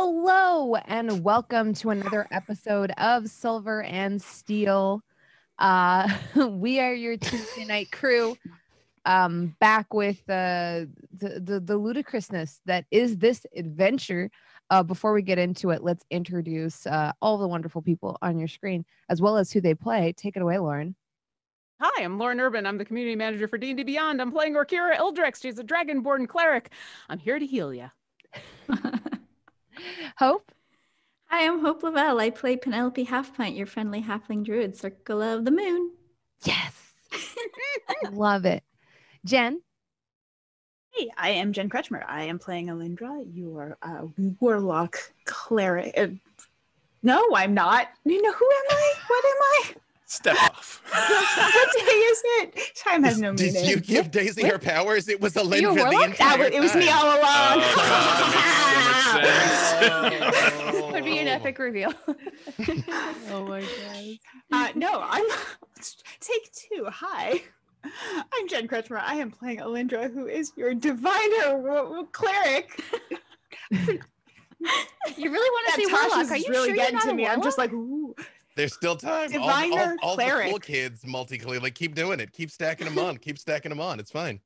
Hello and welcome to another episode of Silver and Steel. Uh, we are your Tuesday night crew, um, back with uh, the, the the ludicrousness that is this adventure. Uh, before we get into it, let's introduce uh, all the wonderful people on your screen, as well as who they play. Take it away, Lauren. Hi, I'm Lauren Urban. I'm the community manager for D&D Beyond. I'm playing Orkira Eldrex. She's a dragonborn cleric. I'm here to heal you. Hope. Hi, I'm Hope LaVelle. I play Penelope Halfpint, your friendly halfling druid, Circle of the Moon. Yes. Love it. Jen. Hey, I am Jen Kretchmer. I am playing Alyndra, your uh, warlock cleric. Uh, no, I'm not. You know, who am I? What am I? Step off. what day is it? Time has no meaning. Did meaning. you give Daisy her powers? It was you a Alyndra the entire That was, it was me all along. Oh, so. Would be an epic reveal. Oh my god. Uh, no, I'm. Take two. Hi. I'm Jen Kretchmer. I am playing Alyndra, who is your diviner w- w- cleric. You really want to see Tasha's Warlock? Are you really sure you're getting not to a me. I'm just like, ooh. There's still time. All, all, Diviner all the cool kids multi like keep doing it. Keep stacking them on. Keep stacking them on. It's fine.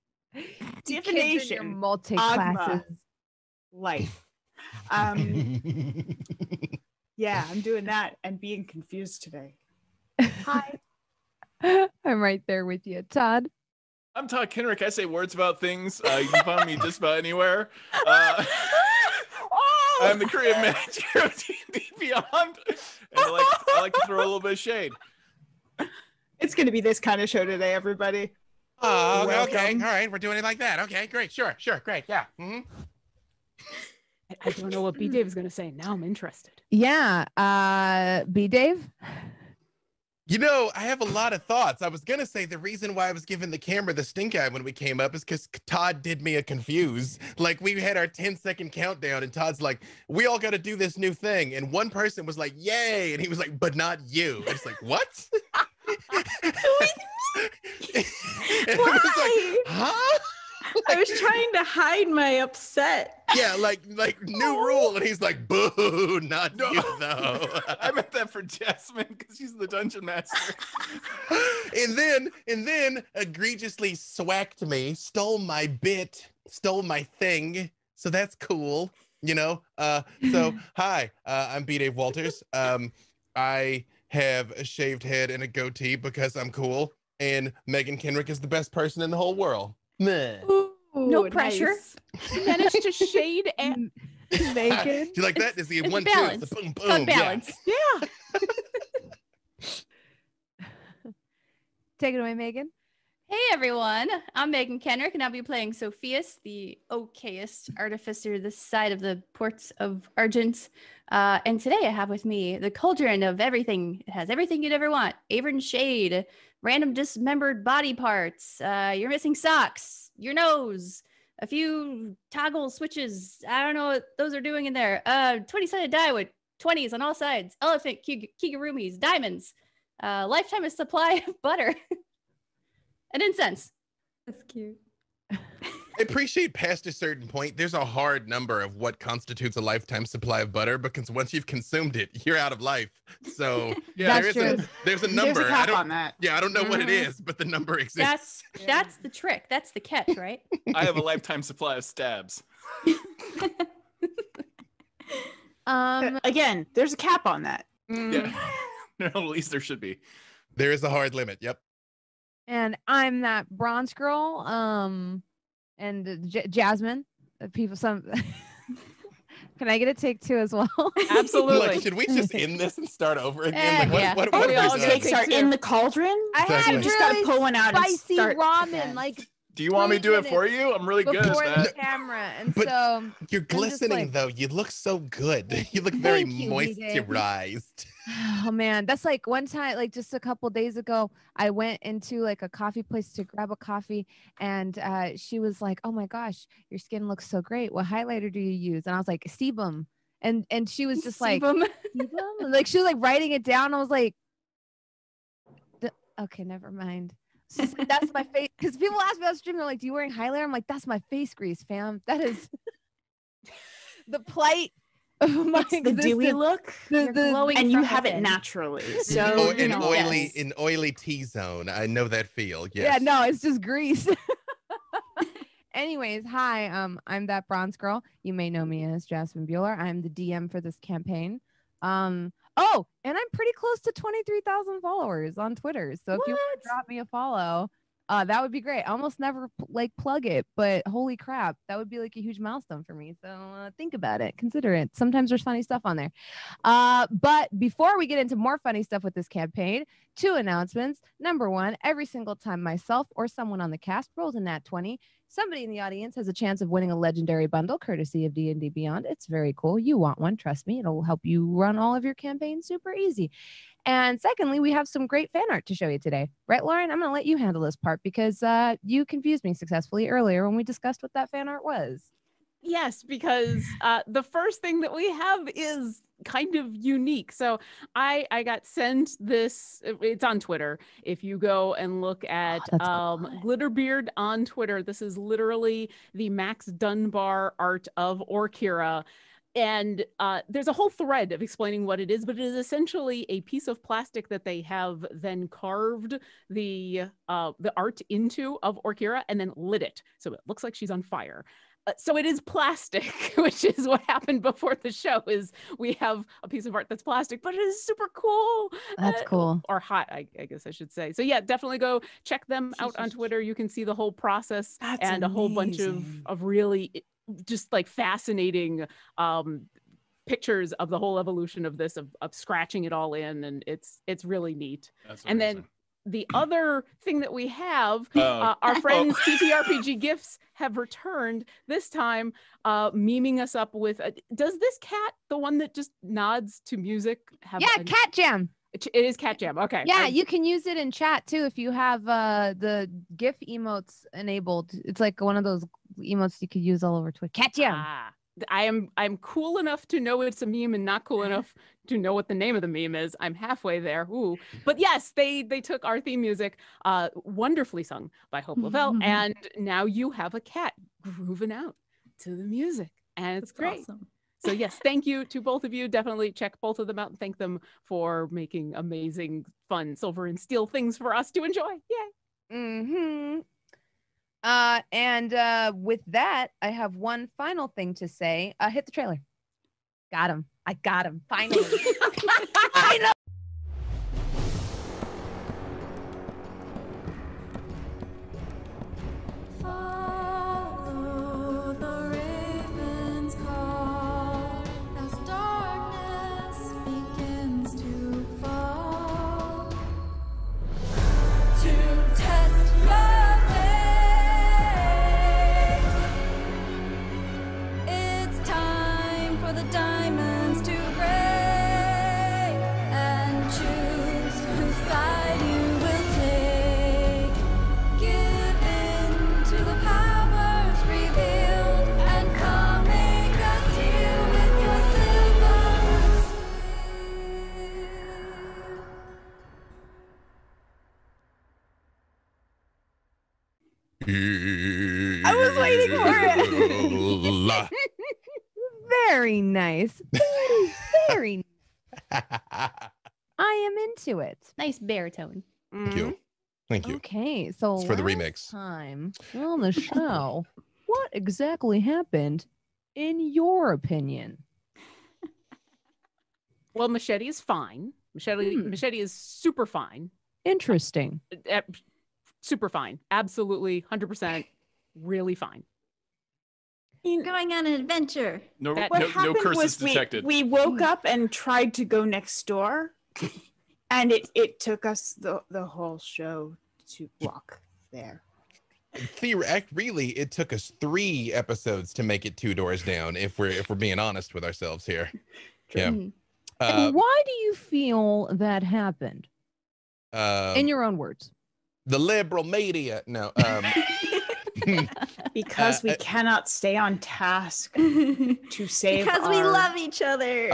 Divination. Multi classes. life. Um, yeah, I'm doing that and being confused today. Hi. I'm right there with you, Todd. I'm Todd Kenreck. I say words about things. Uh, you can find me just about anywhere. Uh! I'm the creative manager of D&D Beyond, and I like, I like to throw a little bit of shade. it's going to be this kind of show today, everybody. Oh, okay. Welcome. All right. We're doing it like that. Okay, great. Sure, sure, great. Yeah. hmm I- I don't know what B Dave is going to say. Now I'm interested. Yeah. Uh B Dave. You know, I have a lot of thoughts. I was gonna say the reason why I was giving the camera the stink eye when we came up is because Todd did me a confuse. Like we had our 10 second countdown, and Todd's like, "We all got to do this new thing," and one person was like, "Yay!" and he was like, "But not you." It's like, what? and it was Why? like, huh? I was trying to hide my upset. Yeah, like like new rule, and he's like, "Boo, not No. you though." I meant that for Jasmine because she's the dungeon master. and then and then egregiously swacked me, stole my bit, stole my thing. So that's cool, you know. Uh, so hi, uh, I'm B. Dave Walters. Um, I have a shaved head and a goatee because I'm cool, and Meagan Kenreck is the best person in the whole world. Meh. No pressure. nice. Managed to shade and Meagan. Do you like that? Is the it's one balance. two? It's the boom It's called boom. Yeah. balance. yeah. Take it away, Meagan. Hey everyone, I'm Meagan Kenreck, and I'll be playing Sofieus, the okayest artificer this side of the ports of Argent. Uh, and today I have with me the cauldron of everything. It has everything you'd ever want: Avon shade, random dismembered body parts, Uh, you're missing socks, your nose, a few toggle switches. I don't know what those are doing in there. Uh, 20 sided die with 20s on all sides, elephant kig- kigurumis, diamonds, uh, lifetime of supply of butter. and incense. That's cute. I appreciate past a certain point, there's a hard number of what constitutes a lifetime supply of butter because once you've consumed it, you're out of life. So Yeah, That's there is true. a there's a There's number. a I cap don't on that. yeah, I don't know what it Mhm. is, but the number exists. That's that's the trick. That's the catch, right? I have a lifetime supply of stabs. Um Again, there's a cap on that. Yeah. no, at least there should be. there is a hard limit. Yep. and I'm that bronze girl. Um and J- Jasmine. uh, People some Can I get a take two as well? Absolutely. Like, should we just end this and start over again? Eh, like, what, yeah. what, what we all we get done? take Takes are two. in the cauldron. I Exactly. had You just gotta really pull one out and spicy start ramen again. like Do you want me to do it for you? I'm really good before at the that. camera, and But- so You're glistening like- though. You look so good. You look very Thank you, B-Dave. moisturized. Oh man, that's like one time, like just a couple days ago, I went into like a coffee place to grab a coffee, and uh, she was like, "Oh my gosh, your skin looks so great. What highlighter do you use?" And I was like, "Sebum," and and she was just like, Sebum. "Sebum?" like she was like writing it down. I was like, "D- "Okay, never mind." It's just like, that's my face. Because people ask me on stream, they're like, "Do you wearing highlighter?" I'm like, "That's my face grease, fam. That is the plight of my It's the dewy look, The- the- and you have it within. naturally. Oh, So an know, oily, yes. an oily T zone. I know that feel. Yes. Yeah, no, it's just grease. Anyways, hi, um, I'm that bronze girl. You may know me as Jasmine Bhullar. I'm the DM for this campaign. Um, oh, and I'm pretty close to 23,000 followers on Twitter. So if you want to drop me a follow, uh, that would be great. I almost never like plug it, but holy crap, that would be like a huge milestone for me. So uh, think about it, consider it. Sometimes there's funny stuff on there. Uh, but before we get into more funny stuff with this campaign, two announcements. Number one, every single time myself or someone on the cast rolls a nat 20, somebody in the audience has a chance of winning a legendary bundle courtesy of D&D Beyond. It's very cool. You want one, trust me. It'll help you run all of your campaigns super easy. And secondly, we have some great fan art to show you today. Right, Lauren? I'm going to let you handle this part because uh, you confused me successfully earlier when we discussed what that fan art was. Yes, because uh, the first thing that we have is kind of unique. So I I got sent this. uh, It's on Twitter. If you go and look at that's um, cool. Glitterbeard on Twitter, this is literally the Max Dunbar art of Orkira. And uh, there's a whole thread of explaining what it is, but it is essentially a piece of plastic that they have then carved the uh, the art into of Orkira and then lit it, so it looks like she's on fire. Uh, so it is plastic, which is what happened before the show. Is we have a piece of art that's plastic, but it is super cool. That's uh, cool. or hot, I, I guess I should say. So yeah, definitely go check them out on Twitter. You can see the whole process That's and a whole bunch of of really just like fascinating um pictures of the whole evolution of this of, of scratching it all in and it's it's really neat That's and then the other thing that we have Oh. uh, our friends TTRPG gifts have returned this time uh memeing us up with a, does this cat the one that just nods to music have Yeah, a- Cat Jam. It is cat jam okay Yeah, I- you can use it in chat too if you have uh the GIF emotes enabled. It's like one of those emotes you could use all over Twitter. Cat Jam. Ah, I am I'm cool enough to know it's a meme and not cool enough to know what the name of the meme is. I'm halfway there. Ooh. But yes, they they took our theme music, uh wonderfully sung by Hope LaVelle, and now you have a cat grooving out to the music. And it's That's great. awesome. So yes, thank you to both of you. Definitely check both of them out and thank them for making amazing, fun silver and steel things for us to enjoy. Yay. Mm-hmm. Uh, and uh, with that, I have one final thing to say. Uh, hit the trailer. Got him. I got him. Finally. Finally. into it. Nice baritone. Thank you. Thank you. Okay, so It's for the remix. Time on the show, what exactly happened, in your opinion? Well, Machete is fine. Machete Hmm. Machete is super fine. Interesting. uh, super fine. Absolutely 100% really fine. Going on an adventure. No, That- What no, no happened curses was we, detected. we woke up and tried to go next door, and it it took us the the whole show to walk there. Theoret- really, it took us three episodes to make it two doors down. If we're if we're being honest with ourselves here. Yeah. Mhm. Uh, and why do you feel that happened? um, in your own words. the liberal media. No. Um, Because Uh, we uh, cannot stay on task to save we our we love each other.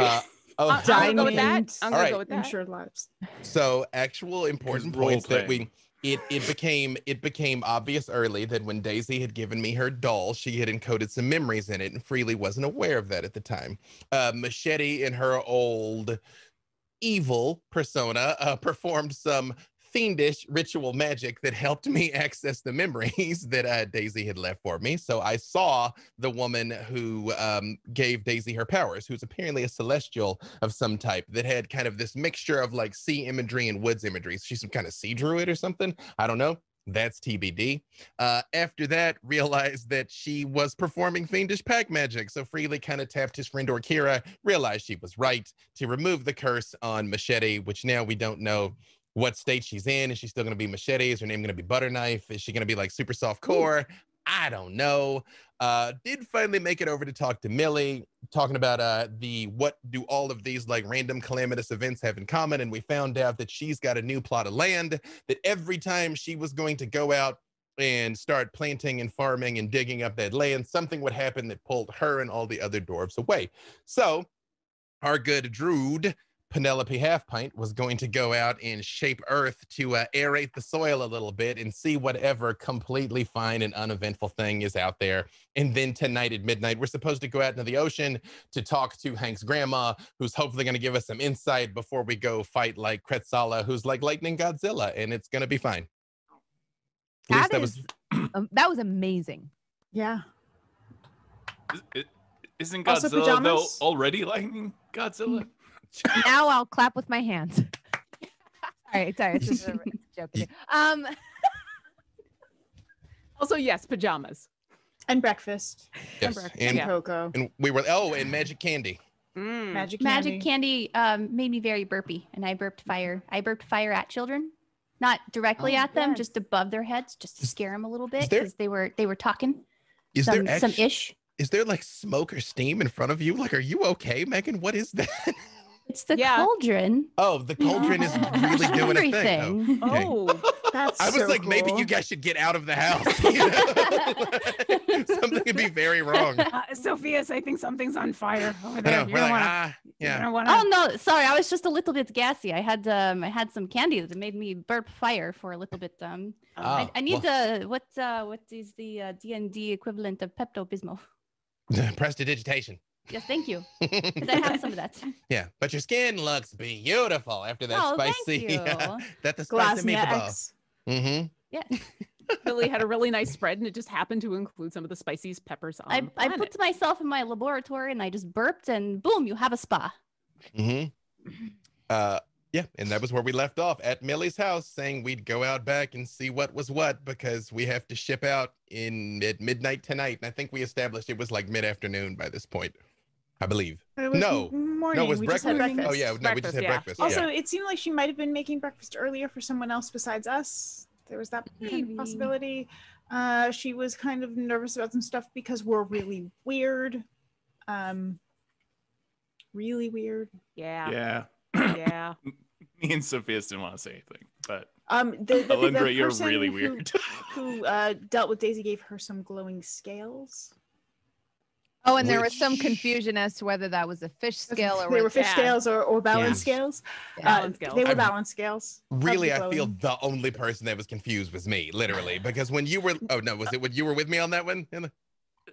Oh, I'm gonna go with that. diamond I'm gonna Alright. go with that. insured lives. So actual important role points that we it it became it became obvious early that when Daisy had given me her doll, she had encoded some memories in it, and Freely wasn't aware of that at the time. Uh, Machete, in her old evil persona, uh, performed some fiendish ritual magic that helped me access the memories that uh, Daisy had left for me. So I saw the woman who um, gave Daisy her powers, who's apparently a celestial of some type that had kind of this mixture of like sea imagery and woods imagery. She's some kind of sea druid or something. I don't know. That's TBD. Uh, after that, realized that she was performing fiendish pack magic. So Freely kind of tapped his friend Orkira, realized she was right to remove the curse on Machete, which now we don't know what state she's in. Is she still going to be Machete? Is her name going to be Butterknife? Is she going to be like super soft core? I don't know. Uh, did finally make it over to talk to Millie, talking about uh, the what do all of these like random calamitous events have in common, and we found out that she's got a new plot of land. That every time she was going to go out and start planting and farming and digging up that land, something would happen that pulled her and all the other dwarves away. So our good Druid Penelope Halfpint was going to go out and shape Earth to uh, aerate the soil a little bit and see whatever completely fine and uneventful thing is out there. And then tonight at midnight, we're supposed to go out into the ocean to talk to Hank's grandma, who's hopefully going to give us some insight before we go fight like Kretzala, who's like Lightning Godzilla, and it's going to be fine. At least That is, um, that was amazing. Yeah. Is- it- Isn't Godzilla though already lightning Godzilla? Now I'll clap with my hands. sorry, sorry, it's just a, joke. Um, Also, yes, pajamas. And breakfast. Yes. breakfast, And, yeah. Cocoa. and we were, oh, and magic candy. Mm. Magic Magic candy. candy um, made me very burpy, and I burped fire. I burped fire at children, not directly Oh, at them, yes. just above their heads, just to scare them a little bit because they were they were talking Is some there some ish. is there like smoke or steam in front of you? Like, are you okay, Meagan? What is that? It's the Yeah. cauldron. Oh, the cauldron is really doing a thing. Oh, Everything. okay. Oh, That's I was so like, maybe you guys should get out of the house. you know? Something could be very wrong. uh, Sofieus, I think something's on fire over there. know, You we're don't like, wanna- ah, you yeah. don't wanna- Oh no, sorry, I was just a little bit gassy. I had um I had some candy that made me burp fire for a little bit. Um, Ah, I, I need uh what uh what is the uh, D and D equivalent of Pepto Bismol? Prestidigitation. Yes, thank you. Could I have some of that? yeah, but your skin looks beautiful after that Oh, thank spicy. you. that the spicy Glasnia meatball. X. Mm-hmm. Yes. Billy had a really nice spread, and it just happened to include some of the spiciest peppers on I, I put myself in my laboratory and I just burped and boom, you have a spa. Mm-hmm. Uh, yeah, and that was where we left off at Millie's house, saying we'd go out back and see what was what because we have to ship out in at midnight tonight. And I think we established it was like mid-afternoon by this point, I believe. It No. morning. No, it was we breakfast. just had Oh yeah, no, we just had yeah. breakfast. Also, yeah. it seemed like she might have been making breakfast earlier for someone else besides us. There was that kind of possibility. Uh, she was kind of nervous about some stuff because we're really weird. Um, really weird. Yeah, Yeah. yeah. Me and Sophia didn't want to say anything, but Um, the, the, the Alyndra, you're person really who- weird. Who, uh, dealt with Daisy gave her some glowing scales. Oh, and there was some confusion as to whether that was a fish scale or they were fish yeah. scales or, or balance Yeah. scales. Yeah. Uh, Balance scales. They were balance scales. Really, I feel the only person that was confused was me, literally, because when you were, oh no, was it when you were with me on that one? In the-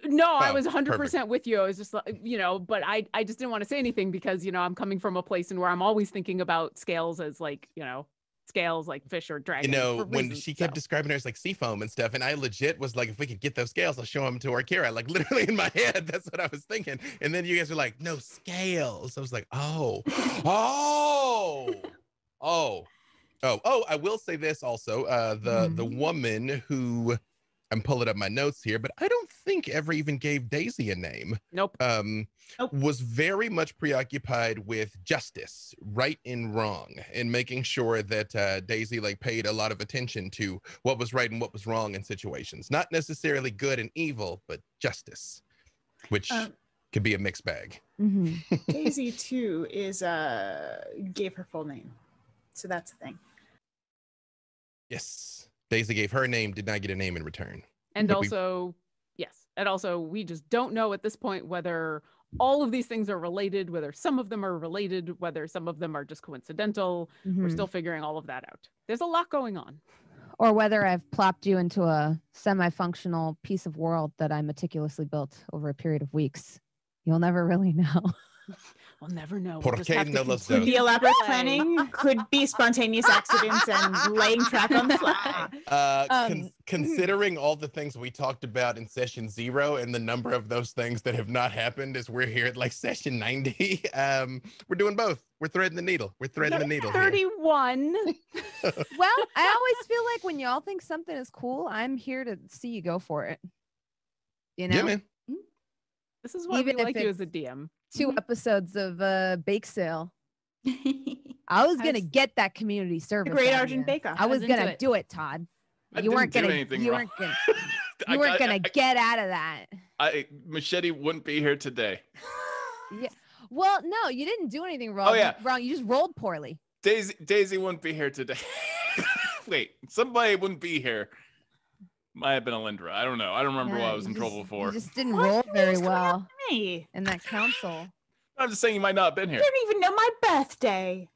No, I Oh, was 100% perfect. with you. I was just like, you know, but I, I just didn't want to say anything because, you know, I'm coming from a place in where I'm always thinking about scales as like, you know, scales like fish or dragon. You know, when reasons, she kept so. describing her as like sea foam and stuff, and I legit was like, if we could get those scales, I'll show them to Orkira. Like literally in my head, that's what I was thinking. And then you guys were like, no scales. I was like, oh, oh, oh, oh, oh. I will say this also. Uh, the the woman who I'm pulling up my notes here, but I don't think ever even gave Daisy a name. Nope. Um, Nope. was very much preoccupied with justice, right and wrong, and making sure that uh, Daisy like paid a lot of attention to what was right and what was wrong in situations. Not necessarily good and evil, but justice, which Um, could be a mixed bag. Mhm. Daisy too is uh gave her full name, so that's the thing. Yes, Daisy gave her name, did not get a name in return. And But we- also, yes. And also, we just don't know at this point whether all of these things are related, whether some of them are related, whether some of them are just coincidental. We're Mhm. still figuring all of that out. There's a lot going on. or whether I've plopped you into a semi-functional piece of world that I meticulously built over a period of weeks. You'll never really know. We'll never know. We'll just have no los continue dos? The elaborate planning could be spontaneous accidents and laying track on the fly. Uh, con- Um, considering all the things we talked about in session zero and the number of those things that have not happened as we're here at like session 90, um, we're doing both. We're threading the needle. We're threading the needle. 31. well, I always feel like when y'all think something is cool, I'm here to see you go for it. You know, Yeah, man. This is why Even we if like you as a DM. 2 Mhm. episodes of uh, Bake Sale. I was gonna was- get that community service. great out Argent here. Bake Off. I was was gonna it. do it, Todd. I you weren't gonna. anything you wrong. weren't gonna. I You weren't gonna I- get out of that. I, Machete wouldn't be here today. Yeah. Well, no, you didn't do anything wrong. Oh, yeah. Wrong. You just rolled poorly. Daisy Daisy wouldn't be here today. Wait, somebody wouldn't be here. Might have been Alyndra. I don't know. I don't remember Yeah, what I was in just- trouble for. You just didn't What? roll very is going on? well Hey, in that council. I'm just saying you might not have been here. you here. don't even know my birthday.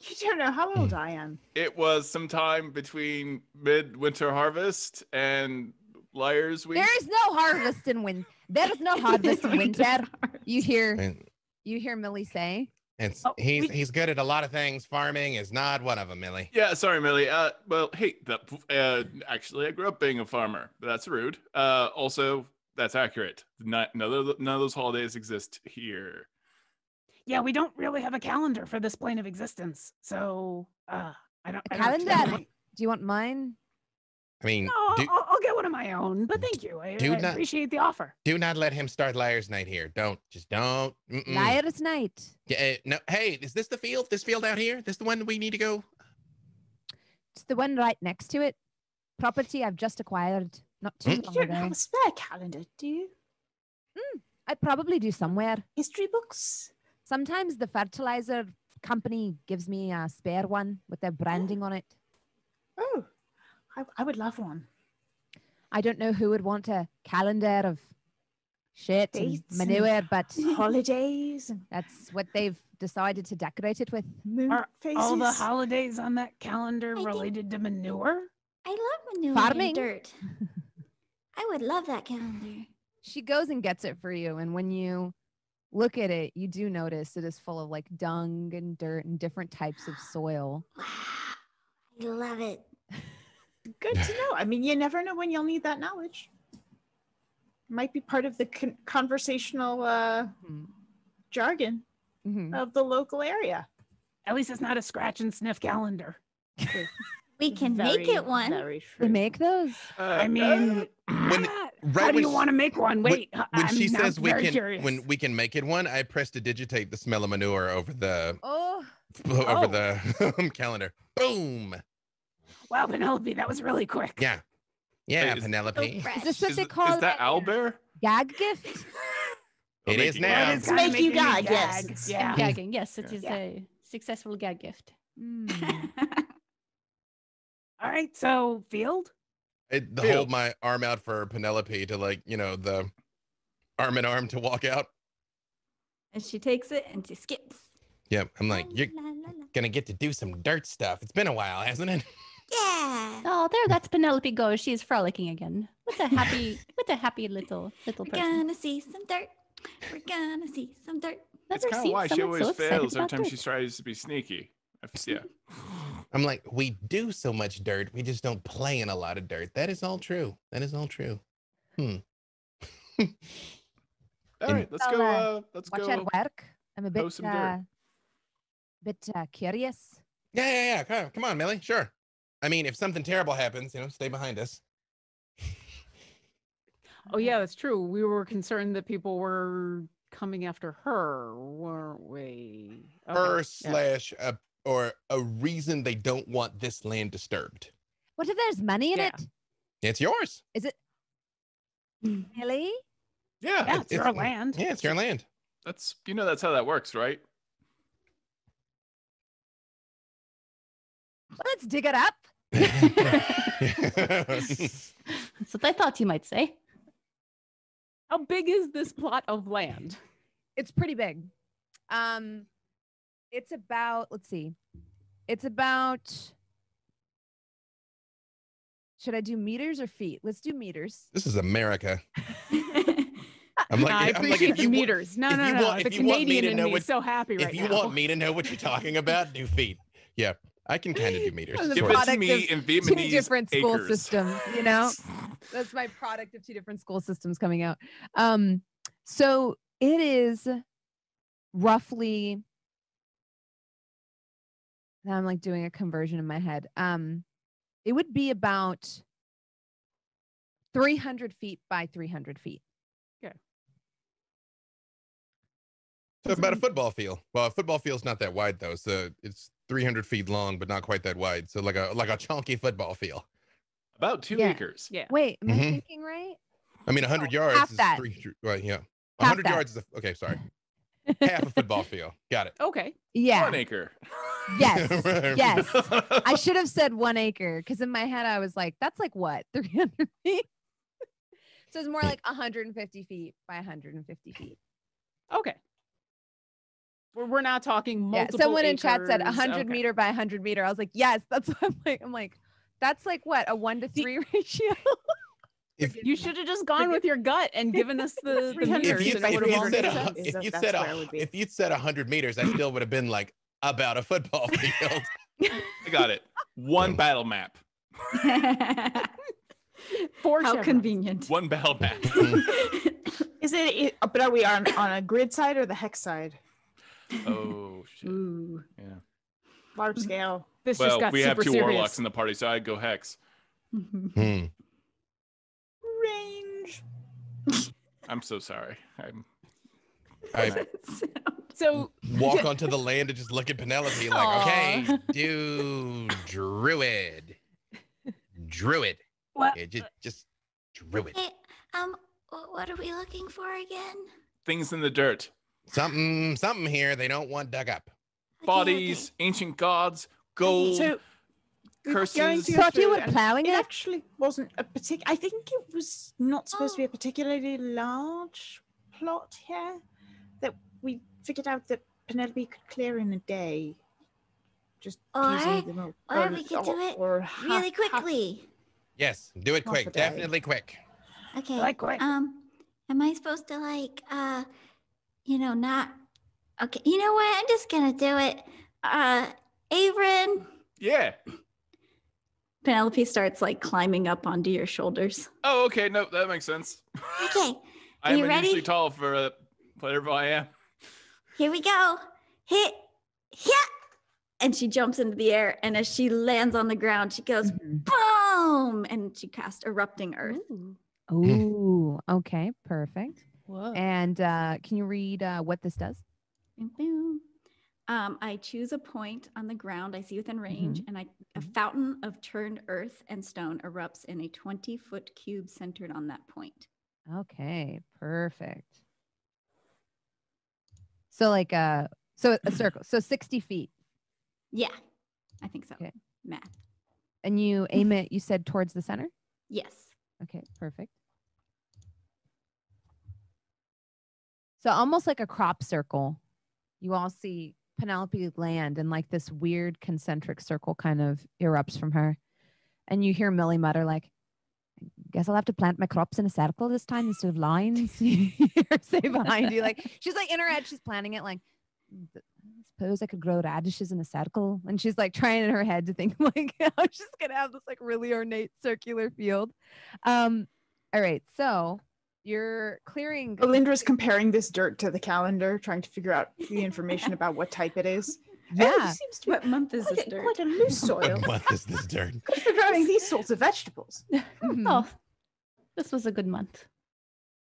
You don't know how old I am. It was sometime between midwinter harvest and Liars Week. There is no harvest in win. There is no harvest in winter. You hear. You hear Millie say. And Oh, he's we- he's good at a lot of things. Farming is not one of them, Millie. Yeah, sorry, Millie. Uh, well, hey, that, uh, actually, I grew up being a farmer. That's rude. Uh, also, that's accurate. Not, none, of, none of those holidays exist here. Yeah, we don't really have a calendar for this plane of existence. So, uh, I don't. A I don't calendar? Do you want mine? I mean, No, do, I'll, I'll get one of my own, but thank you. I, do I not- appreciate the offer. do not let him start Liar's Night here. Don't. Just don't. Mm-mm. Liar's night. Yeah, uh, no. Hey, is this the field? This field out here? This the one we need to go? It's the one right next to it. Property I've just acquired not too Mm. long You don't have ago. a spare calendar, do you? I'd probably do somewhere. History books? Sometimes the fertilizer company gives me a spare one with their branding on it. Oh, I, I would love one. I don't know who would want a calendar of shit and Dates and manure, but Holidays that's what they've decided to decorate it with. Are phases. all the holidays on that calendar I think- related to manure? I love manure Farming. and dirt. I would love that calendar. She goes and gets it for you, and when you look at it, you do notice it is full of like dung and dirt and different types of soil. Wow. I love it. Good to know. I mean, you never know when you'll need that knowledge. Might be part of the con- conversational uh, Mhm. jargon Mhm. of the local area. At least it's not a scratch and sniff calendar. We can make it one. Very They true. make those. Uh, I mean, when- ah, right how do you sh- want to make one? Wait, I- when I'm she says we can curious. when we can make it one, I press to digitate the smell of manure over the Oh, over Oh. the calendar. Boom. Wow, Penelope, that was really quick. Yeah. Yeah, Wait, is- Penelope. fresh. is this what is, they call is that it? owlbear? Gag gift? Or It is making- now. That Yeah. is To make you making gag, yes. gag. It's- Yeah. Gagging. Yes, it is Yeah. a successful gag gift. Mm. All right, so field. It, to Bill. hold my arm out for Penelope to like, you know, the arm in arm to walk out. and she takes it and she skips. Yep. I'm like, La, you're la, la, la. gonna get to do some dirt stuff. It's been a while, hasn't it? Yeah. Oh, there, that's Penelope goes. She's frolicking again. What a happy, what a happy little little person. We're gonna see some dirt. We're gonna see some dirt. It's Never kind of why she always so fails every time dirt. she tries to be sneaky. I've- Yeah. I'm like, we do so much dirt. We just don't play in a lot of dirt. That is all true. That is all true. Hmm. All And- right, let's I'll, go. uh, Uh, let's Watch go. her work. I'm a bit, uh, bit uh, curious. Yeah, yeah, yeah. Come on, come on, Millie. Sure. I mean, if something terrible happens, you know, stay behind us. Oh yeah, that's true. We were concerned that people were coming after her, weren't we? Okay, Her yeah. slash a, or a reason they don't want this land disturbed. What if there's money in Yeah. it? It's yours. Is it hmm. really? Yeah, Yeah, it's your it's- land. Yeah, it's your land. that's you know that's how that works, right? Let's dig it up. That's what I thought you might say. How big is this plot of land? It's pretty big. Um, it's about. Let's see. It's about should I do meters or feet? Let's do meters. This is America. I'm like, I I'm appreciate like, the you, meters. No, no, no. want- the if you want me Canadian to in know me what- is so happy right if you now. want me to know what you're talking about, do feet. Yeah, I can kind of do meters. The Give it to me of in Two different school acres. systems, you know? That's my product of two different school systems coming out. Um, so it is roughly. Now I'm like doing a conversion in my head. Um, it would be about 300 feet by 300 feet. So about a football field. Well, a football field's not that wide though, so it's 300 feet long, but not quite that wide. So like a like a chunky football field. About two Yeah. acres. yeah. Wait, am I Mhm. thinking right? I mean, 100 Oh, yards half is that. three. Right, yeah. Half 100 that. yards is a, okay. Sorry, half a football field. Got it. Okay. Yeah. One acre. Yes. Yes. I should have said one acre because in my head I was like, that's like what? 300 feet? so it's more like 150 feet by 150 feet. Okay. We're, we're not talking Yeah. multiple. Someone in chat said acres. 100 Okay. meter by 100 meter. I was like, yes, that's what I'm like. I'm like, that's like what? A one to See- three ratio? If You should have just gone with your gut and given us the, the meters. if you, if you said a, sense. hu- Is if you said a, where it hu- would be. if you'd said 100 meters, I still would have been like about a football field. I got it. One battle map. Four How chevrons. convenient. One battle map. Mm-hmm. Is it, it? But are we on on a grid side or the hex side? Oh shit. Ooh. Yeah. Large scale. This just Well, got we have two serious. warlocks in the party, so I'd go hex. Hmm. Range. I'm so sorry. I'm I So walk onto the land and just look at Penelope like, Aw. okay, do druid, druid. What? Yeah, just just druid. Hey, um, what are we looking for again? things in the dirt. Something something here they don't want dug up. Okay, Bodies, ancient gods, gold, So we're curses. to Thought you were plowing It it? actually wasn't a particular. I think it was not supposed to be a Oh. particularly large plot here. That we figured out that Penelope could clear in a day. Just Or- using the mo- or we could do it or Really half- half- quickly. Yes, do it quick. Definitely quick. Okay. Like quick. Um, am I supposed to like, uh, you know, not? Okay. You know what? I'm just gonna do it. Uh, Avren. Yeah. Penelope starts like climbing up onto your shoulders. Oh, okay. No, that makes sense. Okay. I am you unusually tall for uh, whatever I am. Here we go. Hit. Yeah. And she jumps into the air, and as she lands on the ground, she goes Mhm. boom, and she casts erupting earth. Ooh. Ooh, okay, perfect. Whoa. And uh, can you read uh, what this does? Um, I choose a point on the ground I see within range, and I, a Mhm. fountain of turned earth and stone erupts in a 20 foot cube centered on that point. Okay, perfect. So like uh so a circle. So 60 feet. Yeah, I think so. Okay. Math. And you aim it, you said towards the center? Yes. Okay, perfect. So almost like a crop circle. You all see Penelope land and like this weird concentric circle kind of erupts from her. And you hear Millie mutter like, I guess I'll have to plant my crops in a circle this time instead of lines. say behind you, like she's like in her head, she's planning it like "Mm, I suppose I could grow radishes in a circle. And she's like trying in her head to think like how she's gonna have this like really ornate circular field. Um, all right, so you're clearing Alyndra's comparing this dirt to the calendar, trying to figure out the information about what type it is. Yeah. it seems to What month is quite this dirt? quite a loose soil. What month is this dirt? Good for growing these sorts of vegetables. Mhm. Oh, this was a good month.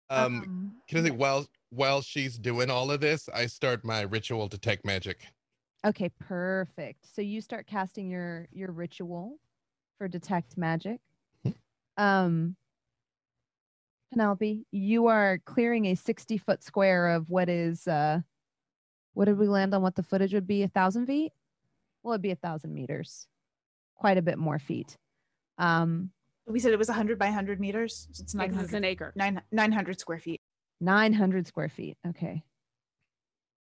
Um, can I think while while she's doing all of this, I start my ritual to detect magic. Okay, perfect. So you start casting your your ritual for detect magic. Um Penelope, you are clearing a 60 foot square of what is uh what did we land on what the footage would be? A thousand feet? Well, it'd be a thousand meters. Quite a bit more feet. Um We said it was 100 by 100 meters. so It's Like, 900, it's an acre. nine, 900 square feet. 900 square feet. Okay.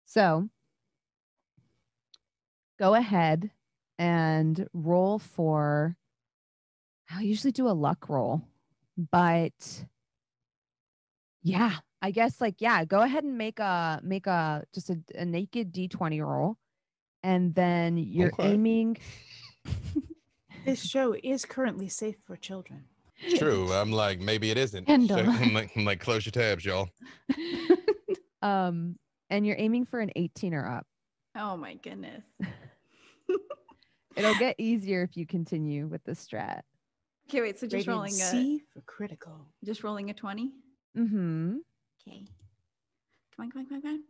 So go ahead and roll for I usually do a luck roll, but yeah, I guess like yeah, go ahead and make a make a just a, a naked d20 roll, and then you're Okay. aiming. This show is currently safe for children. True. I'm like, maybe it isn't. Kendall. So I'm like, I'm like, close your tabs, y'all. Um, and you're aiming for an 18 or up. Oh my goodness. It'll get easier if you continue with the strat. Okay, wait. So just Rated rolling a C for critical. just rolling a twenty. Mm-hmm. Okay. Come on, come on, come on, come on.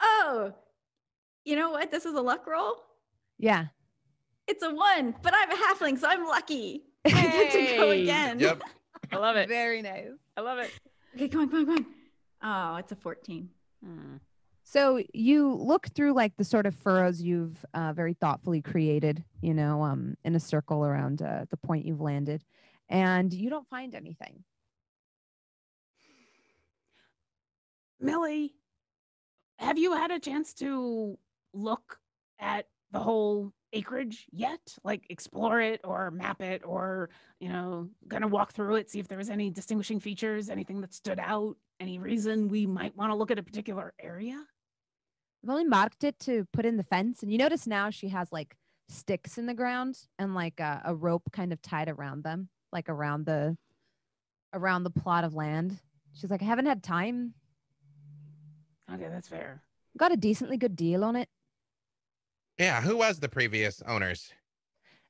Oh, you know what? This is a luck roll. Yeah. It's a one, but I'm a halfling, so I'm lucky. I get to go Hey. again. Yep. I love it. Very nice. I love it. Okay, come on, come on, come on. Oh, it's a 14. Hmm. So you look through like the sort of furrows you've uh, very thoughtfully created, you know, um, in a circle around uh, the point you've landed, and you don't find anything. Millie, have you had a chance to look at the whole acreage yet? Like explore it or map it or, you know, gonna walk through it, see if there was any distinguishing features, anything that stood out, any reason we might want to look at a particular area? I've only marked it to put in the fence, and you notice now she has like sticks in the ground and like a, a rope kind of tied around them, like around the around the plot of land. She's like, I haven't had time. Okay, that's fair. Got a decently good deal on it. Yeah. Who was the previous owners?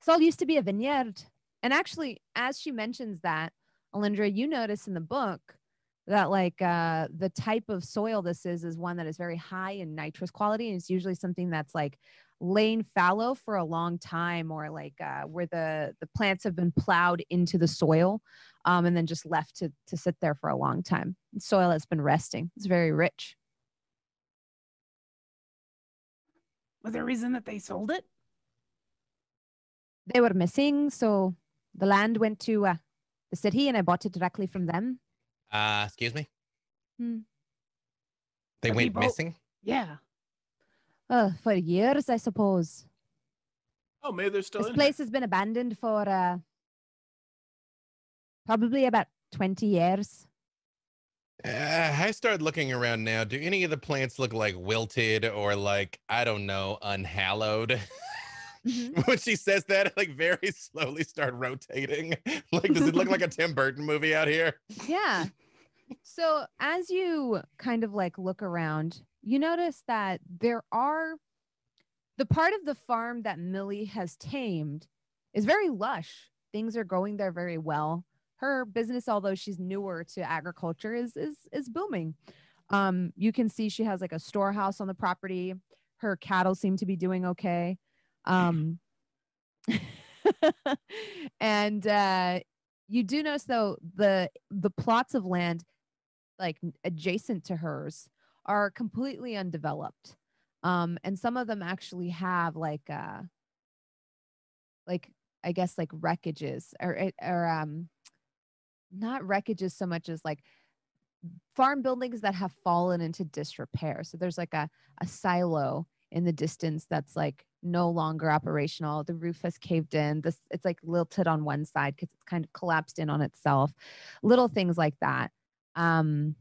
This all used to be a vineyard. And actually, as she mentions that, Alyndra, you notice in the book that like uh, the type of soil this is is one that is very high in nitrous quality, and it's usually something that's like laying fallow for a long time, or like uh, where the the plants have been plowed into the soil, um, and then just left to to sit there for a long time. soil has been resting. It's very rich. Was there a reason that they sold it? They were missing, so the land went to uh, the city, and I bought it directly from them. Uh, excuse me. Hmm. They The went people- missing. Yeah. Uh, for years, I suppose. Oh, maybe they're still this in place has been abandoned for uh, probably about 20 years. Uh, I started looking around now. Do any of the plants look like wilted or like I don't know, unhallowed? Mhm. when she says that, I, like very slowly start rotating. like, does it look like a Tim Burton movie out here? Yeah. So as you kind of like look around, you notice that there are the part of the farm that Millie has tamed is very lush. Things are going there very well. Her business, although she's newer to agriculture, is is is booming. Um, you can see she has like a storehouse on the property. Her cattle seem to be doing okay. Um, and uh, you do notice though the the plots of land like adjacent to hers are completely undeveloped um and some of them actually have like uh like i guess like wreckages or or um not wreckages so much as like farm buildings that have fallen into disrepair. So there's like a a silo in the distance that's like no longer operational. The roof has caved in. This it's like lilted on one side because it's kind of collapsed in on itself. Little things like that. Um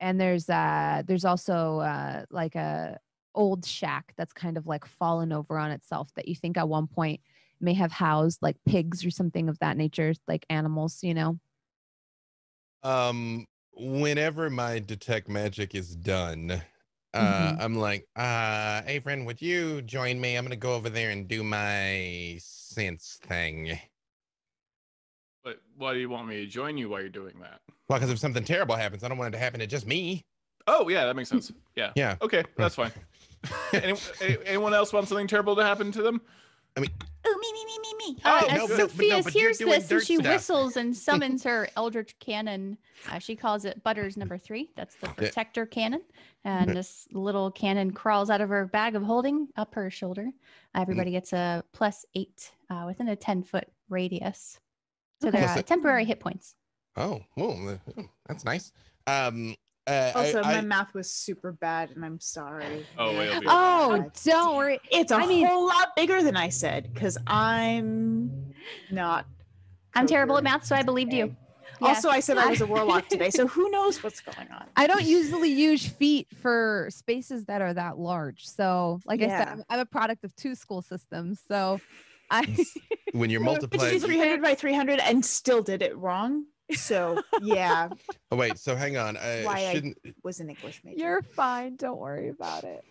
and there's uh there's also uh like a old shack that's kind of like fallen over on itself that you think at one point may have housed like pigs or something of that nature like animals you know Um, whenever my detect magic is done, uh, Mhm. I'm like, uh, hey friend, would you join me? I'm gonna go over there and do my sense thing. But why do you want me to join you while you're doing that? Well, because if something terrible happens, I don't want it to happen to just me. Oh, yeah, that makes sense. Yeah. Yeah. Okay, that's fine. Any, any- anyone else want something terrible to happen to them? I mean, oh, me, me, me, me, me. Uh, Oh, as no, but- but no, Sophia but hears this and she stuff. whistles and summons her Eldritch Cannon. Uh, she calls it Butters number three. That's the protector cannon. And this little cannon crawls out of her bag of holding up her shoulder. Everybody gets a plus eight uh, within a 10 foot radius to Okay. their Plus uh, temporary hit points. Oh, well, uh, that's nice. Um, uh, I- Also, my I- math was super bad, and I'm sorry. Oh, wait, it'll oh God don't worry It's a I mean- whole lot bigger than I said because I'm not. I'm terrible at math, so I believed you. Yeah. Also, I said I was a warlock today, so who knows what's going on? I don't usually use feet for spaces that are that large. So, like I said, I'm, I'm a product of two school systems. So, I when you're multiplying 300 by 300 and still did it wrong. So yeah, Oh wait, so hang on. I Why I- shouldn't. was an English major. you're fine. Don't worry about it.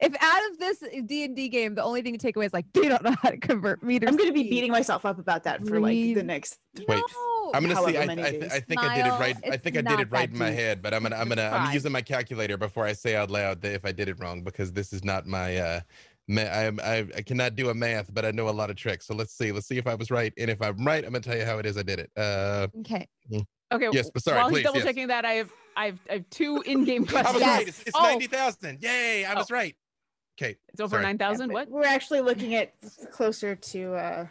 If out of this D and D game, the only thing to take away is like they don't know how to convert meters. I'm going to be beating myself up about that for like the next. Wait, No. I'm gonna see. however I, many I, days. I think I did it Smile, right. I think I did it right in my deep. head, but I'm gonna I'm gonna I'm using my calculator before I say out loud that if I did it wrong because this is not my uh ma- I, I I cannot do a math, but I know a lot of tricks. So let's see. Let's see if I was right. And if I'm right, I'm gonna tell you how it is I did it. Uh Okay. Okay. Yes, but sorry, While please, he's double yes. checking that, I have I have I have two in-game I questions. was Yes. right. It's, it's Oh. ninety thousand. Yay! I was right. Okay. It's over Sorry. nine thousand. What? We're actually looking at closer to uh,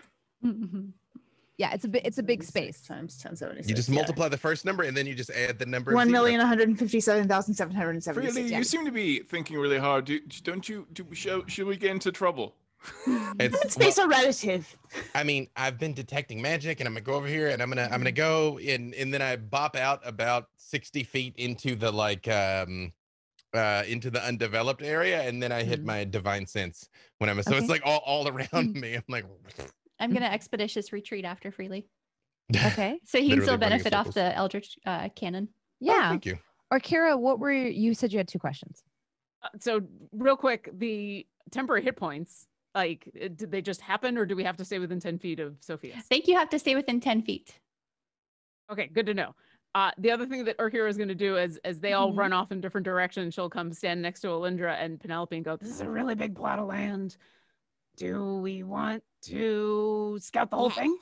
Yeah, it's a bit. It's a big space. times 1076. You just yeah. multiply the first number and then you just add the number. in One sequence. million one hundred fifty-seven thousand seven hundred seventy-six. Really, Yeah. you seem to be thinking really hard. Do, don't you? Do, should, should we get into trouble? It's, It's well, based on relative. I mean, I've been detecting magic, and I'm gonna go over here, and I'm gonna I'm gonna go in, and then I bop out about sixty feet into the like um uh into the undeveloped area, and then I hit Mhm. my divine sense when I'm so Okay. it's like all all around me. I'm like, I'm gonna expeditious retreat after Freely, Okay. so he can still benefit off the Eldritch uh, cannon. "Oh, Yeah. thank you. Orkira, what were you, you said you had two questions? Uh, So real quick, the temporary hit points. Like, uh, did they just happen, or do we have to stay within ten feet of Sofieus? I think you have to stay within ten feet. Okay, good to know. Uh, the other thing that Orkira is going to do is, as they all Mhm. run off in different directions, she'll come stand next to Alyndra and Penelope and go, "This is a really big plot of land. Do we want to scout the whole thing?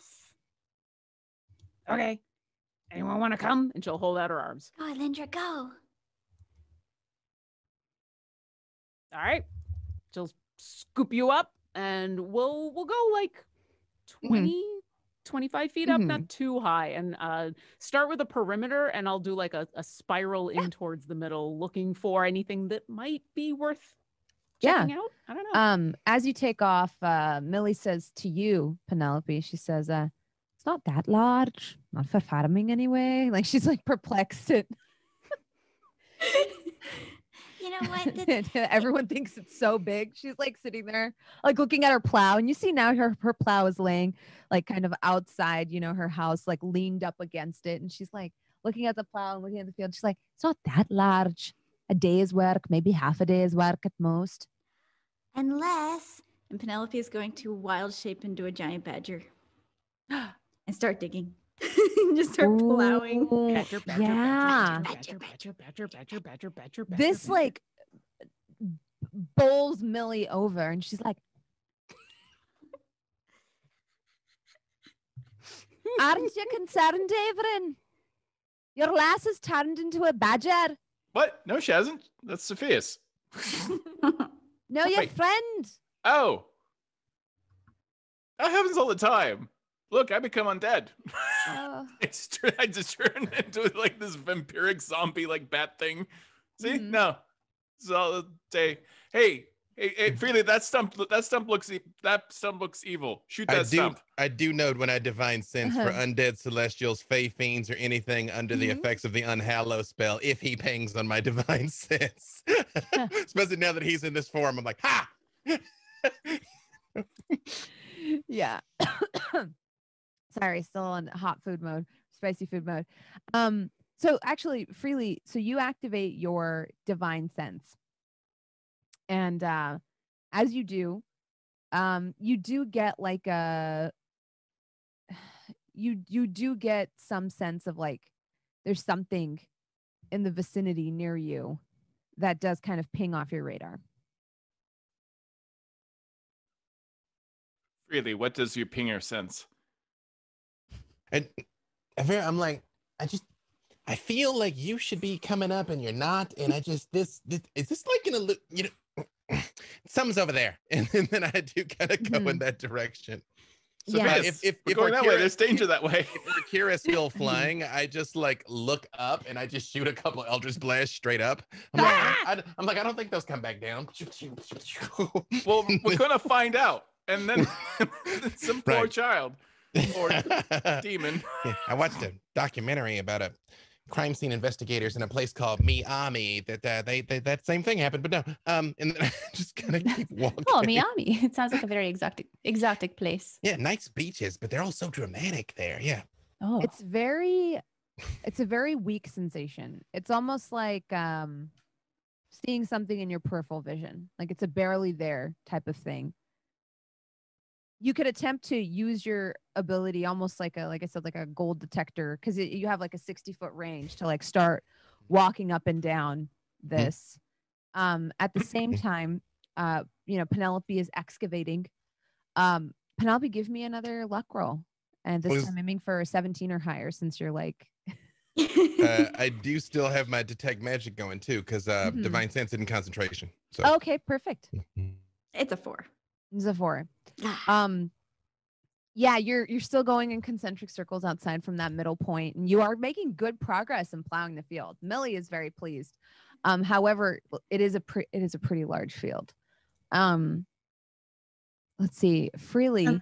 Okay. Anyone want to come?" And she'll hold out her arms. Go, Alyndra, go. All right. She'll scoop you up, and we'll we'll go like 20, 25 feet up, not too high, and uh, start with a perimeter, and I'll do like a, a spiral in towards the middle, looking for anything that might be worth Yeah. out. I don't know. Um, as you take off, uh, Millie says to you, Penelope, she says, uh, it's not that large, not for farming anyway. Like she's like perplexed at You know what? Everyone thinks it's so big. She's like sitting there, like looking at her plow, and you see now her her plow is laying like kind of outside, you know, her house, like leaned up against it, and she's like looking at the plow and looking at the field. She's like, it's not that large. A day's work, maybe half a day's work at most. Unless. And Penelope is going to wild shape into a giant badger and start digging. Just start plowing. Ooh, Badger, badger, yeah. badger, badger, badger, badger, badger, badger, badger, this badger. like bowls Millie over and she's like, Aren't you concerned, Avren? Your lass has turned into a badger. What? No, she hasn't. That's Sofieus. No, your Wait. friend. Oh. That happens all the time. Look, I become undead. Oh. I just, turn, I just turn into like this vampiric zombie like bat thing. See? Mhm. No. So say, hey, hey, hey, Freely, that stump that stump looks e- that stump looks evil. Shoot I that do stump. I do note when I divine sense for Uh-huh. undead celestials, fey fiends, or anything under the Mhm. effects of the unhallow spell, if he pings on my divine sense. Especially now that he's in this form, I'm like, ha! yeah. Sorry, still on hot food mode, spicy food mode. Um, so actually, freely, so you activate your divine sense. And uh as you do, um, you do get like a you you do get some sense of like there's something in the vicinity near you that does kind of ping off your radar. Really, what does your pinger sense? And I feel- I'm like, I just, I feel like you should be coming up and you're not. And I just, this, this is this like in a, li- you know, something's over there. And, then I do kind of go in mm-hmm. that direction. So Sofieus, if- if- we're if going that way. There's danger that way. If Kira's still mm-hmm. flying, I just like look up and I just shoot a couple Eldritch blasts straight up. I'm like, ah! I, am like, I don't think those come back down. well, we're gonna find out, and then some poor Right. child. Or demon. Yeah, I watched a documentary about a crime scene investigators in a place called Miami. That uh, they, they that same thing happened, but no. Um, and then I just kind of keep walking. Oh, Miami. It sounds like a very exotic exotic place. Yeah, nice beaches, but they're all so dramatic there. Yeah. Oh, It's very it's a very weak sensation. It's almost like um seeing something in your peripheral vision. Like it's a barely there type of thing. You could attempt to use your ability almost like a like I said like a gold detector because you have like a 60 foot range to like start walking up and down this. Um at the same time uh you know Penelope is excavating. Um Penelope give me another luck roll. And this Please. time aiming for 17 or higher since you're like Uh, I do still have my detect magic going too, because uh, Mhm. divine sense and concentration. So Okay, perfect. It's a four. Four. Ah, Um yeah, you're you're still going in concentric circles outside from that middle point, and you are making good progress in plowing the field. Millie is very pleased. Um, however, it is a pre- it is a pretty large field. Um, let's see, freely. Um,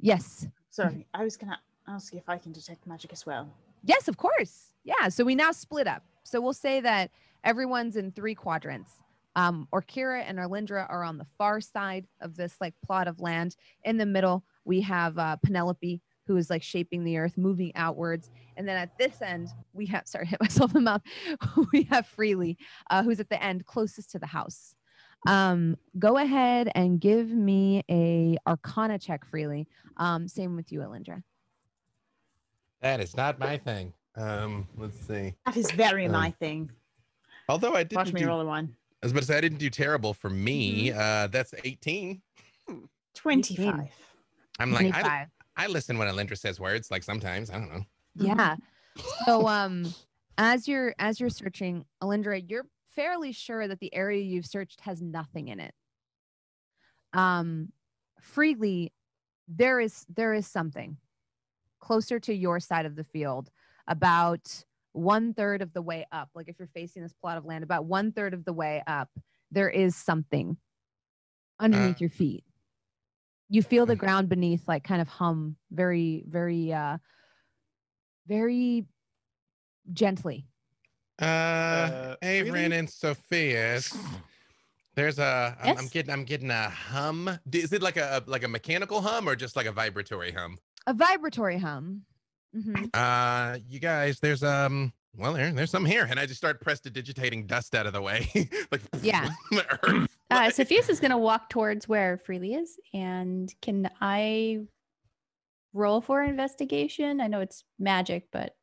yes, Sorry, I was gonna ask if I can detect magic as well. yes, of course. Yeah. So we now split up. So we'll say that everyone's in three quadrants. Um, Orkira and Alyndra are on the far side of this like plot of land. In the middle, we have uh, Penelope, who is like shaping the earth, moving outwards. And then at this end, we have sorry, hit myself in the mouth. we have Freely, uh, who's at the end closest to the house. Um, go ahead and give me a Arcana check, Freely. Um, same with you, Alyndra. that is not my thing. Um, let's see. That is very Um, my thing. Although I didn't me do, roll a one. I was about to say I didn't do terrible for me. Uh, that's 18. 25. I'm like, I, 25. I listen when Alyndra says words. Like sometimes I don't know. Yeah. So um as you're as you're searching, Alyndra, you're fairly sure that the area you've searched has nothing in it. Um freely there is there is something closer to your side of the field about one third of the way up like if you're facing this plot of land about one third of the way up there is something underneath Uh. your feet you feel the ground beneath like kind of hum very very uh very gently Uh, Uh, hey, really? Ren and Sofieus. There's a. I'm, I'm Yes? getting. I'm getting a hum. Is it like a like a mechanical hum or just like a vibratory hum? a vibratory hum Mhm. Uh, you guys, there's um. Well, there, there's some here, and I just start prestidigitating dust out of the way, like Yeah. earth. uh, Sofieus is gonna walk towards where Freely is, and can I roll for investigation? I know it's magic, but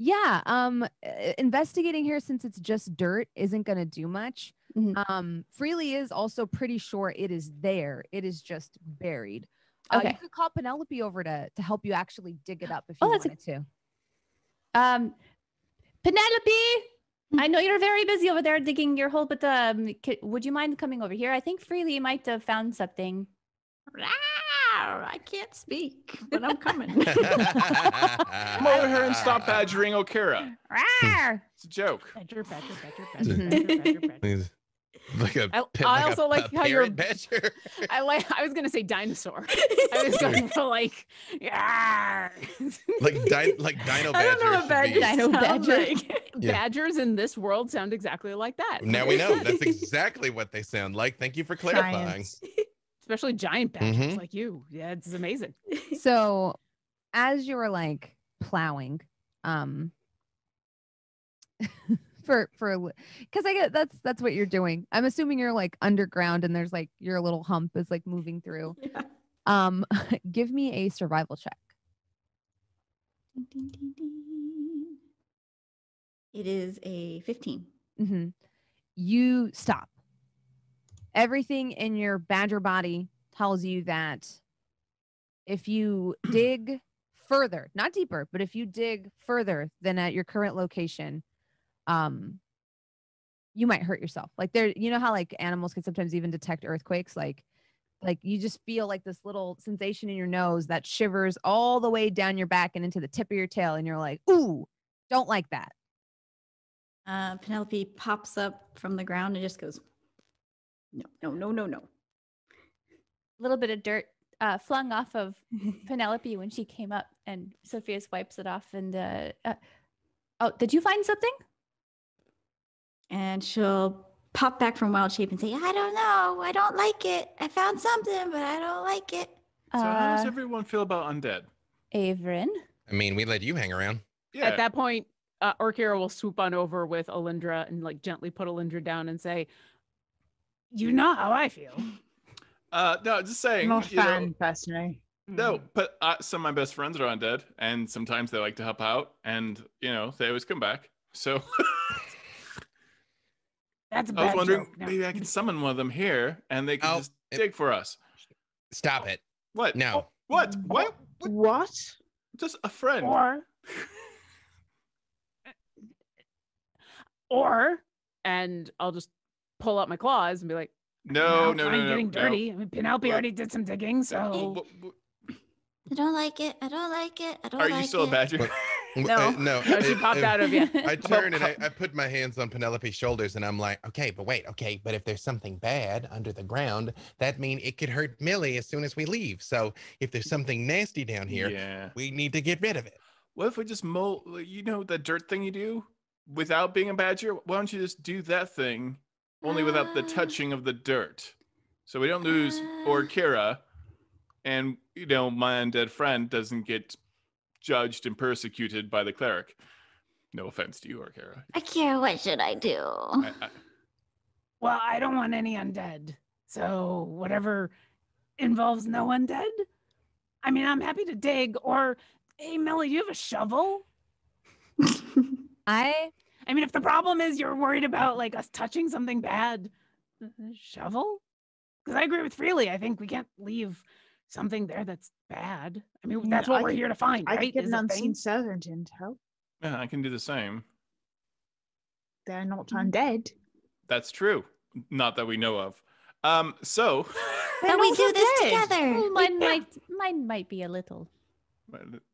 yeah um uh, investigating here since it's just dirt isn't going to do much Mhm. um freely is also pretty sure it is there it is just buried uh, you could call penelope over to to help you actually dig it up if Oh, you that's a- wanted to um, Penelope, I know you're very busy over there digging your hole, but um, c- would you mind coming over here? I think Freely might have found something. Rawr, I can't speak, but I'm coming. Come over here and stop badgering Orkira. Rawr! It's a joke. Badger, badger, badger, badger, badger, badger, badger. He's like a. I- pit- I a- also like a how you're- parrot badger. I like. I was gonna say dinosaur. I was going for like, yeah. like di- like Dino I don't know what Badger. Dino sound badger. like. Yeah. Badgers in this world sound exactly like that. Now we know that's exactly what they sound like. Thank you for clarifying. Science. especially giant badgers Mhm. like you. Yeah, it's amazing. so as you were like plowing um for for because i get that's that's what you're doing i'm assuming you're like underground and there's like your little hump is like moving through Yeah. um give me a survival check. It is a 15. Mm-hmm. you stop everything in your badger body tells you that if you dig further not deeper but if you dig further than at your current location um you might hurt yourself like there you know how like animals can sometimes even detect earthquakes like like you just feel like this little sensation in your nose that shivers all the way down your back and into the tip of your tail and you're like ooh don't like that Uh, Penelope pops up from the ground and just goes, no, no, no, no, no. A little bit of dirt uh, flung off of Penelope when she came up, and Sophia's wipes it off. And uh, uh, oh, did you find something? And she'll pop back from wild shape and say, I don't know. I don't like it. I found something, but I don't like it. So how does Uh, everyone feel about undead? Avren. I mean, we let you hang around. Yeah. At that point, uh, Orkira will swoop on over with Alyndra and like gently put Alyndra down and say, "You know how I feel." uh, no, just saying. Not a you know, fan, personally. No, but uh, some of my best friends are undead, and sometimes they like to help out, and you know they always come back. So That's a I bad was wondering, joke. No. maybe I can summon one of them here, and they can Oh, just it- dig for us. Stop it. What? No. Oh, what? What? what? What? Just a friend. or or and I'll just pull out my claws and be like, no, no, no, I'm no, getting no. dirty. I mean, Penelope What? already did some digging, Oh, so what- what- I don't like it. I don't like it. I don't like it. Are like you still a badger? What? No. Uh, no. No, she uh, popped out of you. I turn and I, I put my hands on Penelope's shoulders and I'm like, okay, but wait, okay, but if there's something bad under the ground, that mean it could hurt Millie as soon as we leave. So if there's something nasty down here, Yeah. we need to get rid of it. What if we just mold? You know the dirt thing you do without being a badger. Why don't you just do that thing only without the Ah. touching of the dirt, so we don't lose Ah. Orkira, and you know my undead friend doesn't get judged and persecuted by the cleric. No offense to you, or Kira. Orkira, what should I do? I, I, well, I don't want any undead. So whatever involves no undead. I mean, I'm happy to dig. Or, hey, Millie, you have a shovel? I I mean, if the problem is you're worried about like us touching something bad, uh, shovel? Because I agree with Freely. I think we can't leave something there that's bad. I mean, Mm, that's what I we're could- here to find, I right? could get Is an the unseen servant help. yeah, I can do the same. They're not Mm-hmm. undead. That's true. Not that we know of. Um. So. They're But we do this undead. together. Well, mine might mine might be a little.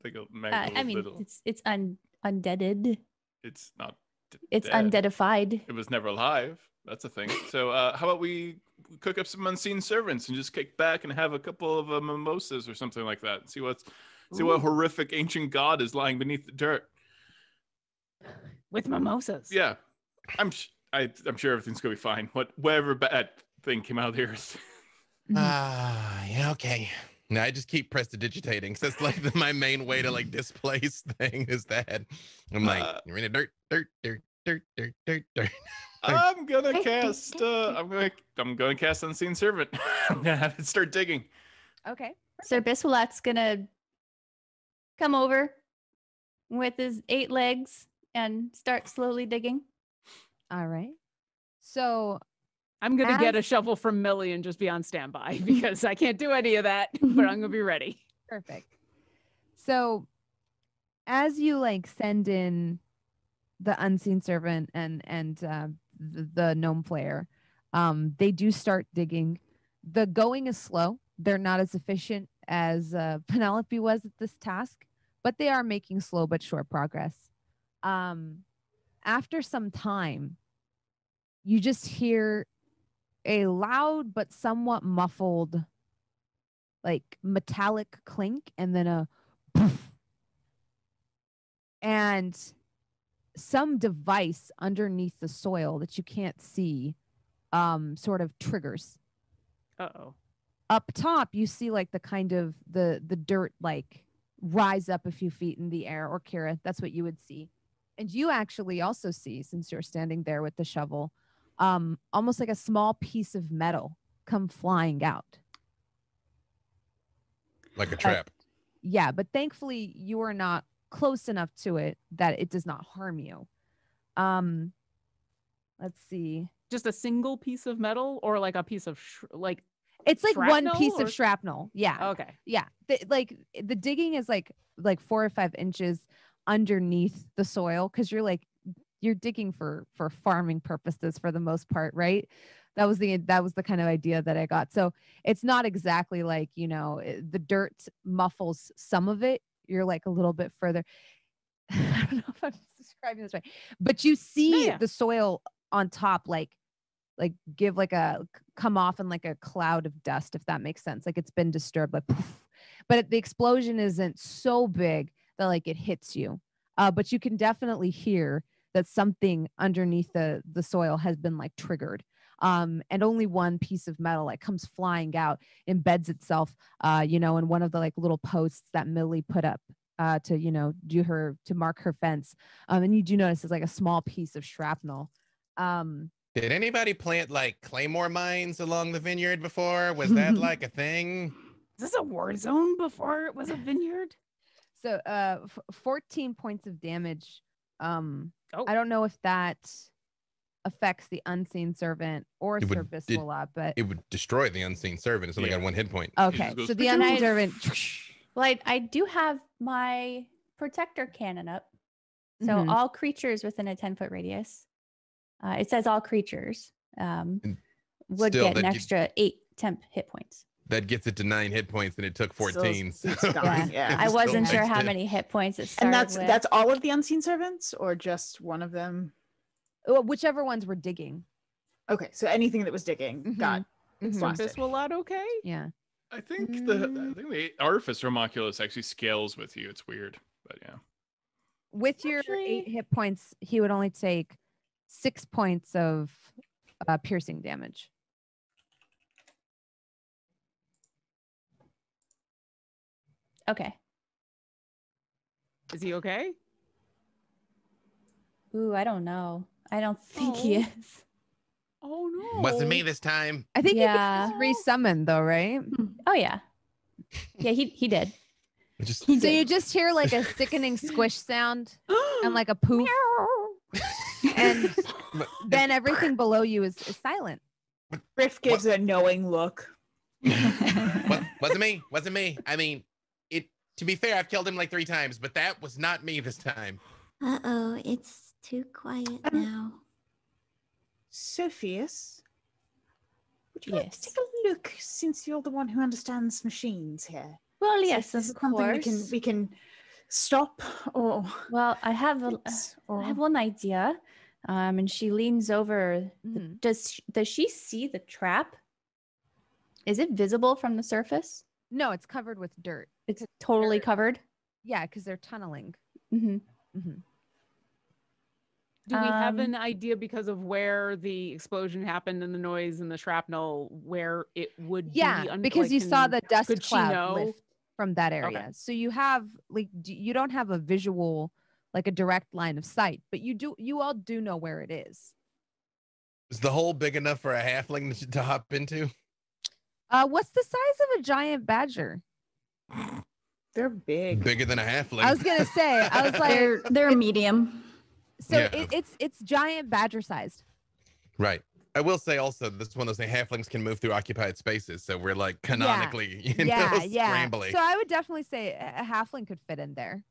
they go Uh, I mean, little. it's it's un undeaded. it's not. d- It's dead. undeadified. It was never alive. That's a thing. So, uh, how about we cook up some unseen servants and just kick back and have a couple of uh, mimosas or something like that? See what's see what horrific ancient god is lying beneath the dirt. with mimosas. Yeah, I'm sh- I, I'm sure everything's gonna be fine. What whatever bad thing came out of the earth. Mhm. Ah, yeah, okay. No, I just keep prestidigitating. 'cause that's like the, my main way to like displace thing is that I'm like, Uh, you're in a dirt, dirt, dirt, dirt, dirt, dirt, dirt. I'm gonna cast. Uh, I'm gonna I'm gonna cast unseen servant. I'm gonna have to start digging. okay. So Biswalat's gonna come over with his eight legs and start slowly digging. All right. So I'm gonna get a shovel from Millie and just be on standby because I can't do any of that, but I'm gonna be ready. Perfect. So as you like send in the unseen servant and and uh, the, the gnome player, um, they do start digging. The going is slow. They're not as efficient as uh, Penelope was at this task, but they are making slow but sure progress. Um, after some time, you just hear a loud but somewhat muffled like metallic clink and then a poof. and some device underneath the soil that you can't see um sort of triggers Uh oh. up top you see like the kind of the the dirt like rise up a few feet in the air Orkira that's what you would see and you actually also see since you're standing there with the shovel um almost like a small piece of metal come flying out Like a trap. yeah but thankfully you are not close enough to it that it does not harm you. Um let's see. Just a single piece of metal or like a piece of sh- like it's like one piece or- of shrapnel. Yeah. Okay. yeah. The, like the digging is like like four or five inches underneath the soil because you're like you're digging for for farming purposes for the most part right? That was the that was the kind of idea that i got. So it's not exactly like you know eh, the dirt muffles some of it you're like a little bit further i don't know if i'm describing this right but you see yeah. the soil on top like like give like a come off in like a cloud of dust if that makes sense like it's been disturbed like poof. but the explosion isn't so big that like it hits you uh, but you can definitely hear that something underneath the the soil has been like triggered um, and only one piece of metal like comes flying out embeds itself uh, you know in one of the like little posts that millie put up uh, to you know do her to mark her fence um, and you do notice it's like a small piece of shrapnel um, Did anybody plant like claymore mines along the vineyard before? Was that like a thing? Is this a war zone before it was a vineyard? So uh f- 14 points of damage. Um Oh. I don't know if that affects the unseen servant or It would- Sir it- Bismillah, but It would destroy the unseen servant. It's only Yeah. got one hit point. okay. goes So the unseen servant Well, I, I do have my protector cannon up. So Mhm. all creatures within a 10 foot radius, uh, it says all creatures, um, would still, get an that gi- extra eight temp hit points. That gets it to nine hit points, and it took 14. it's so gone, yeah. I wasn't sure how nice many hit points it started And that's with. that's all of the unseen servants, or just one of them? Well, whichever ones were digging. Okay, so anything that was digging got Mhm. Is Blasted. this will out okay? Yeah. I think the I Mm. think the artificer homunculus actually scales with you. It's weird, but yeah. With your eight hit points, he would only take six points of uh, piercing damage. okay. Is he okay? Ooh, I don't know. I don't think he Oh. is. Oh no. Wasn't me this time. I think Yeah. you can resummon though, right? Oh, yeah. Yeah, he, he did. Just He So you just hear like a sickening squish sound and like a poof, and then everything below you is, is silent. Griff gives a knowing look. Wa- wasn't me. Wasn't me. I mean, it. To be fair, I've killed him like three times, but that was not me this time. Uh oh, it's too quiet Um, now. Sofieus, would you like to Yes. take a look since you're the one who understands machines here? Well, See if yes, this of is something we can we can stop or Well, I have a, fix I have one idea. Um, and she leans over. the- Mhm. Does sh- does she see the trap? Is it visible from the surface? No, it's covered with dirt. It's totally Dirt. covered. Yeah, because they're tunneling. hmm Do we have Um, an idea because of where the explosion happened and the noise and the shrapnel where it would Yeah, be? un- because like, you saw the dust cloud lift from that area. So you have like you don't have a visual like a direct line of sight, but you do you all do know where it is. Is the hole big enough for a halfling to, to hop into? Uh what's the size of a giant badger? they're big. Bigger than a halfling. I was gonna say, I was like They're they're medium. So Yeah. it, it's it's giant badger sized. right. I will say also this is one of those things halflings can move through occupied spaces, so we're like canonically, you yeah, know, yeah. scrambly. So I would definitely say a a halfling could fit in there.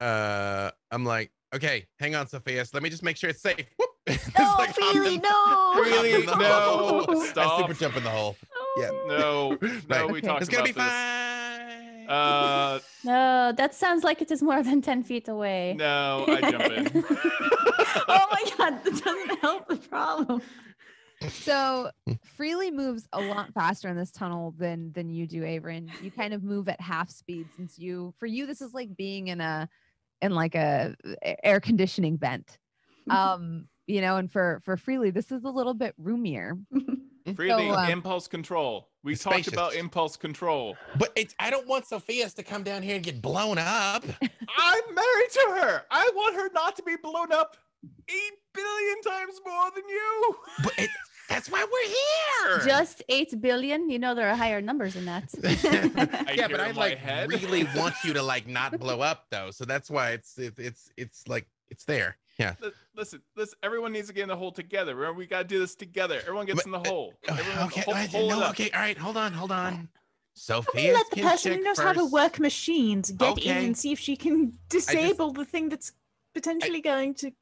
uh, I'm like, okay, hang on, Sofieus. Let me just make sure it's safe. Whoop. It's No, like hopping- Freely, no. Really? in No, hole. I stop. super jump in the hole. Yeah. No, no, Right. we Okay. talked It's gonna be this. fine. Uh, No, that sounds like it is more than ten feet away. no, I jump in. oh my god, that doesn't help the problem. So freely moves a lot faster in this tunnel than than you do, Avren. You kind of move at half speed since you for you this is like being in a in like a a- air conditioning vent. Um, you know, and for for freely, this is a little bit roomier. Freely, So, uh, impulse control. We It's talked about impulse control. But it's I don't want Sofieus to come down here and get blown up. I'm married to her. I want her not to be blown up eight billion times more than you. But it, that's why we're here. Just eight billion. You know there are higher numbers than that. Yeah, but I in like head. really want you to like not blow up though. So that's why it's it, it's it's like it's there. Yeah. Listen, listen. Everyone needs to get in the hole together. Remember, we gotta do this together. Everyone gets But, in the uh, hole. Everyone, okay. hold, I hold didn't it know. up. Okay. All right. Hold on. Hold on. How Sophia let the person who check knows how to work machines get in and see if she can disable the thing that's potentially going to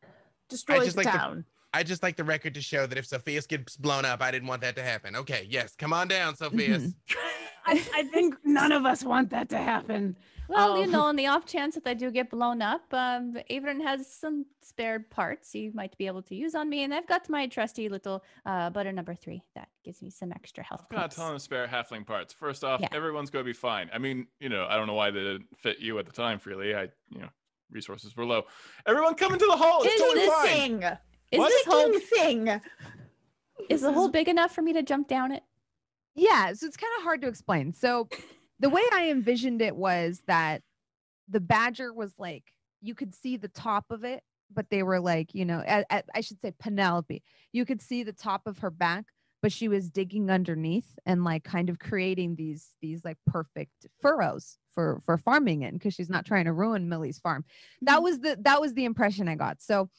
destroy the like to- town. I just like the record to show that if Sofieus gets blown up, I didn't want that to happen. Okay. Yes. Come on down, Sofieus. I, I think none of us want that to happen. Well, you Um, know, on the off chance that I do get blown up, um, Avren has some spare parts you might be able to use on me, and I've got my trusty little uh, butter number three that gives me some extra health I've got a ton of spare halfling parts. First off, Yeah. everyone's going to be fine. I mean, you know, I don't know why they didn't fit you at the time, freely. I, you know, resources were low. Everyone come into the hall. It's Is totally this fine. thing. Is What? this whole thing. is the hole big enough for me to jump down it? Yeah, so it's kind of hard to explain. So the way I envisioned it was that the badger was like you could see the top of it, but they were like, you know, at, at, I should say Penelope. You could see the top of her back, but she was digging underneath and like kind of creating these these like perfect furrows for for farming in because she's not trying to ruin Millie's farm. That mm-hmm. was the that was the impression I got. So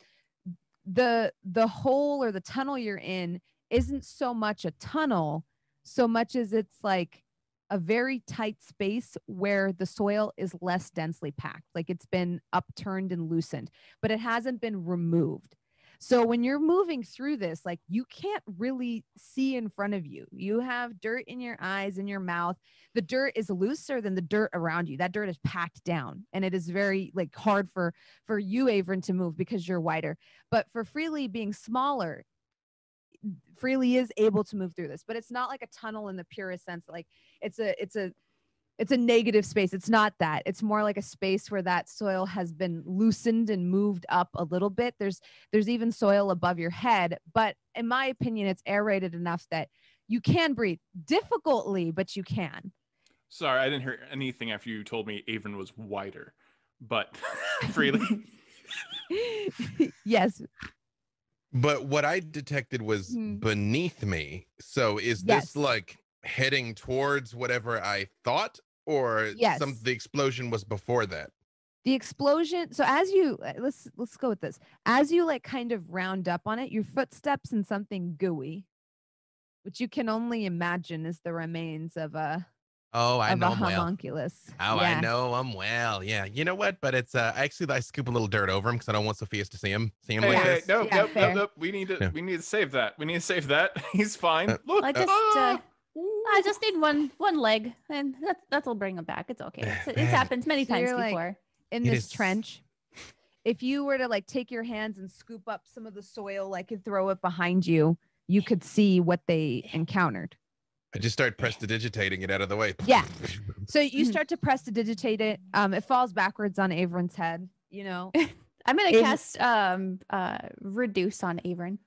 the the hole or the tunnel you're in isn't so much a tunnel so much as it's like a very tight space where the soil is less densely packed like it's been upturned and loosened but it hasn't been removed. So when you're moving through this like you can't really see in front of you. You have dirt in your eyes and your mouth. The dirt is looser than the dirt around you. That dirt is packed down and it is very like hard for for you Avren to move because you're wider. But for freely being smaller freely is able to move through this but it's not like a tunnel in the purest sense like it's a it's a it's a negative space. It's not that. It's more like a space where that soil has been loosened and moved up a little bit. There's there's even soil above your head but in my opinion it's aerated enough that you can breathe difficultly but you can. Sorry, I didn't hear anything after you told me Avren was wider, but freely. yes But what I detected was Hmm. beneath me. So is Yes. this like heading towards whatever I thought, or Yes. some the explosion was before that? the explosion so as you uh, let's let's go with this as you like kind of round up on it your footsteps in something gooey which you can only imagine is the remains of a Oh, I of know a 'em well. homunculus Oh, yeah. I know him well. Yeah, you know what? But it's uh, actually I scoop a little dirt over him because I don't want Sofieus to see him. See him Hey, like hey, this. no, Yeah, no, no, fair. no. We need to, Yeah. we need to save that. We need to save that. He's fine. Uh, Look, I just ah! uh, I just need one one leg, and that that'll bring him back. It's okay. It's, it's happened many So times you're like- before. in It this is- trench if you were to like take your hands and scoop up some of the soil like and throw it behind you you could see what they encountered I just start prestidigitating it out of the way. Yeah. so you Mhm. start to prestidigitate it um it falls backwards on Avren's head you know I'm gonna Avren- cast um uh reduce on Avren.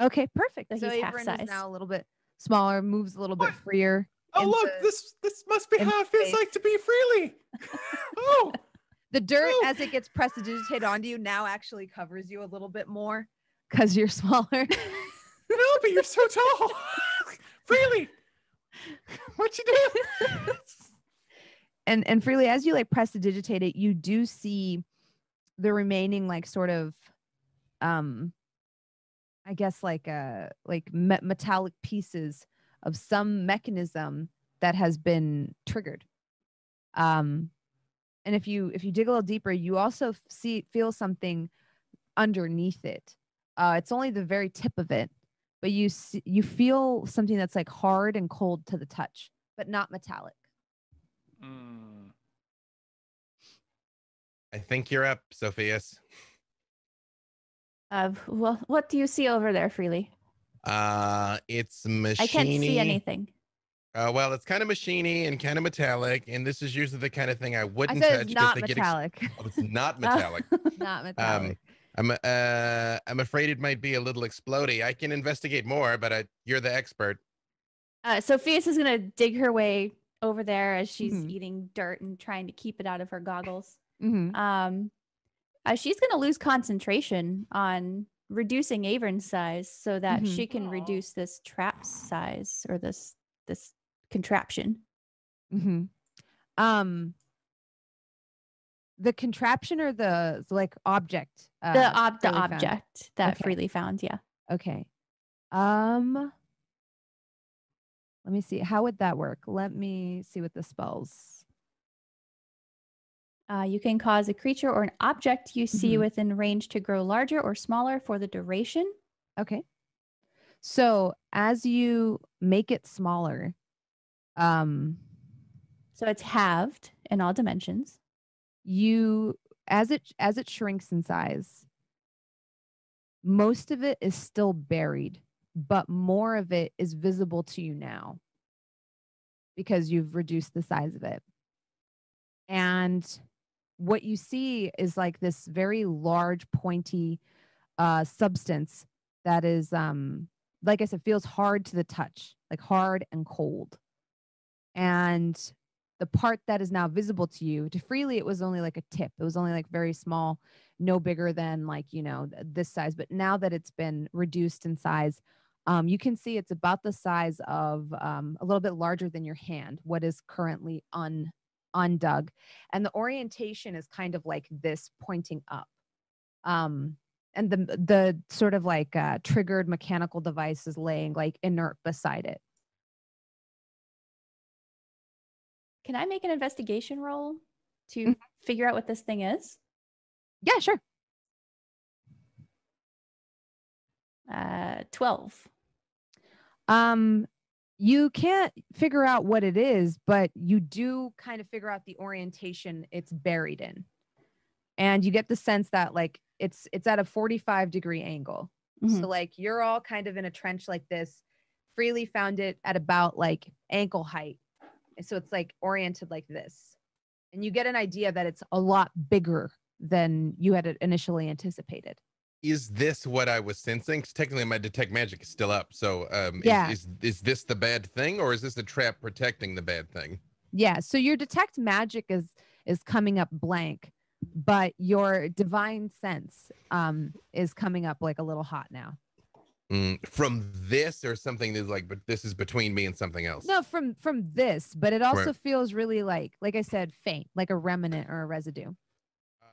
okay perfect So so he's half Avren size. is now a little bit smaller moves a little bit What? freer Oh, in look, this this must be how it feels space. like to be freely. oh, the dirt Oh. as it gets prestidigitated onto you now actually covers you a little bit more because you're smaller no, but you're so tall. freely. What you do? and and freely as you like prestidigitate it you do see the remaining like sort of um i guess like uh like me- metallic pieces of some mechanism that has been triggered um and if you if you dig a little deeper you also see feel something underneath it uh it's only the very tip of it but you see, you feel something that's like hard and cold to the touch but not metallic Mm. I think you're up, Sofieus. Uh, well, what do you see over there, Freely? Uh, it's machine. I can't see anything. Uh, well, it's kind of machiney and kind of metallic, and this is usually the kind of thing I i wouldn't said touch it's because not they get. Ex- metallic oh, it's not metallic. not metallic. I'm uh I'm afraid it might be a little explody. I can investigate more, but I, you're the expert. Uh, Sofieus is gonna dig her way over there as she's Mhm. eating dirt and trying to keep it out of her goggles. Mhm. Um, uh, she's gonna lose concentration on reducing Avren's size so that Mhm. she can Aw. reduce this trap size or this this contraption. Mhm. Um, the contraption or the, like object? Uh, the ob- the found? object that Okay. Freely found. Yeah. Okay. Um, let me see. How would that work? Let me see what the spells. Uh, you can cause a creature or an object you see Mhm. within range to grow larger or smaller for the duration. Okay. So as you make it smaller, um, So it's halved in all dimensions. You as it as it shrinks in size, most of it is still buried, but more of it is visible to you now because you've reduced the size of it. And what you see is like this very large, pointy uh, substance that is, um, like I said, feels hard to the touch, like hard and cold. And the part that is now visible to you, to Freely, it was only like a tip. It was only like very small, no bigger than like, you know, this size. But now that it's been reduced in size, um, you can see it's about the size of um, a little bit larger than your hand, what is currently un undug. And the orientation is kind of like this pointing up. Um, and the the sort of like uh, triggered mechanical device is laying like inert beside it. Can I make an investigation roll to Mhm. figure out what this thing is? Yeah, sure. Uh, 12. Um, you can't figure out what it is, but you do kind of figure out the orientation it's buried in. And you get the sense that like it's it's at a 45 degree angle. Mhm. So like you're all kind of in a trench like this. Freely found it at about like ankle height. And so it's like oriented like this. And you get an idea that it's a lot bigger than you had initially anticipated. Is this what I was sensing? technically, my detect magic is still up. So, um, Yeah. is, is is this the bad thing, or is this a trap protecting the bad thing? Yeah. So your detect magic is is coming up blank, but your divine sense um is coming up like a little hot now. Mm, from this, or something that's like, but this is between me and something else. No, from from this, but it also Right. feels really like like I said, faint, like a remnant or a residue.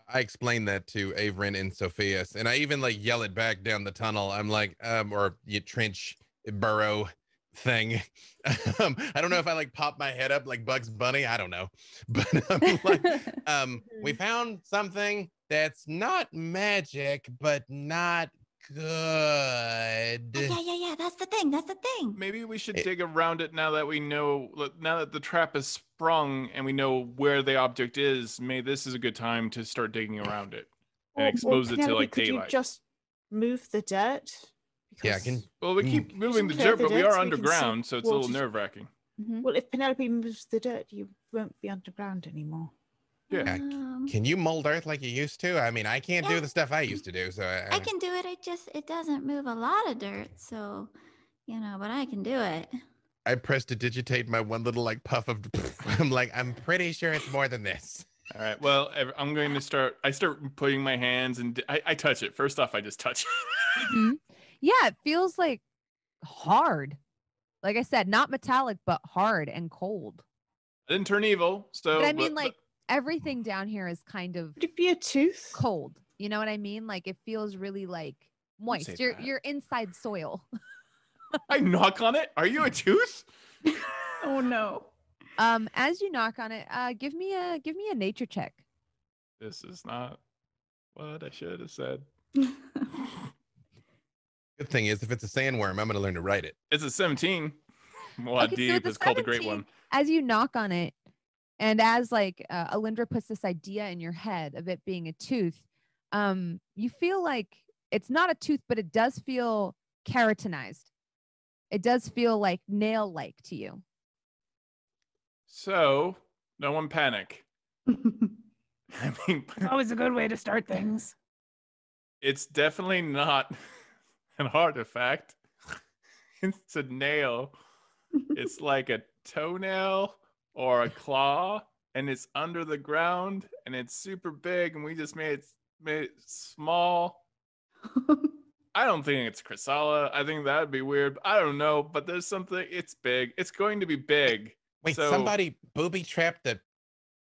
I explained that to Avren and Sofieus, and I even like yell it back down the tunnel. I'm like, um, or you trench burrow thing. um, I don't know if I like pop my head up like Bugs Bunny. I don't know, but I'm like, um, we found something that's not magic, but not good. Oh, yeah, yeah, yeah. That's the thing. That's the thing. Maybe we should It- dig around it now that we know now that the trap is sprung and we know where the object is. May this is a good time to start digging around it and Or- or expose it to Penelope, like could daylight. You just move the dirt. Yeah, I can Well, we Mm. keep moving the Clear dirt, the but we are so we underground, so it's a little nerve wracking. Mhm. Well, if Penelope moves the dirt, you won't be underground anymore. Yeah. Um, can you mold earth like you used to? I mean, I can't do the stuff I used to do, so I, I can do it. It just it doesn't move a lot of dirt, so you know, but I can do it. I prestidigitate my one little like puff of. I'm like, I'm pretty sure it's more than this. All right. Well, I'm going to start. I start putting my hands and I touch it. First off, I just touch it. Mhm. Yeah, it feels like hard. Like I said, not metallic, but hard and cold. I didn't turn evil, so. But I mean, like everything down here is kind of Would it be a tooth? cold. You know what I mean? Like it feels really like moist. You're that. you're inside soil. I knock on it. Are you a tooth? Oh no. Um, as you knock on it, uh, give me a give me a nature check. This is not what I should have said. Good thing is, if it's a sandworm, I'm gonna learn to write it. It's a 17. What Okay, deep with the is called a great one. As you knock on it, and as like uh, Alyndra puts this idea in your head of it being a tooth, um, you feel like it's not a tooth, but it does feel keratinized. It does feel like nail like to you. So, no one panic. I mean, Always a good way to start things. it's definitely not an artifact. It's a nail. It's like a toenail or a claw, and it's under the ground, and it's super big, and we just made it made it small. I don't think it's Chrysala. I think that'd be weird. I don't know, but there's something. It's big. It's going to be big. Wait, So- somebody booby trapped the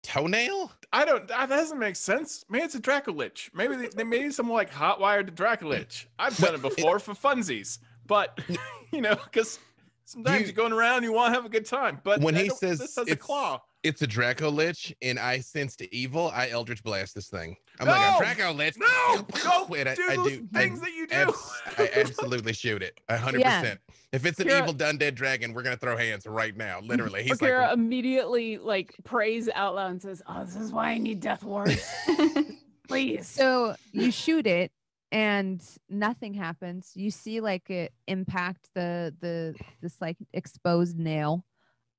toenail? I don't. That doesn't make sense. Maybe it's a Dracolich. Maybe they, they maybe someone like hotwired to Dracolich. I've done it before for funsies, but you know, because sometimes You- you, are going around, you want to have a good time. But When he says this has a it's- claw, it's a Draco Lich, and I sensed evil. I Eldritch Blast this thing. I'm like No! a Draco Lich. No, don't Wait, I, do I those do. things I, that you do. abs- I absolutely shoot it. A hundred Yeah. percent. If it's an Kira- evil done dead dragon, we're gonna throw hands right now. Literally, he's Orkira like, immediately like prays out loud and says, "Oh, this is why I need death wards. Please." So you shoot it and nothing happens. You see like it impact the the this like exposed nail.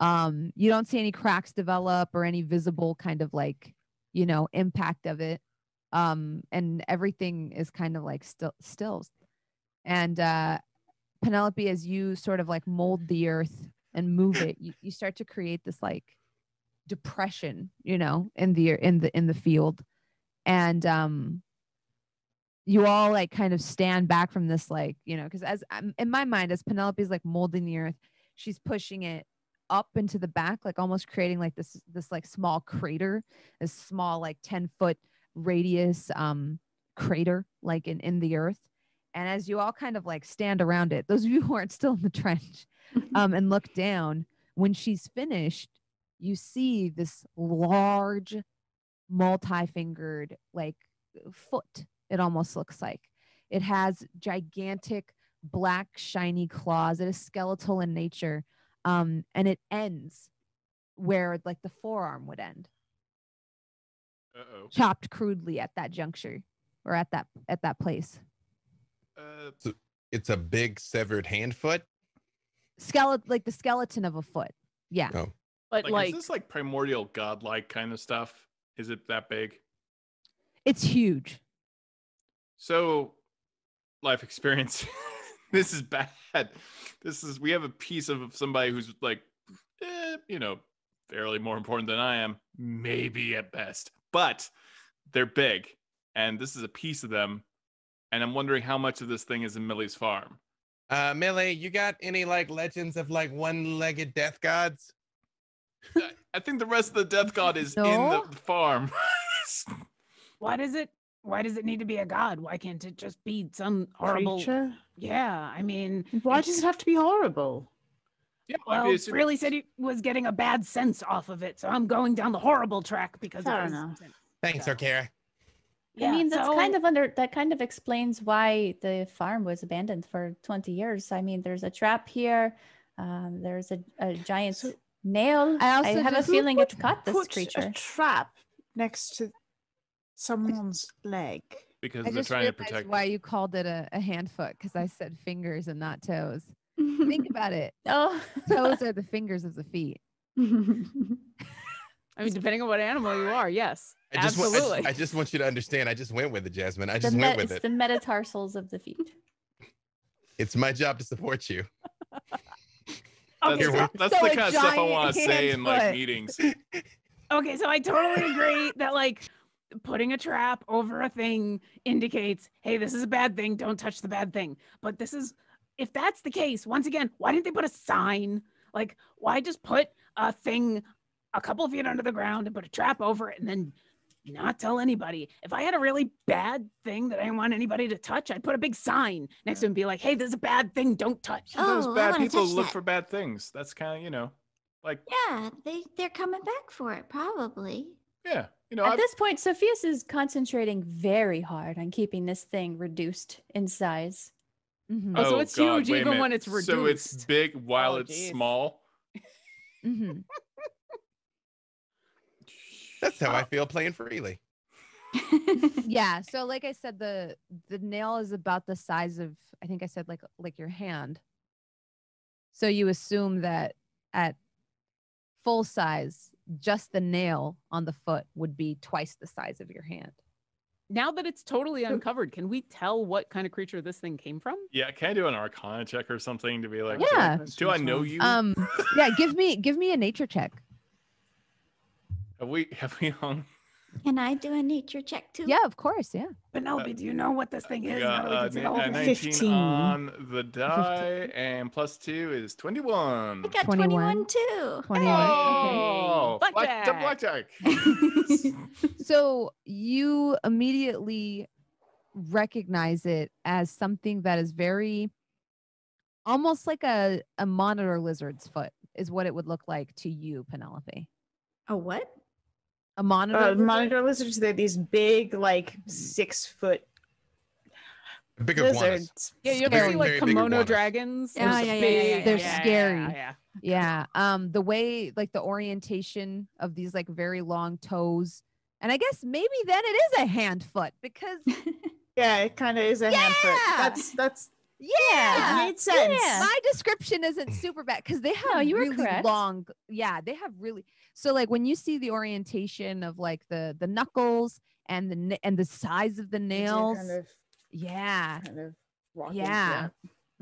Um you don't see any cracks develop or any visible kind of like, you know, impact of it. Um and everything is kind of like still stills. And uh Penelope as you sort of like mold the earth and move it, you, you start to create this like depression, you know, in the in the in the field. And um you all like kind of stand back from this like you know because as um, in my mind as penelope's like molding the earth she's pushing it up into the back like almost creating like this this like small crater this small like 10 foot radius um crater like in in the earth. And as you all kind of like stand around it those of you who aren't still in the trench um and look down when she's finished you see this large multi-fingered like foot it almost looks like it has gigantic black shiny claws it is skeletal in nature um and it ends where like the forearm would end Uh-oh. chopped crudely at that juncture or at that at that place Uh, it's a big severed hand foot. skeleton like the skeleton of a foot yeah Oh. but like, like, is this like primordial godlike kind of stuff? Is it that big? it's huge So, life experience. this is bad. This is we have a piece of somebody who's like, eh, you know, fairly more important than I am, maybe at best, but they're big, and this is a piece of them. And I'm wondering how much of this thing is in Millie's farm. Uh, Millie, you got any like legends of like one-legged death gods? I- I think the rest of the death god is in the farm. what is it? Why does it need to be a god? Why can't it just be some horrible? Creature? Yeah, I mean, Why does it have to be horrible? yeah, Well, obviously- really said he was getting a bad sense off of it, so I'm going down the horrible track because Fair it was, enough. Thanks, Yeah. Orkira. Yeah, I mean, that's so- kind of under that kind of explains why the farm was abandoned for 20 years. I mean, there's a trap here. Um, there's a, a giant So- nail. I also have a feeling Who it's would caught this put creature. A trap next to someone's leg. because i they're just trying to realized protect. why you called it a, a hand foot because i said fingers and not toes think about it oh, toes are the fingers of the feet I mean, depending on what animal you are, yes, I just, want, absolutely. I, I just want you to understand. I just went with it, Jasmine. I just met- went with it's it. the metatarsals of the feet. It's my job to support you. That's, You're that's so the kind of stuff I want to say hand in like meetings. Okay, so I totally agree that like putting a trap over a thing indicates, hey, this is a bad thing. Don't touch the bad thing. But this is, if that's the case, once again, why didn't they put a sign? Like, why just put a thing a couple feet under the ground and put a trap over it and then not tell anybody? If I had a really bad thing that I didn't want anybody to touch, I'd put a big sign next to it and be like, hey, this is a bad thing. Don't touch. Those Oh, I bad people look that. for bad things. That's kind of you know, like Yeah, they they're coming back for it probably. Yeah, you know. At I've, this point, Sofieus is concentrating very hard on keeping this thing reduced in size. Mhm. Oh, so it's huge even when minute. it's So it's big while Oh, it's geez. small. Mhm. That's how I feel playing freely. yeah so like i said the the nail is about the size of i think i said like like your hand so you assume that at full size just the nail on the foot would be twice the size of your hand Now that it's totally uncovered, can we tell what kind of creature this thing came from? Yeah, can I do an Arcana check or something to be like, Yeah. do, do I know you? um yeah give me give me a nature check have we have we hung? Can I do a nature check too? yeah of course yeah Penelope, do you know what this thing is? got Now we uh, can the whole uh, thing? 19 15. on the die, and plus two is 21. I got 21. 21 too. 21 okay. Oh, black, Blackjack. blackjack. so you immediately recognize it as something that is very almost like a, a monitor lizard's foot is what it would look like to you penelope A what? A monitor. Uh, lizard? monitor lizards, they're these big, like six foot Big lizards. Yeah, you ever Very, see like very Komodo dragons? Yeah, yeah, yeah, big- yeah, yeah, They're scary. Yeah, yeah. Yeah. Um, the way like the orientation of these like very long toes. And I guess maybe then it is a hand foot because Yeah, it kind of is a hand foot. That's that's yeah. it made sense. yeah. My description isn't super bad because they have No, you were really correct. long. Yeah, they have really. So like when you see the orientation of like the the knuckles and the and the size of the nails, Kind of, yeah, kind of walking, Yeah.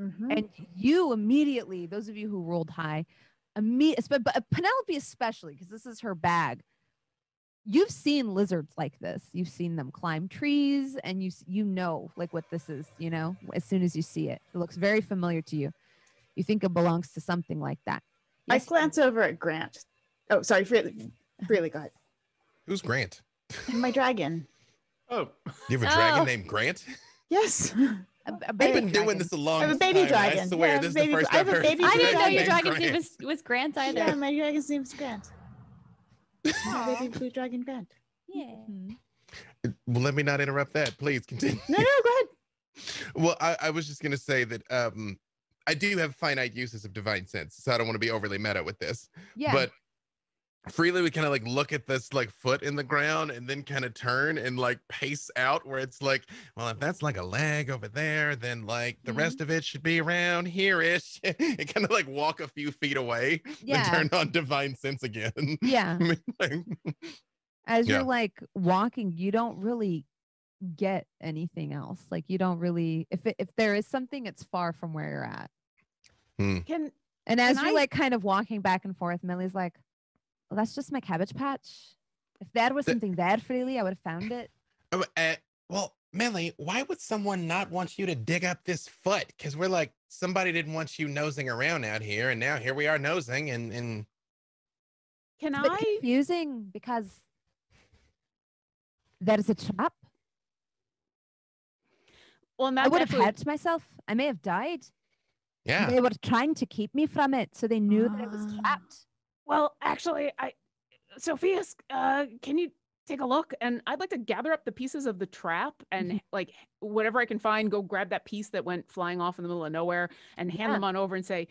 Mhm. and you immediately, those of you who rolled high, imme- but, but Penelope especially because this is her bag. You've seen lizards like this. You've seen them climb trees, and you you know like what this is. You know as soon as you see it, it looks very familiar to you. You think it belongs to something like that. I Yes, glance over at Grant. Oh, sorry, Freely. Freely, go ahead. Who's Grant? My dragon. Oh, You have a dragon Oh. named Grant? Yes. a, a I've baby been doing this a long time. I have time. a baby I dragon. swear, Yeah, I have this a is the baby- first I have I've a heard. I didn't know dragon your named dragon's name Grant. was, was Grant either. yeah, my dragon's name's Grant. My baby blue dragon Grant. Yeah. Mhm. Well, let me not interrupt that. Please continue. No, no, go ahead. Well, I, I was just gonna say that um, I do have finite uses of divine sense, so I don't want to be overly meta with this. Yeah. But freely, we kind of like look at this like foot in the ground and then kind of turn and like pace out where it's like, well, if that's like a leg over there, then like the rest Mm-hmm. of it should be around here ish. and kind of like walk a few feet away, Yeah. then turn on divine sense again. yeah. I mean, like, As Yeah. you're like walking, you don't really get anything else. Like you don't really if it, if there is something, it's far from where you're at. Can And as Can you're I- like kind of walking back and forth, Millie's like, well, that's just my cabbage patch. If that was The- something there freely, I would have found it. Oh, uh, well, Millie, why would someone not want you to dig up this foot? Because we're like, somebody didn't want you nosing around out here, and now here we are nosing, and and can It's a bit I? confusing because that is a trap. Well, I that's would have actually helped myself. I may have died. yeah, They were trying to keep me from it, so they knew that it was Ah. trapped. Well, actually, I, Sofieus, uh, can you take a look? And I'd like to gather up the pieces of the trap and Mm-hmm. like whatever I can find, go grab that piece that went flying off in the middle of nowhere and hand Yeah. them on over and say,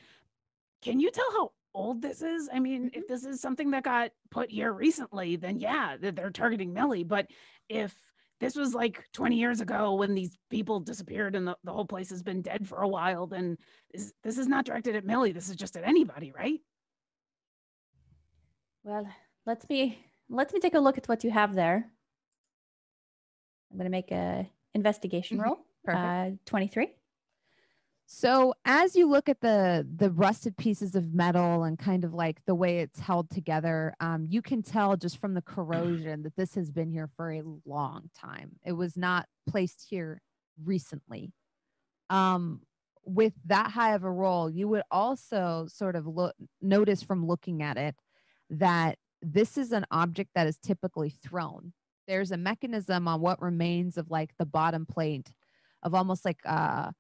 "Can you tell how old this is? I mean, Mm-hmm. if this is something that got put here recently, then yeah, they're, they're targeting Millie. But if this was like 20 years ago when these people disappeared and the, the whole place has been dead for a while, then this, this is not directed at Millie. This is just at anybody, right? Well, let me let me take a look at what you have there. I'm gonna make a investigation Mhm. roll. Perfect. Uh, Twenty-three. So as you look at the the rusted pieces of metal and kind of like the way it's held together, um, you can tell just from the corrosion that this has been here for a long time. It was not placed here recently. Um, with that high of a roll, you would also sort of look notice from looking at it that this is an object that is typically thrown. There's a mechanism on what remains of like the bottom plate of almost like uh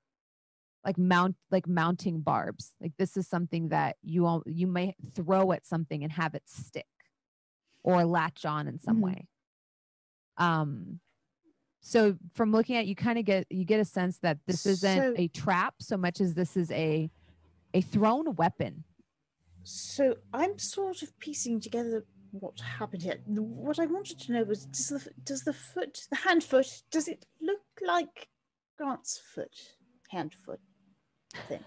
like mount like mounting barbs like this is something that you all you may throw at something and have it stick or latch on in some Mhm. way um so from looking at you kind of get you get a sense that this isn't So- a trap so much as this is a a thrown weapon So I'm sort of piecing together what happened here. What I wanted to know was does the does the foot, the hand foot, does it look like Grant's foot, hand foot thing?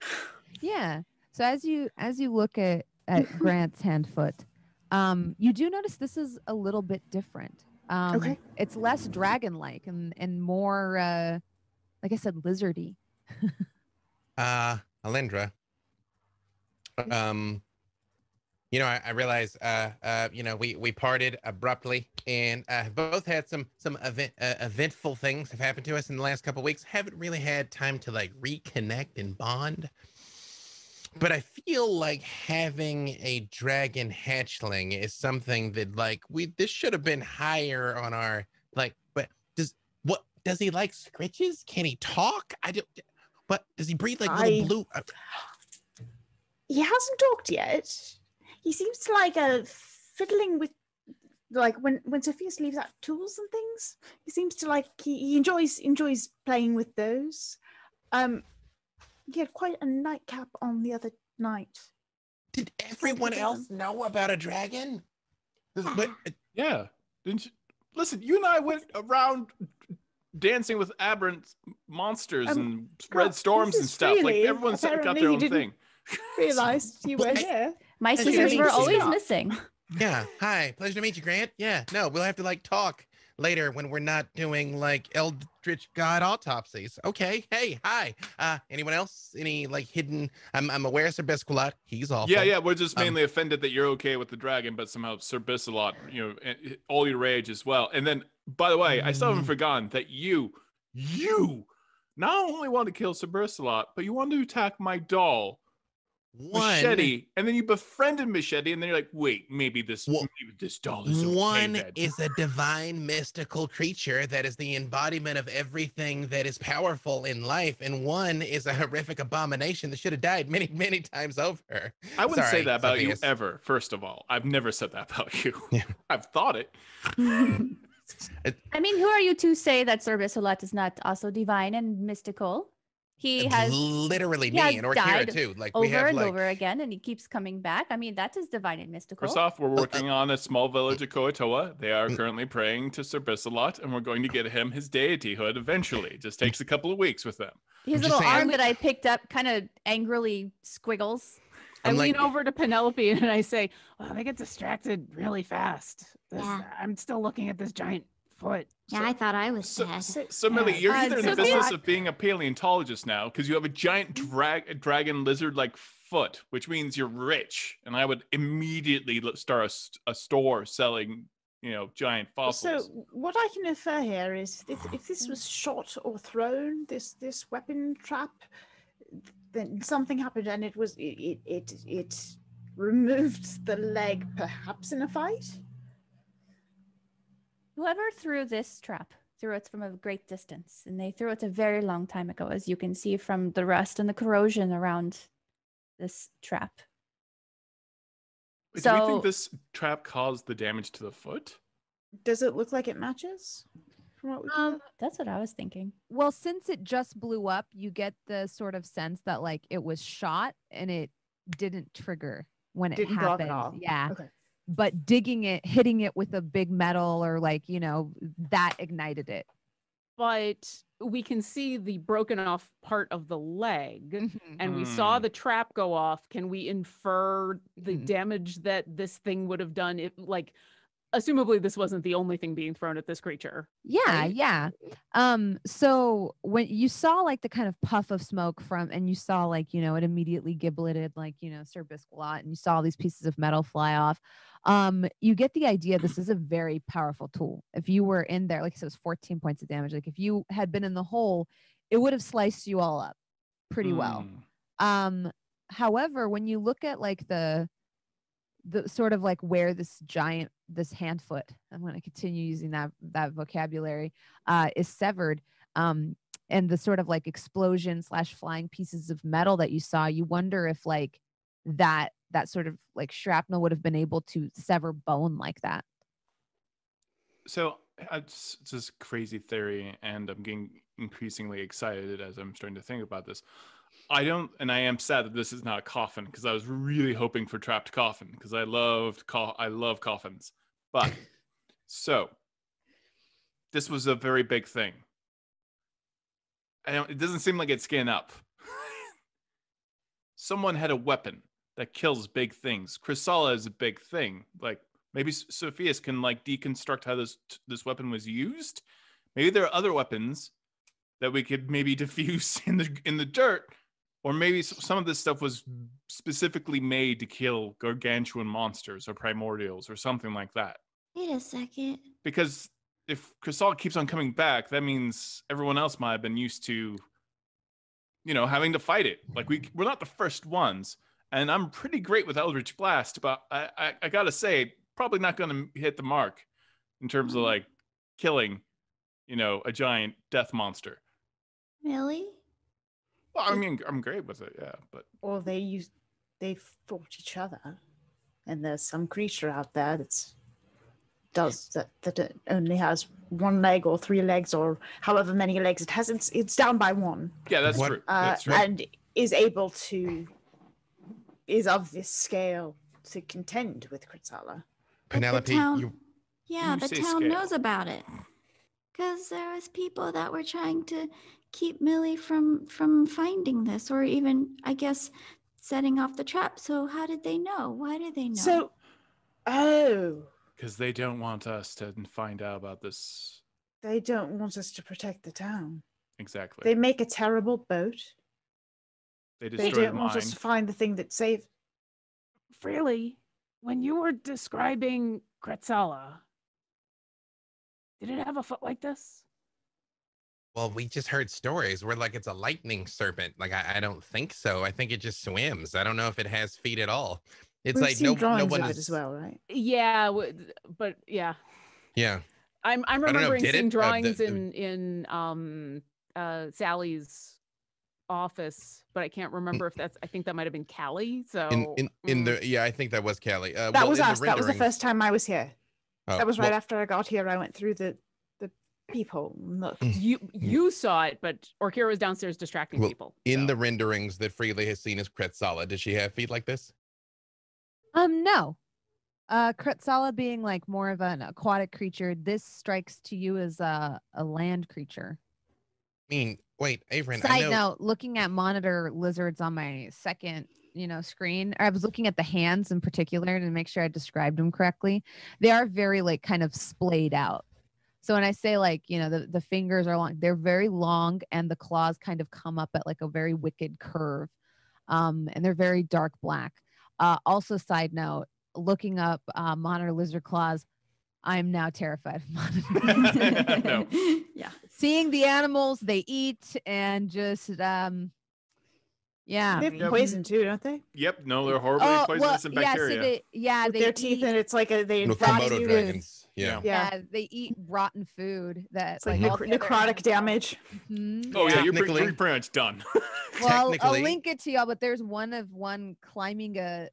yeah so as you as you look at at grant's hand foot um you do notice this is a little bit different um Okay. it's less dragon like and and more uh like i said lizardy uh, Alyndra. Um, you know, I, I realize, uh, uh, you know, we we parted abruptly, and uh, both had some some event uh, eventful things have happened to us in the last couple weeks. Haven't really had time to like reconnect and bond. But I feel like having a dragon hatchling is something that like we this should have been higher on our like. But does what does he like scritches? Can he talk? I don't. But does he breathe like little I- blue? He hasn't talked yet. He seems to like a fiddling with like when when Sofieus leaves out tools and things. He seems to like he, he enjoys enjoys playing with those. Um, he had quite a nightcap on the other night. Did everyone again. else know about a dragon? But Yeah. Didn't you? Listen, you and I went around dancing with aberrant monsters Um, and God, spread storms and is stuff. like everyone's got their you own didn't- thing. Realized you were here. My Pleasure to scissors were always missing. yeah, hi, pleasure to meet you, Grant. Yeah, no, we'll have to like talk later when we're not doing like Eldritch God autopsies. Okay, hey, hi. Uh, anyone else? Any like hidden? I'm I'm aware of Sir Bisculat. He's awful. Yeah, yeah, we're just Um, mainly offended that you're okay with the dragon, but somehow Sir Bissalot, you know, and- and all your rage as well. And then, by the way, I still haven't Mm. forgotten that you, you, not only want to kill Sir Bissalot, but you want to attack my doll, One. Machete, and then you befriended Machete, and then you're like, wait, maybe this, Wha- maybe this doll is okay One then. is a divine mystical creature that is the embodiment of everything that is powerful in life, and one is a horrific abomination that should have died many, many times over. I wouldn't say that about Sofieus. you ever. First of all, I've never said that about you. Yeah. I've thought it. I mean, who are you to say that Sir Bissalat is not also divine and mystical? He has literally he me has and Orkira died too. Like we over have and like over again, and he keeps coming back. I mean, that is divine and mystical. First off, we're uh, working on a small village of Kuo-toa. They are Mm. currently praying to Sir Bissalot, and we're going to get him his deityhood eventually. It just takes a couple of weeks with them. His little saying- arm that I picked up kind of angrily squiggles. I I'm lean over to Penelope and I say, "Well, they get distracted really fast. This, Yeah. I'm still looking at this giant foot." Yeah, I thought I was So, dead. so Millie, Yeah. you're Uh, either in the Sophia- business of being a paleontologist now because you have a giant drag, dragon lizard-like foot, which means you're rich, and I would immediately lo- start a store selling, you know, giant fossils. So what I can infer here is if, if this was shot or thrown, this this weapon trap, then something happened and it was it it it, it removed the leg, perhaps in a fight. Whoever threw this trap threw it from a great distance, and they threw it a very long time ago, as you can see from the rust and the corrosion around this trap. Wait, Do we think this trap caused the damage to the foot? Does it look like it matches? From what we Um. That's what I was thinking. Well, since it just blew up, you get the sort of sense that like it was shot and it didn't trigger when it Didn't block it happened. off. Yeah. Okay. But digging it, hitting it with a big metal or like, you know, that ignited it. But we can see the broken off part of the leg. and we saw Hmm. the trap go off can we infer the Mhm. damage that this thing would have done if like assumably this wasn't the only thing being thrown at this creature Yeah, right? yeah. Um, so when you saw like the kind of puff of smoke from, and you saw like you know it immediately gibleted like you know Sir Biscuit, and you saw all these pieces of metal fly off. Um, you get the idea. This is a very powerful tool. If you were in there, like I said, it was 14 points of damage. Like if you had been in the hole, it would have sliced you all up pretty well. Hmm. Um, however, when you look at like the the sort of like where this giant this hand foot, I'm going to continue using that that vocabulary, uh, is severed. Um, and the sort of like explosion slash flying pieces of metal that you saw, you wonder if like that that sort of like shrapnel would have been able to sever bone like that. So it's this crazy theory, and I'm getting increasingly excited as I'm starting to think about this. I don't, and I am sad that this is not a coffin because I was really hoping for trapped coffin because I loved co- I love coffins. But so this was a very big thing. I don't, it doesn't seem like it's getting up. Someone had a weapon that kills big things. Chrysala is a big thing. Like maybe Sofieus can like deconstruct how this this weapon was used. Maybe there are other weapons that we could maybe diffuse in the in the dirt, or maybe some of this stuff was specifically made to kill gargantuan monsters or primordials or something like that. Wait a second. Because if Chrysal keeps on coming back, that means everyone else might have been used to, you know, having to fight it. Like we we're not the first ones, and I'm pretty great with Eldritch Blast, but I I, I gotta say, probably not gonna hit the mark in terms of mm-hmm. like killing, you know, a giant death monster. Really? Well, I mean, I'm great with it, yeah, but Or they use they fought each other. and there's some creature out there that's does that that it only has one leg or three legs or however many legs it has. It's it's down by one, Yeah, that's What- true. uh, That's true. and is able to is of this scale to contend with Kritzala. But the Penelope, town- you, Yeah, You the town scale. knows about it. Cause there was people that were trying to keep Millie from from finding this, or even I guess setting off the trap. So how did they know? Why did they know? So, oh, Because they don't want us to find out about this they don't want us to protect the town. exactly. They make a terrible boat. They they don't want us to find the thing that saved. Freely, when you were describing Kretzala, did it have a foot like this? Well, we just heard stories where like it's a lightning serpent. Like I, I don't think so. I think it just swims. I don't know if it has feet at all. It's We've like seen no, no one of is, as well, right? Yeah, w- but yeah, Yeah, I'm I'm don't know, remembering did seeing it? Uh, the- drawings in in um uh Sally's office, but I can't remember if that's. I think that might have been Callie. So in in, in mm. the yeah, I think that was Callie. Uh, That well, was the us. That was the first time I was here. oh, that was right well, after I got here. I went through the the peephole. and looked. you you saw it, but Orkira was downstairs distracting Well, people. In so. the renderings that Freely has seen as Kretzala, does she have feet like this? Um, no. Uh, Kretzala being like more of an aquatic creature, this strikes to you as a, a land creature. I mean, wait, Avren, I know. note, looking at monitor lizards on my second, you know, screen, I was looking at the hands in particular to make sure I described them correctly. They are very like kind of splayed out. So when I say like, you know, the, the fingers are long, they're very long and the claws kind of come up at like a very wicked curve. Um, and they're very dark black. Uh, also, side note, looking up uh, monitor lizard claws, I'm now terrified of monitor. No. yeah. Seeing the animals they eat and just um yeah. They have Yep. poison too, don't they? Yep. No, they're horribly Oh, poisonous in yeah, bacteria. so they, yeah, With they their teeth, and it's like a, they No, rot Komodo you. dragons. Yeah. Yeah, yeah, they eat rotten food that it's like, like, necro- all the other necrotic animals- damage. Mhm. oh yeah, you're pretty, you're pretty much done. Well, I'll, I'll link it to y'all, but there's one of one climbing a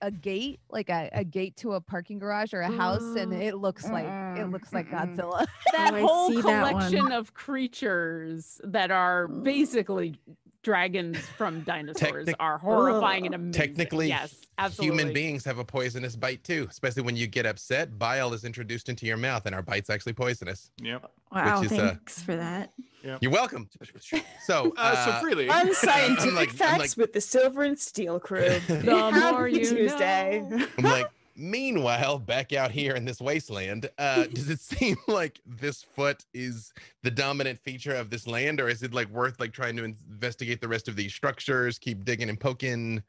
a gate, like a, a gate to a parking garage or a house, and Mm, it looks like it mm-mm, looks like mm-mm. Godzilla. that Oh, whole see that collection of creatures that are basically dragons from dinosaurs Technic- are horrifying and amazing. Technically, yes, absolutely. human beings have a poisonous bite too, especially when you get upset. Bile is introduced into your mouth, and our bite's actually poisonous. yep. Wow. is, uh, thanks for that. You're welcome. So, Uh, so uh, freely. Unscientific I'm like- I'm facts like- with the Silver and Steel crew. The Happy more you Tuesday. know. I'm like, meanwhile, back out here in this wasteland, uh, does it seem like this foot is the dominant feature of this land, or is it like worth like trying to investigate the rest of these structures, keep digging and poking,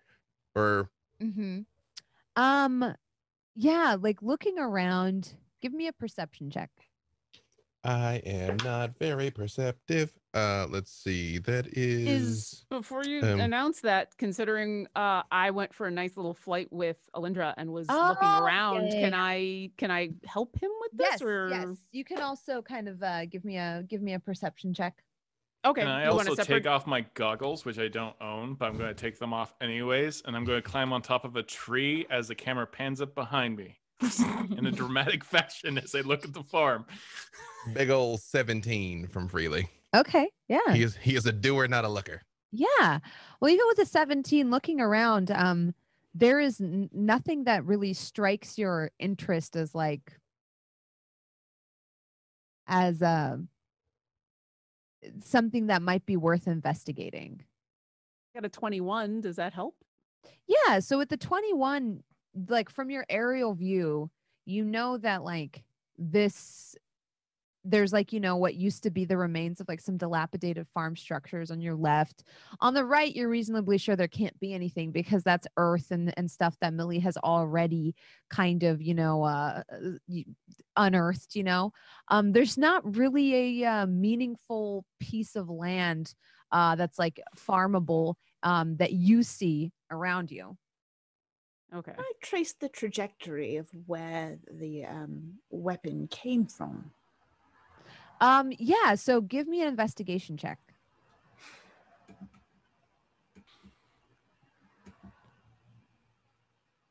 or Mm-hmm. Um, yeah, like looking around. Give me a perception check. I am not very perceptive. Uh, let's see. That is, Is before you um, announce that, considering uh, I went for a nice little flight with Alyndra and was looking Oh, around, yeah, yeah, can I can I help him with this? Yes, or yes. You can also kind of uh, give me a give me a perception check. okay, Can I you want also a separate? take off my goggles, which I don't own, but I'm going to take them off anyways, and I'm going to climb on top of a tree as the camera pans up behind me in a dramatic fashion as I look at the farm. big old 17 from Freely. Okay, yeah. He is he is a doer, not a looker. Yeah. Well, even with a 17 looking around, um, there is n- nothing that really strikes your interest as like as uh, something that might be worth investigating. Got a twenty-one. Does that help? Yeah. So with the 21, like from your aerial view, you know that like this there's like you know what used to be the remains of like some dilapidated farm structures on your left. On the right you're reasonably sure there can't be anything because that's earth and and stuff that millie has already kind of you know uh uh, unearthed you know? Um there's not really a uh, meaningful piece of land uh that's like farmable um that you see around you Okay. I traced the trajectory of where the um, weapon came from. um yeah so give me an investigation check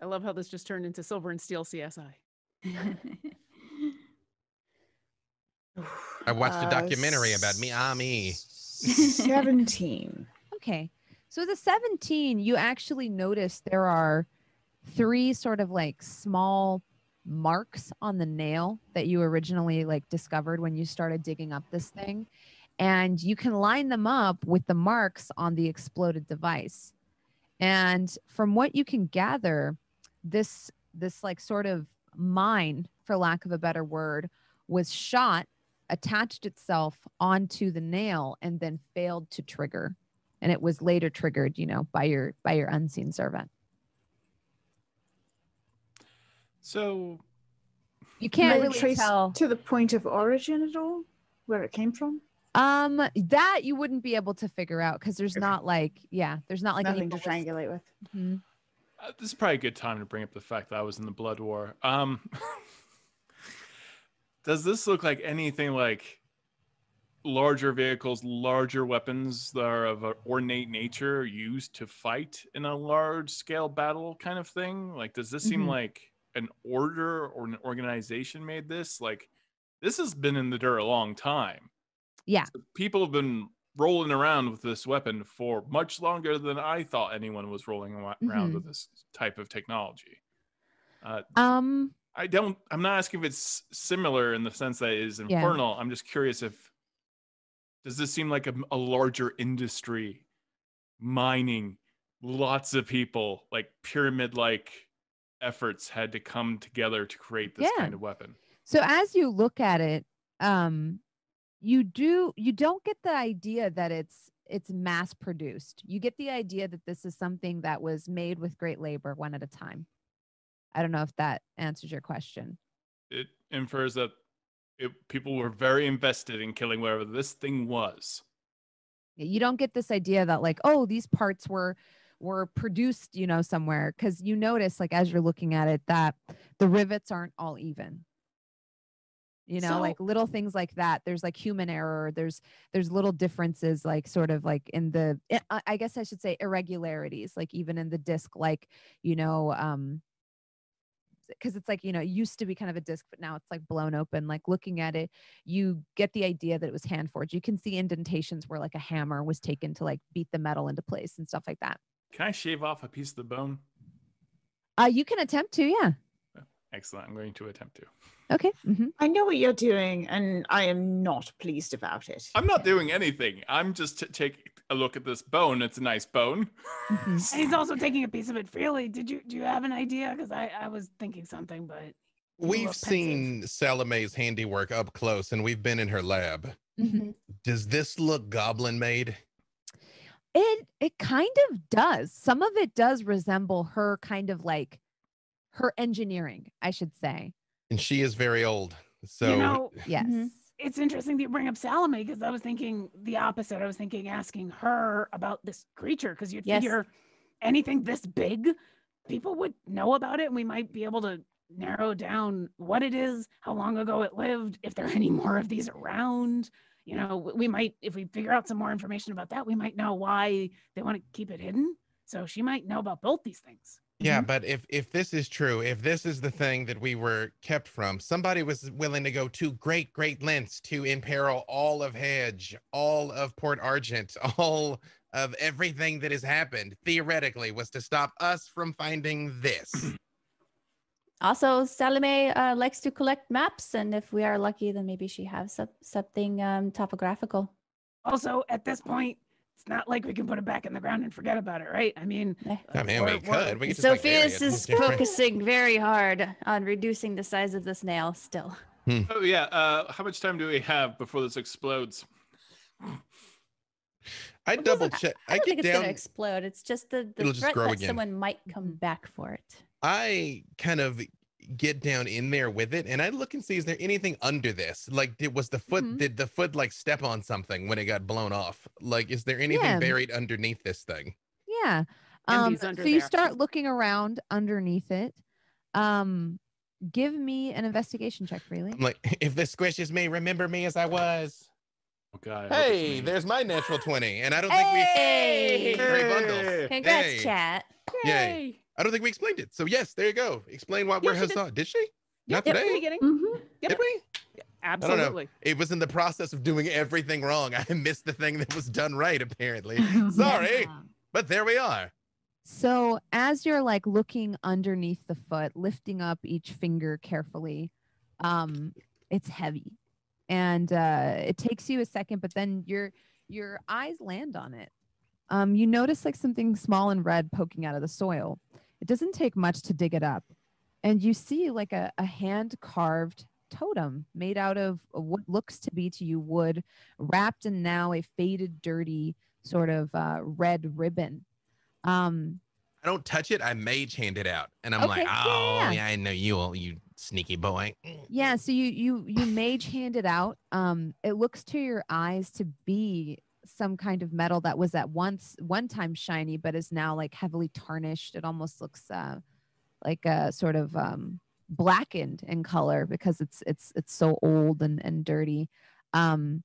I love how this just turned into Silver and Steel CSI. I watched a Uh, documentary about me. Ah, me. Seventeen. Okay. So the 17, you actually notice there are three sort of like small marks on the nail that you originally like discovered when you started digging up this thing. And you can line them up with the marks on the exploded device. And from what you can gather, this this like sort of mine, for lack of a better word, was shot, attached itself onto the nail, and then failed to trigger and it was later triggered you know by your by your unseen servant So you can't really trace tell to the point of origin at all, where it came from. um that you wouldn't be able to figure out because there's Okay. not like yeah there's not like any Nothing to triangulate with. Mhm. uh, this is probably a good time to bring up the fact that I was in the Blood War. Um, does this look like anything like larger vehicles, larger weapons that are of an ornate nature used to fight in a large scale battle kind of thing? Like, does this seem Mhm. like an order or an organization made this? Like, this has been in the dirt a long time. Yeah. So people have been rolling around with this weapon for much longer than I thought anyone was rolling ar- around Mhm. with this type of technology. Uh, um I don't. I'm not asking if it's similar in the sense that it is Yeah. infernal. I'm just curious if does this seem like a, a larger industry, mining, lots of people, like pyramid-like efforts had to come together to create this Yeah. kind of weapon. so as you look at it um you do you don't get the idea that it's it's mass produced you get the idea that this is something that was made with great labor one at a time i don't know if that answers your question It infers that it, people were very invested in killing whatever this thing was. Yeah, you don't get this idea that like oh these parts were were produced you know somewhere because you notice like as you're looking at it that the rivets aren't all even. You know So- like little things like that there's like human error there's there's little differences like sort of like in the i- I- i guess i should say irregularities like even in the disc like you know um because it's like you know it used to be kind of a disc but now it's like blown open like looking at it you get the idea that it was hand forged. You can see indentations where like a hammer was taken to like beat the metal into place and stuff like that Can I shave off a piece of the bone? uh you can attempt to yeah Excellent. I'm going to attempt to. okay hmm I know what you're doing, and I am not pleased about it. I'm not doing anything. I'm just t- take a look at this bone. It's a nice bone. Mm-hmm. And he's also taking a piece of it freely. Did you do you have an idea? Because I, I was thinking something, but We've seen Salome's handiwork up close, and we've been in her lab. Mhm. Does this look goblin made? It it kind of does. Some of it does resemble her kind of like her engineering, I should say. And she is very old. So you know, Yes. Mm-hmm. it's interesting that you bring up Salome because I was thinking the opposite. I was thinking asking her about this creature because you'd Yes. figure anything this big, people would know about it, and we might be able to narrow down what it is, how long ago it lived, if there are any more of these around. You know, we might, if we figure out some more information about that, we might know why they want to keep it hidden. So she might know about both these things. yeah, mm-hmm. but if if this is true, if this is the thing that we were kept from, somebody was willing to go to great great lengths to imperil all of Hedge, all of Port Argent, all of everything that has happened theoretically was to stop us from finding this. Also, Salome uh, likes to collect maps, and if we are lucky, then maybe she has some, something um, topographical. Also, at this point, it's not like we can put it back in the ground and forget about it, right? I mean. I mean, we we're- we're- could. We could just Sofieus it. is Different- focusing very hard on reducing the size of the snail still. Oh yeah. Uh, how much time do we have before this explodes? I It double check. I I don't think it's down. going to explode. It's just the, the threat that again. someone might come Mhm. back for it. I kind of get down in there with it and I look and see is there anything under this? Like did was the foot Mhm. did the foot like step on something when it got blown off? Like is there anything Yeah. buried underneath this thing? Yeah. Um, so under you start looking around underneath it. Um, give me an investigation check, freely. I'm like, if this squishes me, remember me as I was. Oh god. I hope it's Hey, there's my natural 20. And I don't think we Hey! Great bundles. Congrats, Hey. chat. Yay. I don't think we explained it. So yes, there you go. Explain what Yeah, we're she did. huzzah. Did she? Not Yep, at the today. beginning. Mhm. Yep. Did we? Absolutely. It was in the process of doing everything wrong. I missed the thing that was done right, apparently. Sorry, but there we are. So as you're like looking underneath the foot, lifting up each finger carefully, um, it's heavy, and uh, it takes you a second, but then your your eyes land on it. Um, you notice like something small and red poking out of the soil. It doesn't take much to dig it up, and you see like a, a hand carved totem made out of what looks to be to you wood, wrapped in now a faded, dirty sort of uh, red ribbon. Um, I don't touch it. I mage hand it out, and I'm Okay, like, oh yeah, yeah, I know you, all you sneaky boy. yeah, so you you you mage hand it out. Um, it looks to your eyes to be some kind of metal that was at once one time shiny, but is now like heavily tarnished. It almost looks uh, like a sort of um, blackened in color because it's it's it's so old and and dirty. Um,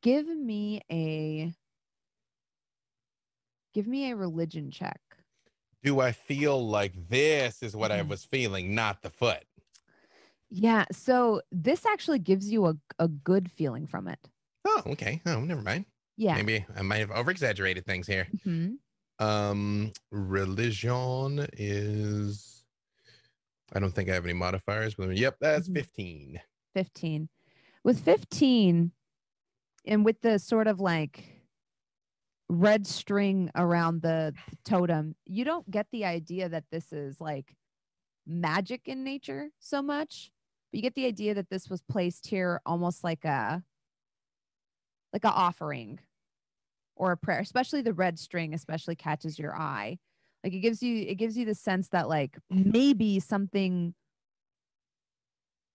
give me a give me a religion check. Do I feel like this is what I Mhm. was feeling, not the foot? Yeah, so this actually gives you a, a good feeling from it. Oh, okay. Oh, never mind. Yeah. Maybe I might have over exaggerated things here. Mhm. Um, religion is. I don't think I have any modifiers. But yep, that's Mhm. 15. 15. With 15, and with the sort of like red string around the totem, you don't get the idea that this is like magic in nature so much. But you get the idea that this was placed here almost like a like an offering or a prayer, especially the red string especially catches your eye. Like it gives you it gives you the sense that like maybe something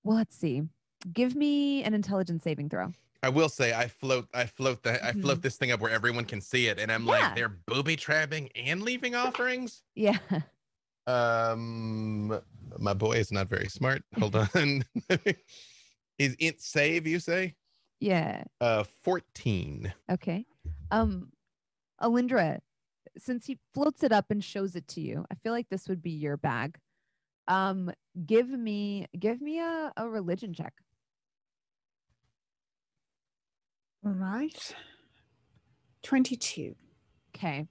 well, let's see. Give me an intelligence saving throw. I will say I float I float the I float Mhm. this thing up where everyone can see it, and I'm Yeah. like, they're booby trapping and leaving offerings. Yeah. Um, my boy is not very smart. Hold on. is it save? You say? Yeah. Uh, 14. Okay. Um Alyndra, since he floats it up and shows it to you, I feel like this would be your bag. Um, give me give me a, a religion check. All right. 22. Okay.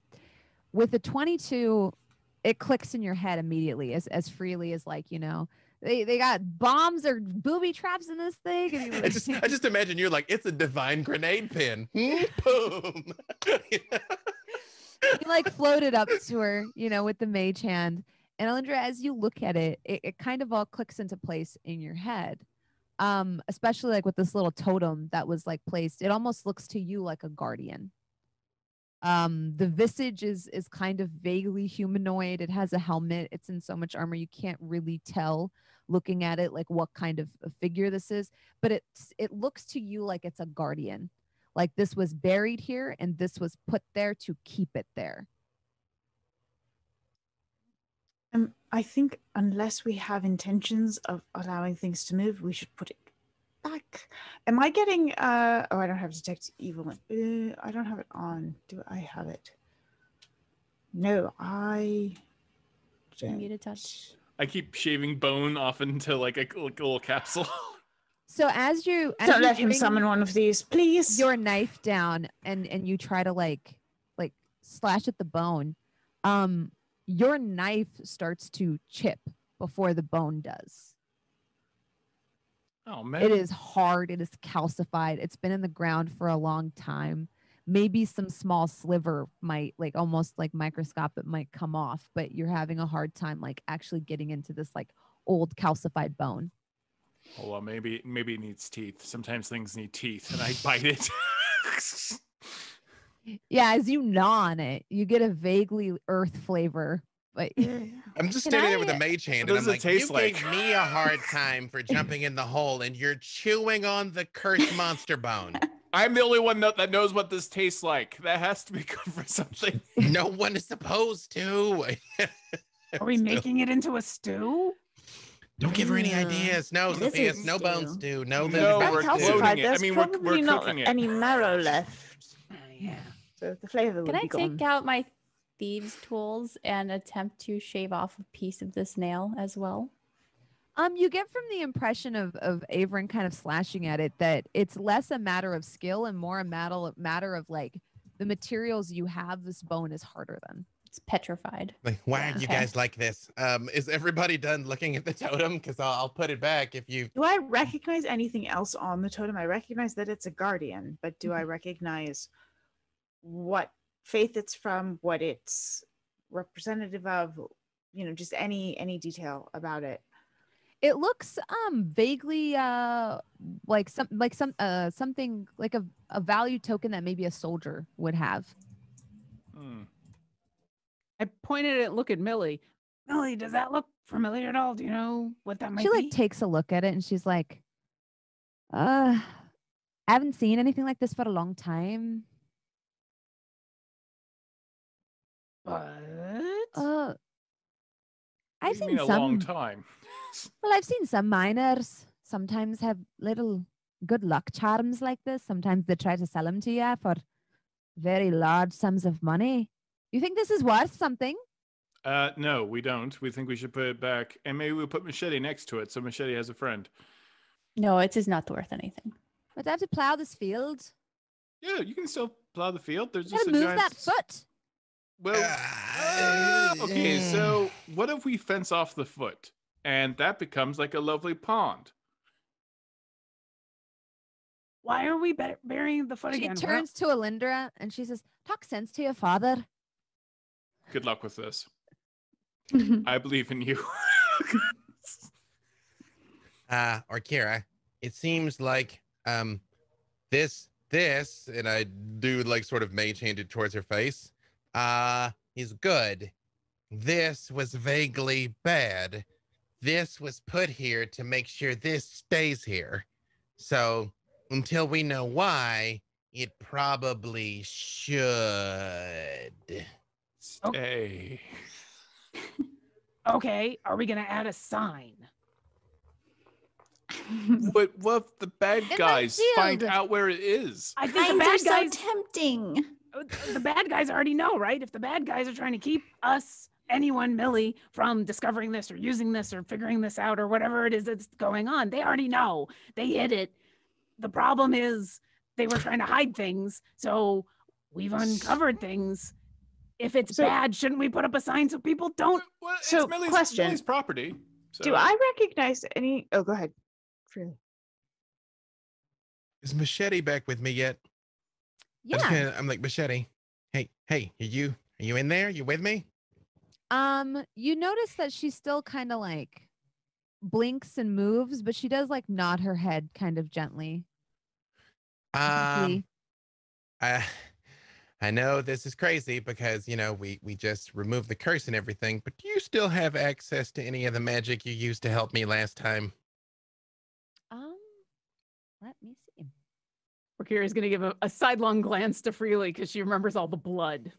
With a 22, it clicks in your head immediately as as freely as like, you know, they they got bombs or booby traps in this thing. And you I just I just imagine you're like, it's a divine grenade pin. Hmm? Boom. you like floated up to her, you know, with the mage hand. And Alyndra, as you look at it, it, it kind of all clicks into place in your head. Um, especially like with this little totem that was like placed, it almost looks to you like a guardian. Um, the visage is is kind of vaguely humanoid. It has a helmet. It's in so much armor you can't really tell looking at it like what kind of a figure this is, but it's it looks to you like it's a guardian like this was buried here and this was put there to keep it there. Um, I think unless we have intentions of allowing things to move, we should put it back. Am I getting? Uh, oh, I don't have detect evil. Uh, I don't have it on. Do I have it? No, I. Don't. Muted touch. I keep shaving bone off into like a, like a little capsule. So as you as Don't let him summon one of these, please. your knife down and and you try to like like slash at the bone, um, your knife starts to chip before the bone does. Oh man. It is hard. It is calcified. It's been in the ground for a long time. Maybe some small sliver might like almost like microscopic might come off, but you're having a hard time like actually getting into this like old calcified bone. Oh, well, maybe maybe it needs teeth. Sometimes things need teeth, and I bite it. Yeah, as you gnaw on it, you get a vaguely earth flavor. But I'm just Can standing there with a mage hand, What and does I'm like, taste you like?" gave me a hard time for jumping in the hole, and you're chewing on the cursed monster bone. I'm the only one that, that knows what this tastes like. That has to be good for something. No one is supposed to. Are we making it into a stew? Don't give her any mm. ideas. No, This Sophia, is no bones stew. do. No, No, we're back cloning calcified. it. I There's mean, we're- we're not cooking it. any marrow left, oh, yeah. so the flavor will Can I be gone. take out my thieves' tools and attempt to shave off a piece of this nail as well. Um, you get from the impression of of Avren kind of slashing at it that it's less a matter of skill and more a matter matter of like the materials you have. This bone is harder than. It's petrified. Like, why Yeah. are you Okay. guys like this? Um, is everybody done looking at the totem? Because I'll, I'll put it back if you. Do I recognize anything else on the totem? I recognize that it's a guardian, but do Mm-hmm. I recognize what faith it's from, what it's representative of? You know, just any any detail about it. It looks um vaguely uh like some like some uh something like a a value token that maybe a soldier would have. Hmm. I pointed at it, look at Millie. Millie, does that look familiar at all? Do you know what that might she like takes a look at it and she's like, uh, I haven't seen anything like this for a long time. What? Uh, I've seen a some. long time. Well, I've seen some miners sometimes have little good luck charms like this. Sometimes they try to sell them to you for very large sums of money. You think this is worth something? Uh, no, we don't. We think we should put it back, and maybe we'll put Machete next to it, so Machete has a friend. No, it is not worth anything. But I have to plow this field. Yeah, you can still plow the field. There's You just gotta a move giant that foot. Well, Uh, uh, okay. So what if we fence off the foot, and that becomes like a lovely pond? Why are we bur- burying the foot She again? We're- turns to Alyndra and she says, Talk sense to your father. Good luck with this. I believe in you. uh Orkira, it seems like um this this and I do like sort of mage handed towards her face uh is good. This was vaguely bad. This was put here to make sure this stays here. So until we know why, it probably should. Stay. okay, are we gonna add a sign? What, what if the bad guys find out where it is? I think the Signs are bad so tempting. Uh, the bad guys already know, right? If the bad guys are trying to keep us, anyone, Millie, from discovering this or using this or figuring this out or whatever it is that's going on, they already know. They hid it. The problem is they were trying to hide things. So we've uncovered things. If it's So- bad, shouldn't we put up a sign so people don't? Well, it's So, Millie's, question. Millie's property. So. Do I recognize any? Oh, go ahead. Freely. Is Machete back with me yet? Yeah. I'm like, Machete, hey, hey, are you are you in there? You with me? Um, you notice that she still kind of like blinks and moves, but she does like nod her head kind of gently. Um, I I know this is crazy because you know we we just removed the curse and everything, but do you still have access to any of the magic you used to help me last time? Um, let me see. is going to give a, a sidelong glance to Freely because she remembers all the blood.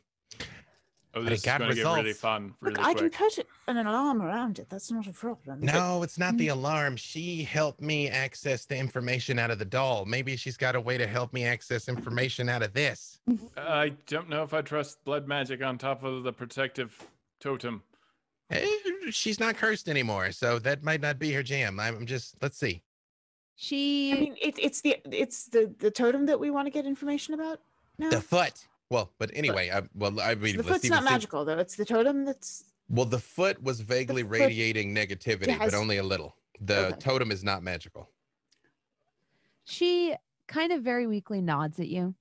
Oh, But it this is going to get really fun really Look, I can quick. put an alarm around it. That's not a problem. but- No, it's not the alarm. She helped me access the information out of the doll. Maybe she's got a way to help me access information out of this. I don't know if I trust blood magic on top of the protective totem. Eh, she's not cursed anymore, so that might not be her jam. I'm just let's see. She I mean, it, it's the it's the the totem that we want to get information about. No, The foot. Well, but anyway, I, well, I mean, the foot's not see- magical though. It's the totem that's. Well, the foot was vaguely foot radiating negativity, has- but only a little. The Okay. totem is not magical. she kind of very weakly nods at you.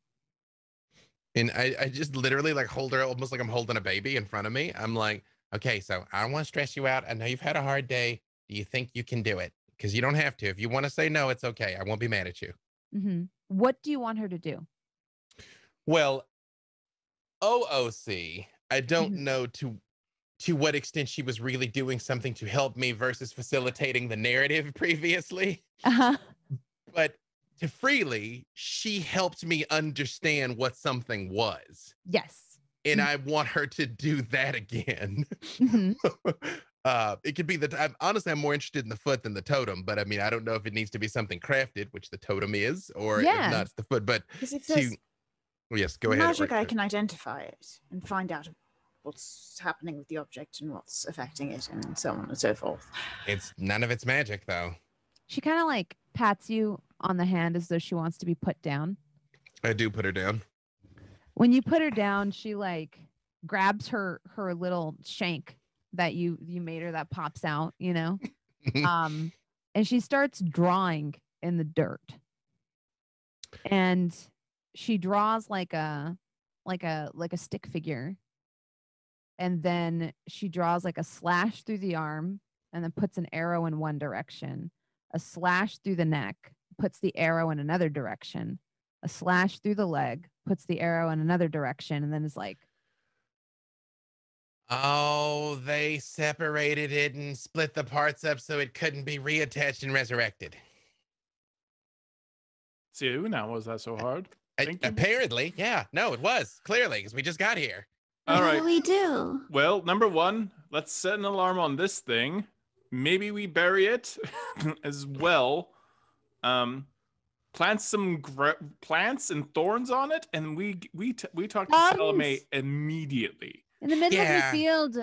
And I, I just literally like hold her almost like I'm holding a baby in front of me. I'm like, okay, so I don't want to stress you out. I know you've had a hard day. Do you think you can do it? Because you don't have to. If you want to say no, it's okay. I won't be mad at you. hmm What do you want her to do? Well, OOC, I don't Mhm. know to to what extent she was really doing something to help me versus facilitating the narrative previously. Uh-huh. But to freely, she helped me understand what something was. Yes. And I want her to do that again. Uh it could be the I'm, honestly i'm more interested in the foot than the totem but i mean i don't know if it needs to be something crafted which the totem is or Yeah. if not it's the foot but Because if to oh, yes go ahead magic, I can identify it and find out what's happening with the object and what's affecting it and so on and so forth. It's none of it's magic though. She kind of like pats you on the hand as though she wants to be put down. I do put her down. When you put her down, she like grabs her her little shank that you you made her that pops out, you know. um and she starts drawing in the dirt. And she draws like a like a like a stick figure. And then she draws like a slash through the arm and then puts an arrow in one direction, a slash through the neck, puts the arrow in another direction, a slash through the leg, puts the arrow in another direction, and then is like, Oh, they separated it and split the parts up so it couldn't be reattached and resurrected. See, now was that so hard? A- Thank apparently, yeah. No, it was clearly because we just got here. What All do we do? Well, number one, let's set an alarm on this thing. Maybe we bury it as well. Um, plant some gra- plants and thorns on it, and we we t- we talk to Salome immediately. In the middle Yeah. of the field.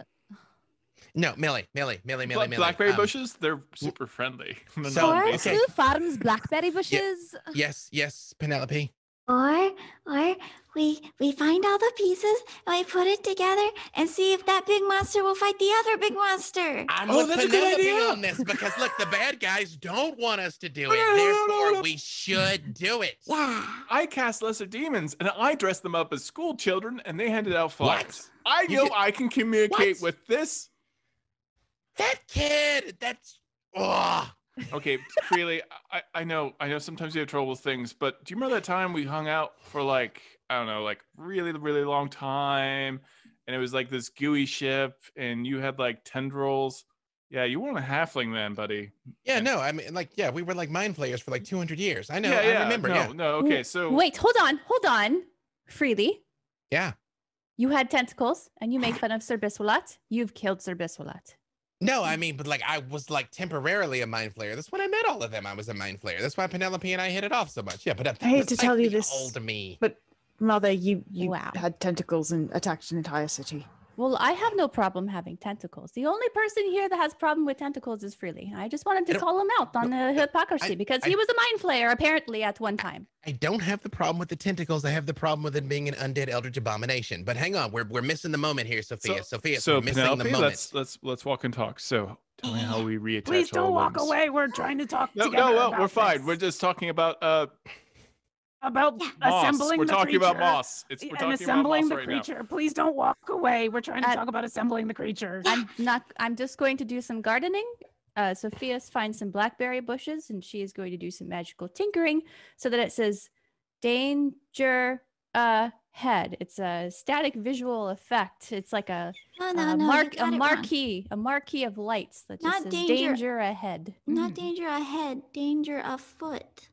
No, Millie, Millie, Millie, Millie, Millie. blackberry um, bushes, they're super friendly. They're So- not Or invasive. okay. who farms blackberry bushes? Yes, yes, Penelope. Or or we we find all the pieces and we put it together and see if that big monster will fight the other big monster. I'm Oh, with that's a good idea. on this because look, the bad guys don't want us to do it. Therefore, we should do it. Yeah. I cast lesser demons, and I dressed them up as school children, and they handed out What? I know did- I can communicate What? with this. That kid, that's oh, Okay, Freely, I, I know, I know sometimes you have trouble with things, but do you remember that time we hung out for like, I don't know, like really, really long time? And it was like this gooey ship, and you had like tendrils. Yeah, you weren't a halfling then, buddy. yeah, no, I mean, like, yeah, we were like mind flayers for like 200 years. I know, yeah, yeah. I remember. No, yeah, no, okay, so Wait, hold on, hold on. Freely, yeah. you had tentacles and you make fun of Sir Biswalat. You've killed Sir Biswalat. No, I mean, but like, I was like temporarily a mind flayer. That's when I met all of them. I was a mind flayer. That's why Penelope and I hit it off so much. Yeah, but I hate to tell you this, Old me. but mother, you you Wow. had tentacles and attacked an entire city. Well, I have no problem having tentacles. The only person here that has problem with tentacles is Freely. I just wanted to call him out on the hypocrisy I- because I- he was a mind flayer apparently at one time. I don't have the problem with the tentacles. I have the problem with it being an undead eldritch abomination. But hang on, we're we're missing the moment here, Sophia. Sophia, so we're missing Penelope, the moment. let's let's let's walk and talk. So tell me how we reattach. Please our don't walk limbs. away. We're trying to talk No, together. no, well, about we're fine. We're just talking about uh about Yeah. moss. assembling We're the talking about creature moss. It's we're and talking assembling about the moss right now. creature. Please don't walk away. We're trying to Uh, talk about assembling the creature. I'm not I'm just going to do some gardening. Uh, Sophia finds some blackberry bushes and she is going to do some magical tinkering so that it says danger ahead. It's a static visual effect. It's like a, No, no, a no. mark a got it wrong. marquee, a marquee of lights that just Not says danger- danger ahead. Not danger ahead, danger afoot.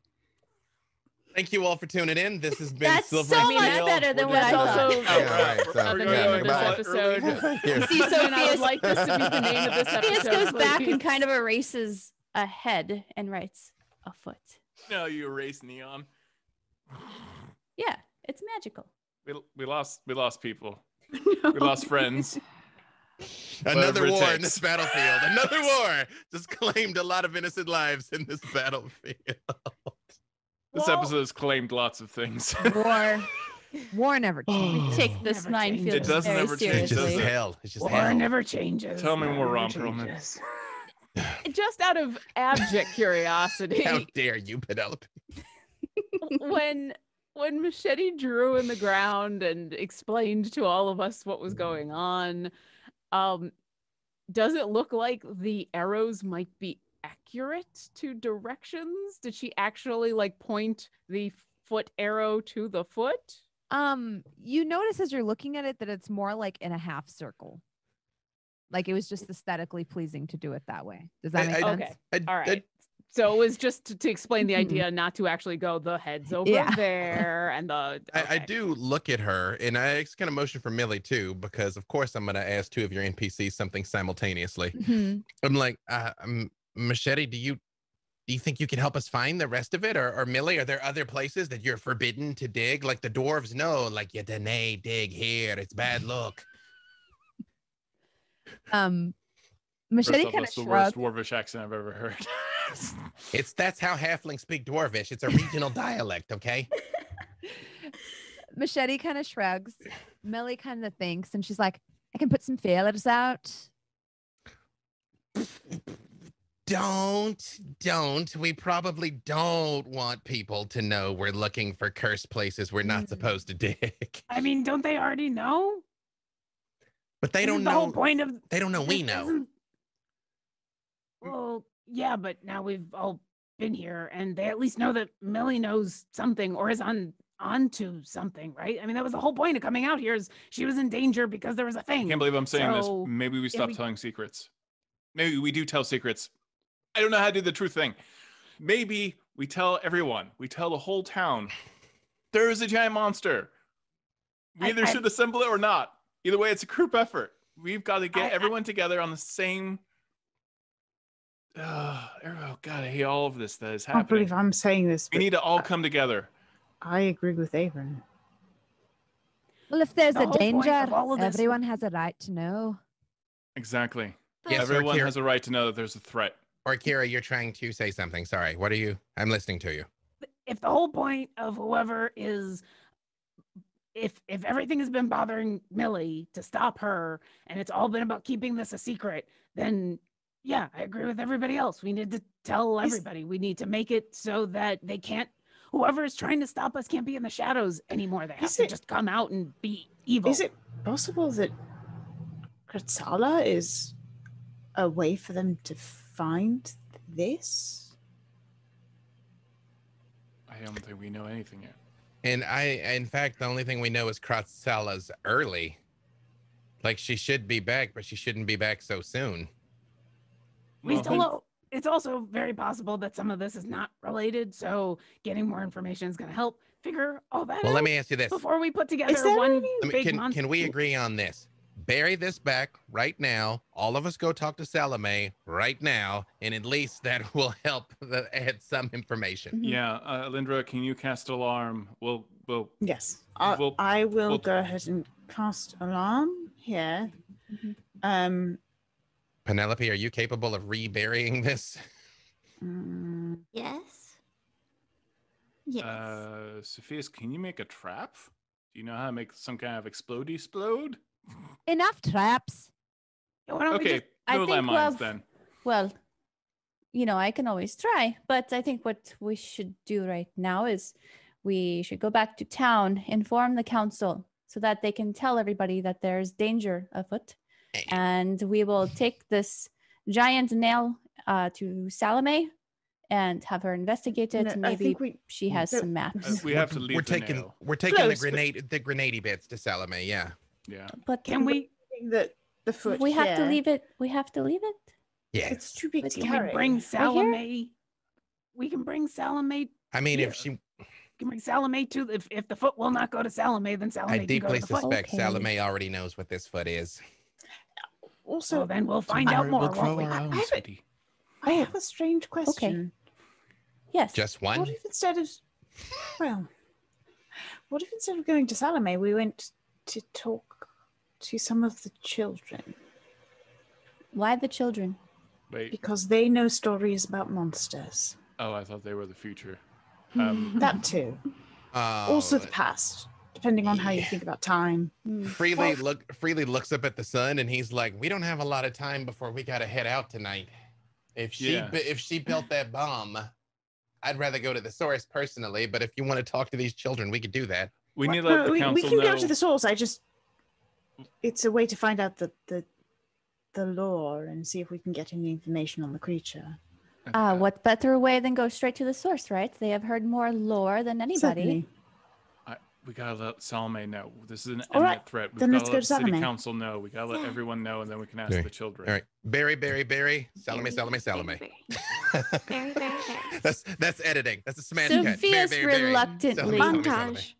Thank you all for tuning in. This has been That's Silver so and much Steel. better than We're what I just- thought. also Yeah, all right, so- the yeah, name of this episode. Here. See, And I would like this to be the name of this episode. Sophia episode. goes back and kind of erases ahead and writes a foot. No, you erase neon. Yeah, it's magical. We, we lost we lost people. We lost friends. Another Whatever it war in this battlefield. Another war just claimed a lot of innocent lives in this battlefield. This Well- episode has claimed lots of things. War, war never changes. Take this Never minefield changes. It doesn't very ever change, It's just does seriously. it? hell. It's just War hell. never changes. Tell me more, never Ron Perlman. Just out of abject curiosity, How dare you, Penelope? when when Machete drew in the ground and explained to all of us what was going on, um, does it look like the arrows might be accurate to directions? Did she actually like point the foot arrow to the foot? Um, you notice as you're looking at it that it's more like in a half circle. Like it was just aesthetically pleasing to do it that way. Does that I- make I- sense? Okay. I, All I- So it was just to, to explain the Mhm. idea, not to actually go the heads over Yeah. there and the. I, I do look at her, and I kind of motion for Millie too, because of course I'm going to ask two of your NPCs something simultaneously. Mhm. I'm like, uh, um, Machete, do you do you think you can help us find the rest of it, or, or Millie? Are there other places that you're forbidden to dig? Like the dwarves know, like you deny dig here, it's bad luck. Um, Machete kind of that's the shrugs. worst Dwarvish accent I've ever heard. It's that's how halflings speak Dwarvish. It's a regional dialect, okay? Machete kind of shrugs. Millie kind of thinks, and she's like, "I can put some feelers out." Don't, don't. We probably don't want people to know we're looking for cursed places we're not Mm. supposed to dig. I mean, don't they already know? But they Isn't don't the whole know. point of They don't know we know. Well, yeah, but now we've all been here, and they at least know that Millie knows something or is on onto something, right? I mean, that was the whole point of coming out here is she was in danger because there was a thing. can't believe I'm saying So, this. Maybe we yeah, stop we- telling secrets. Maybe we do tell secrets. I don't know how to do the truth thing. Maybe we tell everyone. We tell the whole town. There is a giant monster. We I- either I- should assemble it or not. Either way, it's a group effort. We've got to get I- I- everyone together on the same. Ugh, oh God, I hate all of this that is happening. I can't believe I'm saying this, We need to all come together. I agree with Avren. Well, if there's The a danger, all of this- everyone has a right to know. Exactly. Yes, Everyone has a right to know that there's a threat. Orkira, you're trying to say something. Sorry. What are you? I'm listening to you. if the whole point of whoever is if if everything has been bothering Millie to stop her and it's all been about keeping this a secret, then yeah, I agree with everybody else. We need to tell everybody. We need to make it so that they can't whoever is trying to stop us can't be in the shadows anymore. They have Is to it- just come out and be evil. Is it possible that Kratsala is a way for them to find this? I don't think we know anything yet. And I, in fact, the only thing we know is Kratsala's early. Like she should be back, but she shouldn't be back so soon. we Well, still then- know it's also very possible that some of this is not related. So getting more information is gonna help figure all that out. Well, let me ask you this. before we put together one any- Let big can, monster. can we agree on this? Bury this back right now. All of us go talk to Salome right now, and at least that will help the, add some information. Mhm. Yeah, uh, Lindra, can you cast alarm? We'll, we'll. Yes. I, Well- I will well- go ahead and cast alarm here. Mhm. Um, Penelope, are you capable of reburying this? mm, Yes. Yes. Uh, Sofieus, can you make a trap? Do you know how to make some kind of explode explode? Enough traps. Why don't we Okay, just- I no think landmines well, then. Well, you know, I can always try, but I think what we should do right now is we should go back to town, inform the council so that they can tell everybody that there's danger afoot. And we will take this giant nail uh, to Salome and have her investigate it. no, and I maybe think we. she has no, some Uh, maps. we have to leave We're the taking nail. we're taking Close, the but- grenade the grenade bits to Salome. Yeah. Yeah. But Can we? The, the foot. we have to leave it. We have to leave it. Yeah. It's too big But to Can carry. we bring? Salome? We can bring Salome. I mean, if she, Can bring Salome to if if the foot will not go to Salome, then Salome I can go deeply to the foot. suspect Okay. Salome already knows what this foot is. Also, Well, then we'll find out more, We'll won't we? I have it. sweetie. I have a strange question. Yes. Just one. What one. if instead of, well, what if instead of going to Salome, we went to talk to some of the children Why the children? Wait. because they know stories about monsters. Oh, I thought they were the future. Um, That too. Uh, also the past, depending on how you think about time. Hmm. Freely look Freely looks up at the sun and he's like, "We don't have a lot of time before we got to head out tonight. If she Yeah. if she built that bomb, I'd rather go to the source personally. But if you want to talk to these children, we could do that. we need to let the we, council we can know. go to the source. I just, it's a way to find out the the the lore and see if we can get any information on the creature. Ah, what better way than go straight to the source, right? They have heard more lore than anybody. Certainly. I, we gotta let Salome know. This is an All right, threat. We've then gotta let's let go the to city Salome. council know. We gotta let Yeah. everyone know, and then we can ask Okay. the children. All right, Barry, Barry, Barry, Salome, Salome, Salome. very, very, very, very. that's that's editing. That's a smash cut. Barry, Sofieus Barry, Barry. reluctantly- Salome, Salome, Salome. Montage.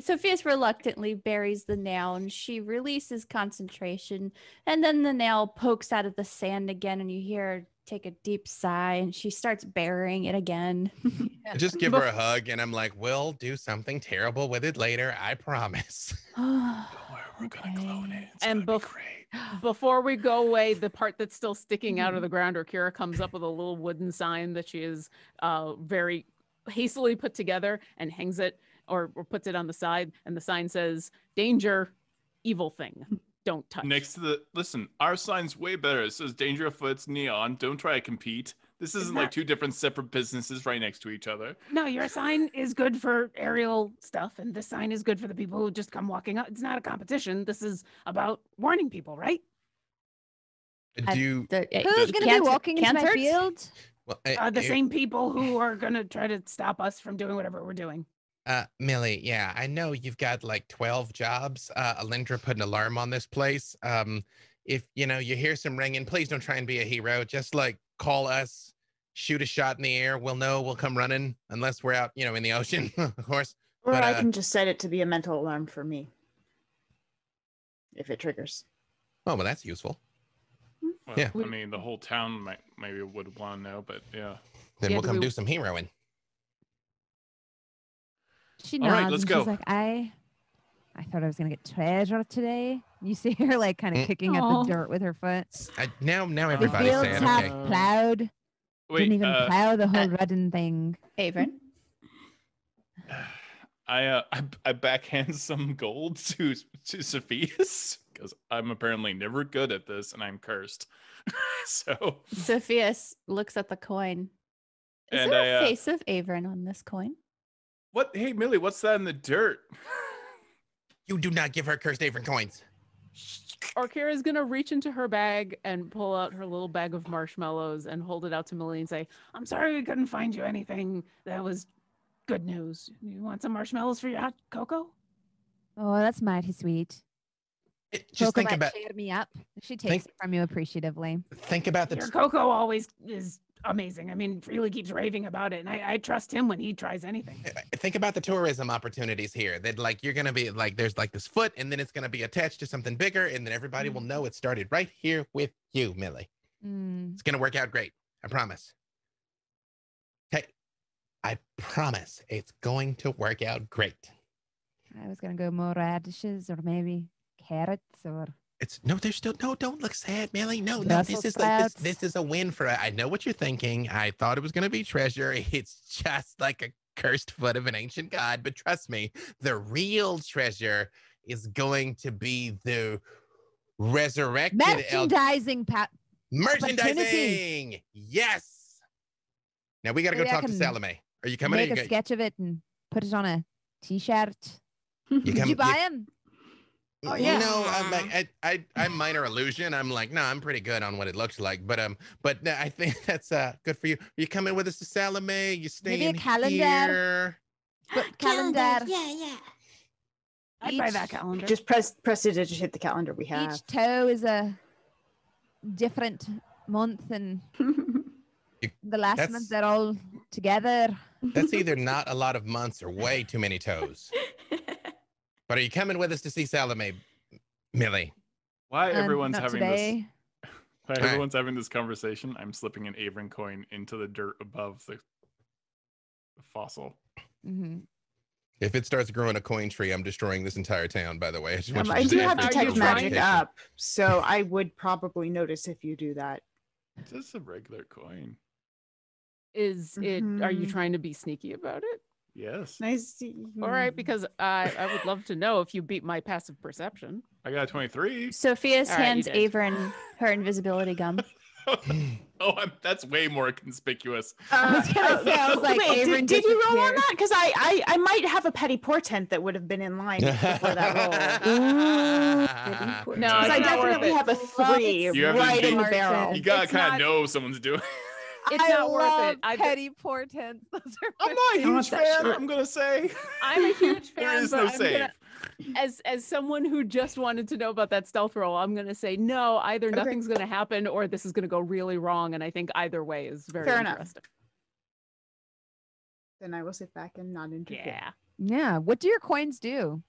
Sofieus reluctantly buries the nail and she releases concentration. And then the nail pokes out of the sand again, and you hear her take a deep sigh and she starts burying it again. I just give her a hug and I'm like, we'll do something terrible with it later. I promise. We're gonna clone it. It's and gonna bef- be great. before we go away, the part that's still sticking out Mm-hmm. of the ground, Orkira comes up with a little wooden sign that she is uh, very hastily put together and hangs it or, or puts it on the side. And the sign says, Danger, evil thing. Don't touch. Next to the listen, our sign's way better. It says danger afoot's neon. Don't try to compete. This isn't like not- two different separate businesses right next to each other. No, your sign is good for aerial stuff, and this sign is good for the people who just come walking up. It's not a competition. This is about warning people, right? Do you, The- it- Who's gonna be walking into can't my hurt. field? well, uh, Uh, the uh, same people who are gonna try to stop us from doing whatever we're doing. Uh, Millie, yeah, I know you've got like 12 jobs. Uh, Alyndra put an alarm on this place. Um, if you know you hear some ringing, please don't try and be a hero. Just like call us, shoot a shot in the air. We'll know. We'll come running, unless we're out, you know, in the ocean, of course. Or But, I uh, can just set it to be a mental alarm for me. If it triggers. Oh, well, that's useful. Well, Yeah. I mean, the whole town might maybe would want to know, but yeah. Then Yeah, we'll come we- do some heroing. She All nods right, let's and go. she's like, I I thought I was gonna get treasure today. You see her like kind of Mm. kicking at Aw. the dirt with her foot. I, now, now The everybody's fields saying, have okay. plowed. Wait, Didn't even uh, plow the whole uh, Redden thing. Avren. I uh, I, I backhand some gold to to Sofieus because I'm apparently never good at this and I'm cursed. so Sofieus looks at the coin. Is And there I, a uh, face of Avren on this coin? What? Hey Millie, what's that in the dirt? You do not give her cursed Avren coins. Orkira's gonna reach into her bag and pull out her little bag of marshmallows and hold it out to Millie and say, I'm sorry we couldn't find you anything that was good news. You want some marshmallows for your hot cocoa? Oh, that's mighty sweet. It- just think about cheer me up. She takes think- it from you appreciatively. think about the Your cocoa always is amazing. I mean, Freely keeps raving about it, and I, I trust him when he tries anything. think about the tourism opportunities here that like you're gonna be like there's like this foot and then it's gonna be attached to something bigger and then everybody will know it started right here with you millie Mm. it's gonna work out great i promise hey i promise it's going to work out great I was gonna go more radishes or maybe carrots or it's no there's still no don't look sad millie no no this is like this, this is a win for i know what you're thinking i thought it was gonna be treasure it's just like a cursed foot of an ancient god but trust me the real treasure is going to be the resurrected El- merchandising. Pa- merchandising. Yes. Now we got to go talk to Salome. Are you coming? make in? a sketch of it and put it on a t-shirt. You Did you buy you- them? Oh, You yeah. know, I'm like, I, I, I'm minor illusion. I'm like, no, I'm pretty good on what it looks like. But um, but no, I think that's uh good for you. Are you coming with us to Salome? You staying Maybe a calendar. here? Foot calendar. Yeah, yeah. I'd buy that Each- calendar. Just press press it to just hit the calendar we have. Each toe is a different month, and the last that's- month they're all together. That's either not a lot of months or way too many toes. But are you coming with us to see Salome, Millie? Why Uh, everyone's having today. this? Why right. everyone's having this conversation? I'm slipping an Avren coin into the dirt above the, the fossil. hmm If it starts growing a coin tree, I'm destroying this entire town. By the way, I just want Um, you I to do have for Are detect magic up, so I would probably notice if you do that. It's just a regular coin. Is it are you Mhm. trying to be sneaky about it? Yes. Nice. All right, because I I would love to know if you beat my passive perception. I got a 23. Sofieus All right, you hands did. Avren her invisibility gum. oh, I'm, that's way more conspicuous. I was gonna say, I was like, Uh, wait, Avren did, did you roll on disappeared. that? Because I, I I might have a petty portent that would have been in line before that roll. No, Because it's I not worth definitely it. have a three You have to right in the be- barrel. You gotta It's kind not- of know what someone's doing. It's I not worth it. I- petty portents. Those are I'm not a huge that fan. shirt. I'm gonna say I'm a huge fan, is but no I'm save. gonna, as as someone who just wanted to know about that stealth roll, I'm gonna say no. Either Okay. nothing's gonna happen or this is gonna go really wrong, and I think either way is very Fair enough. interesting. Then I will sit back and not interfere. Yeah. Yeah. What do your coins do?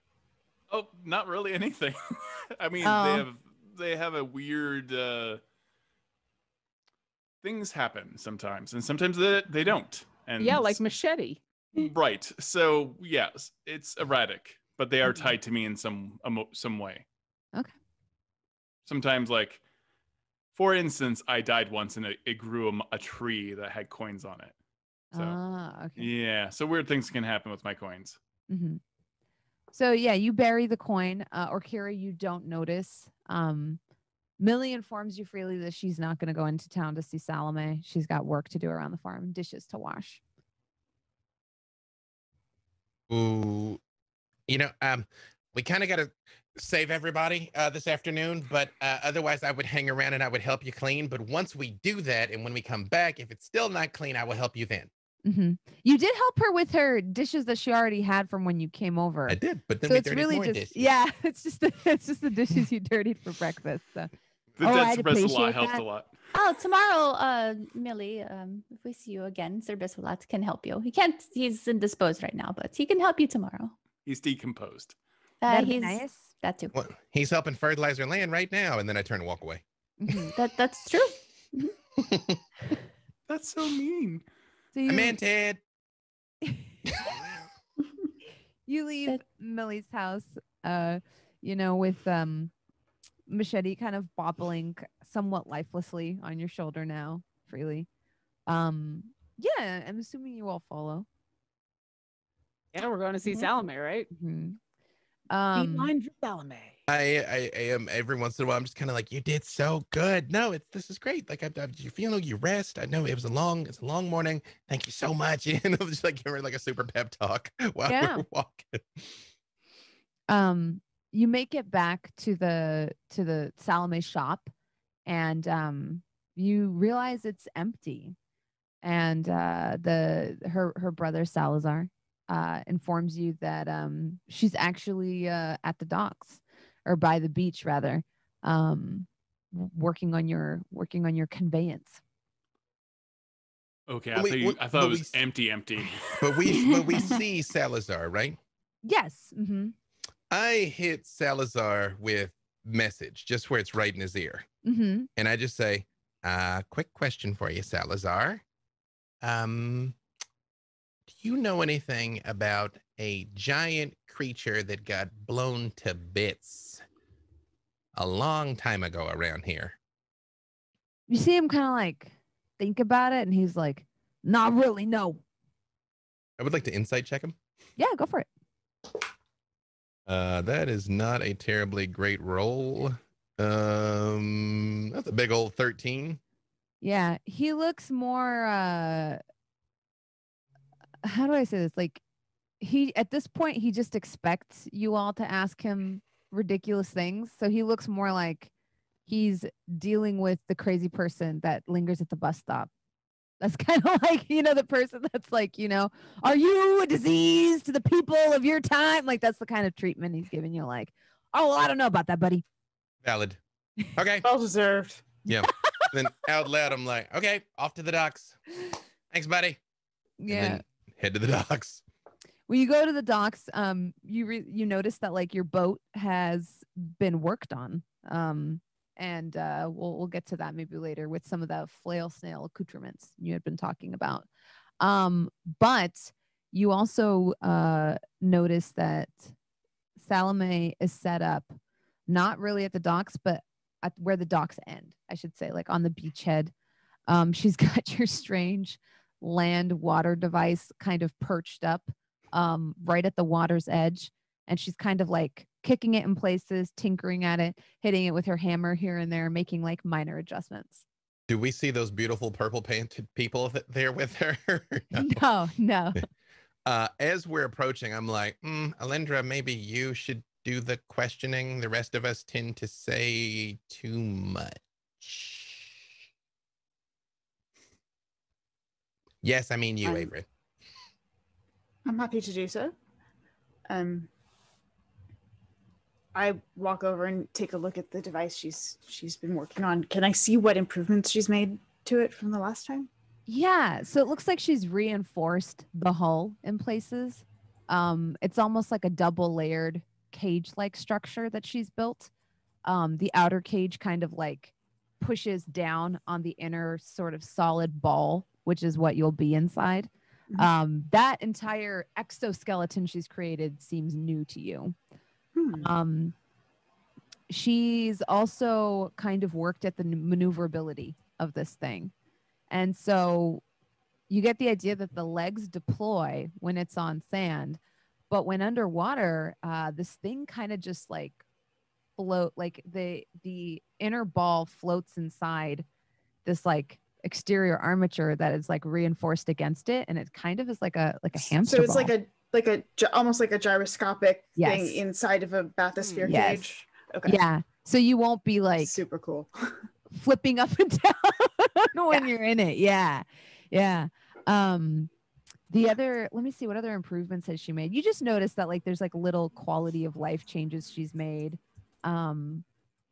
Oh, not really anything. I mean, Oh. they have they have a weird. uh things happen sometimes, and sometimes they, they don't. And yeah, like machete. right. So yes, it's erratic, but they are Mhm. tied to me in some some way. Okay. Sometimes, like for instance, I died once and it, it grew a tree that had coins on it. So Ah, okay. yeah, so weird things can happen with my coins. hmm So yeah, you bury the coin, uh, Orkira, you don't notice. Um, Millie informs you freely that she's not going to go into town to see Salome. She's got work to do around the farm, dishes to wash. Ooh, you know, um, we kind of got to save everybody uh, this afternoon, but uh, otherwise, I would hang around and I would help you clean. But once we do that, and when we come back, if it's still not clean, I will help you then. hmm You did help her with her dishes that she already had from when you came over. I did, but then so it's really more just dishes. yeah, it's just the, it's just the dishes you dirtied for breakfast. So. The Oh, dead I'd Sir Besalat appreciate helped that. a lot. Oh, tomorrow, uh, Millie, um, if we see you again, Sir Biswalat can help you. He can't, he's indisposed right now, but he can help you tomorrow. He's decomposed. Uh, That'd be he's nice. that too. Well, he's helping fertilizer land right now, and then I turn and walk away. Mhm. That that's true. That's so mean. So I you, meant it. you leave That- Millie's house, uh, you know, with um, machete kind of bobbling somewhat lifelessly on your shoulder now, freely. Um, yeah, I'm assuming you all follow. Yeah, we're going to see Mhm. Salome, right? Mhm. Um, Salome. I, I, I am every once in a while. I'm just kind of like, you did so good. No, it's this is great. Like, I, I, you feel you rest. I know it was a long, it's a long morning. Thank you so much. You know, just like giving her like a super pep talk while Yeah. we're walking. um you make it back to the to the Salome shop and um you realize it's empty and uh the her her brother Salazar uh informs you that um she's actually uh at the docks or by the beach rather um working on your working on your conveyance Okay, I Wait, thought, you, what- I thought it was s- empty, empty. But we, but we see Salazar, right? yes mm-hmm. I hit Salazar with message just where it's right in his ear, Mm-hmm. and I just say, uh, "Quick question for you, Salazar. Um, do you know anything about a giant creature that got blown to bits a long time ago around here?" you see him kind of like think about it and he's like not really no I would like to insight check him. yeah go for it Uh, that is not a terribly great roll. Um, that's a big old 13. Yeah, he looks more uh how do I say this? Like he at this point he just expects you all to ask him ridiculous things. So he looks more like he's dealing with the crazy person that lingers at the bus stop. That's kind of like, you know, the person that's like, you know, are you a disease to the people of your time? Like that's the kind of treatment he's giving you like, oh, well, I don't know about that, buddy. Valid. Okay. Well deserved. Yeah. then out loud, I'm like, okay, off to the docks. Thanks, buddy. And Yeah. then head to the docks. when you go to the docks um you re- you notice that like your boat has been worked on um and uh we'll we'll get to that maybe later with some of the flail snail accoutrements you had been talking about um but you also uh notice that Salome is set up not really at the docks but at where the docks end I should say like on the beachhead um she's got your strange land water device kind of perched up um, right at the water's edge. And she's kind of like kicking it in places, tinkering at it, hitting it with her hammer here and there, making like minor adjustments. Do we see those beautiful purple painted people th- there with her? No. No, no. uh, as we're approaching, I'm like, mm, Alyndra, maybe you should do the questioning. The rest of us tend to say too much. Yes, I mean you, Um, Avery. I'm happy to do so. Um, I walk over and take a look at the device she's she's been working on. Can I see what improvements she's made to it from the last time? Yeah. So it looks like she's reinforced the hull in places. Um, it's almost like a double layered cage like structure that she's built. Um, the outer cage kind of like pushes down on the inner sort of solid ball, which is what you'll be inside. Mhm. Um, that entire exoskeleton she's created seems new to you. Hmm. Um, she's also kind of worked at the maneuverability of this thing. And so you get the idea that the legs deploy when it's on sand, but when underwater, uh, this thing kind of just like float, like the the inner ball floats inside this like exterior armature that is like reinforced against it, and it kind of is like a like a hamster. So it's like a like a almost like a gyroscopic Yes. thing inside of a bathysphere Yes. cage. Okay. yeah. So you won't be like super cool. flipping up and down when you're in it. Yeah. Yeah. Um the other let me see what other improvements has she made. You just noticed that like there's like little quality of life changes she's made. Um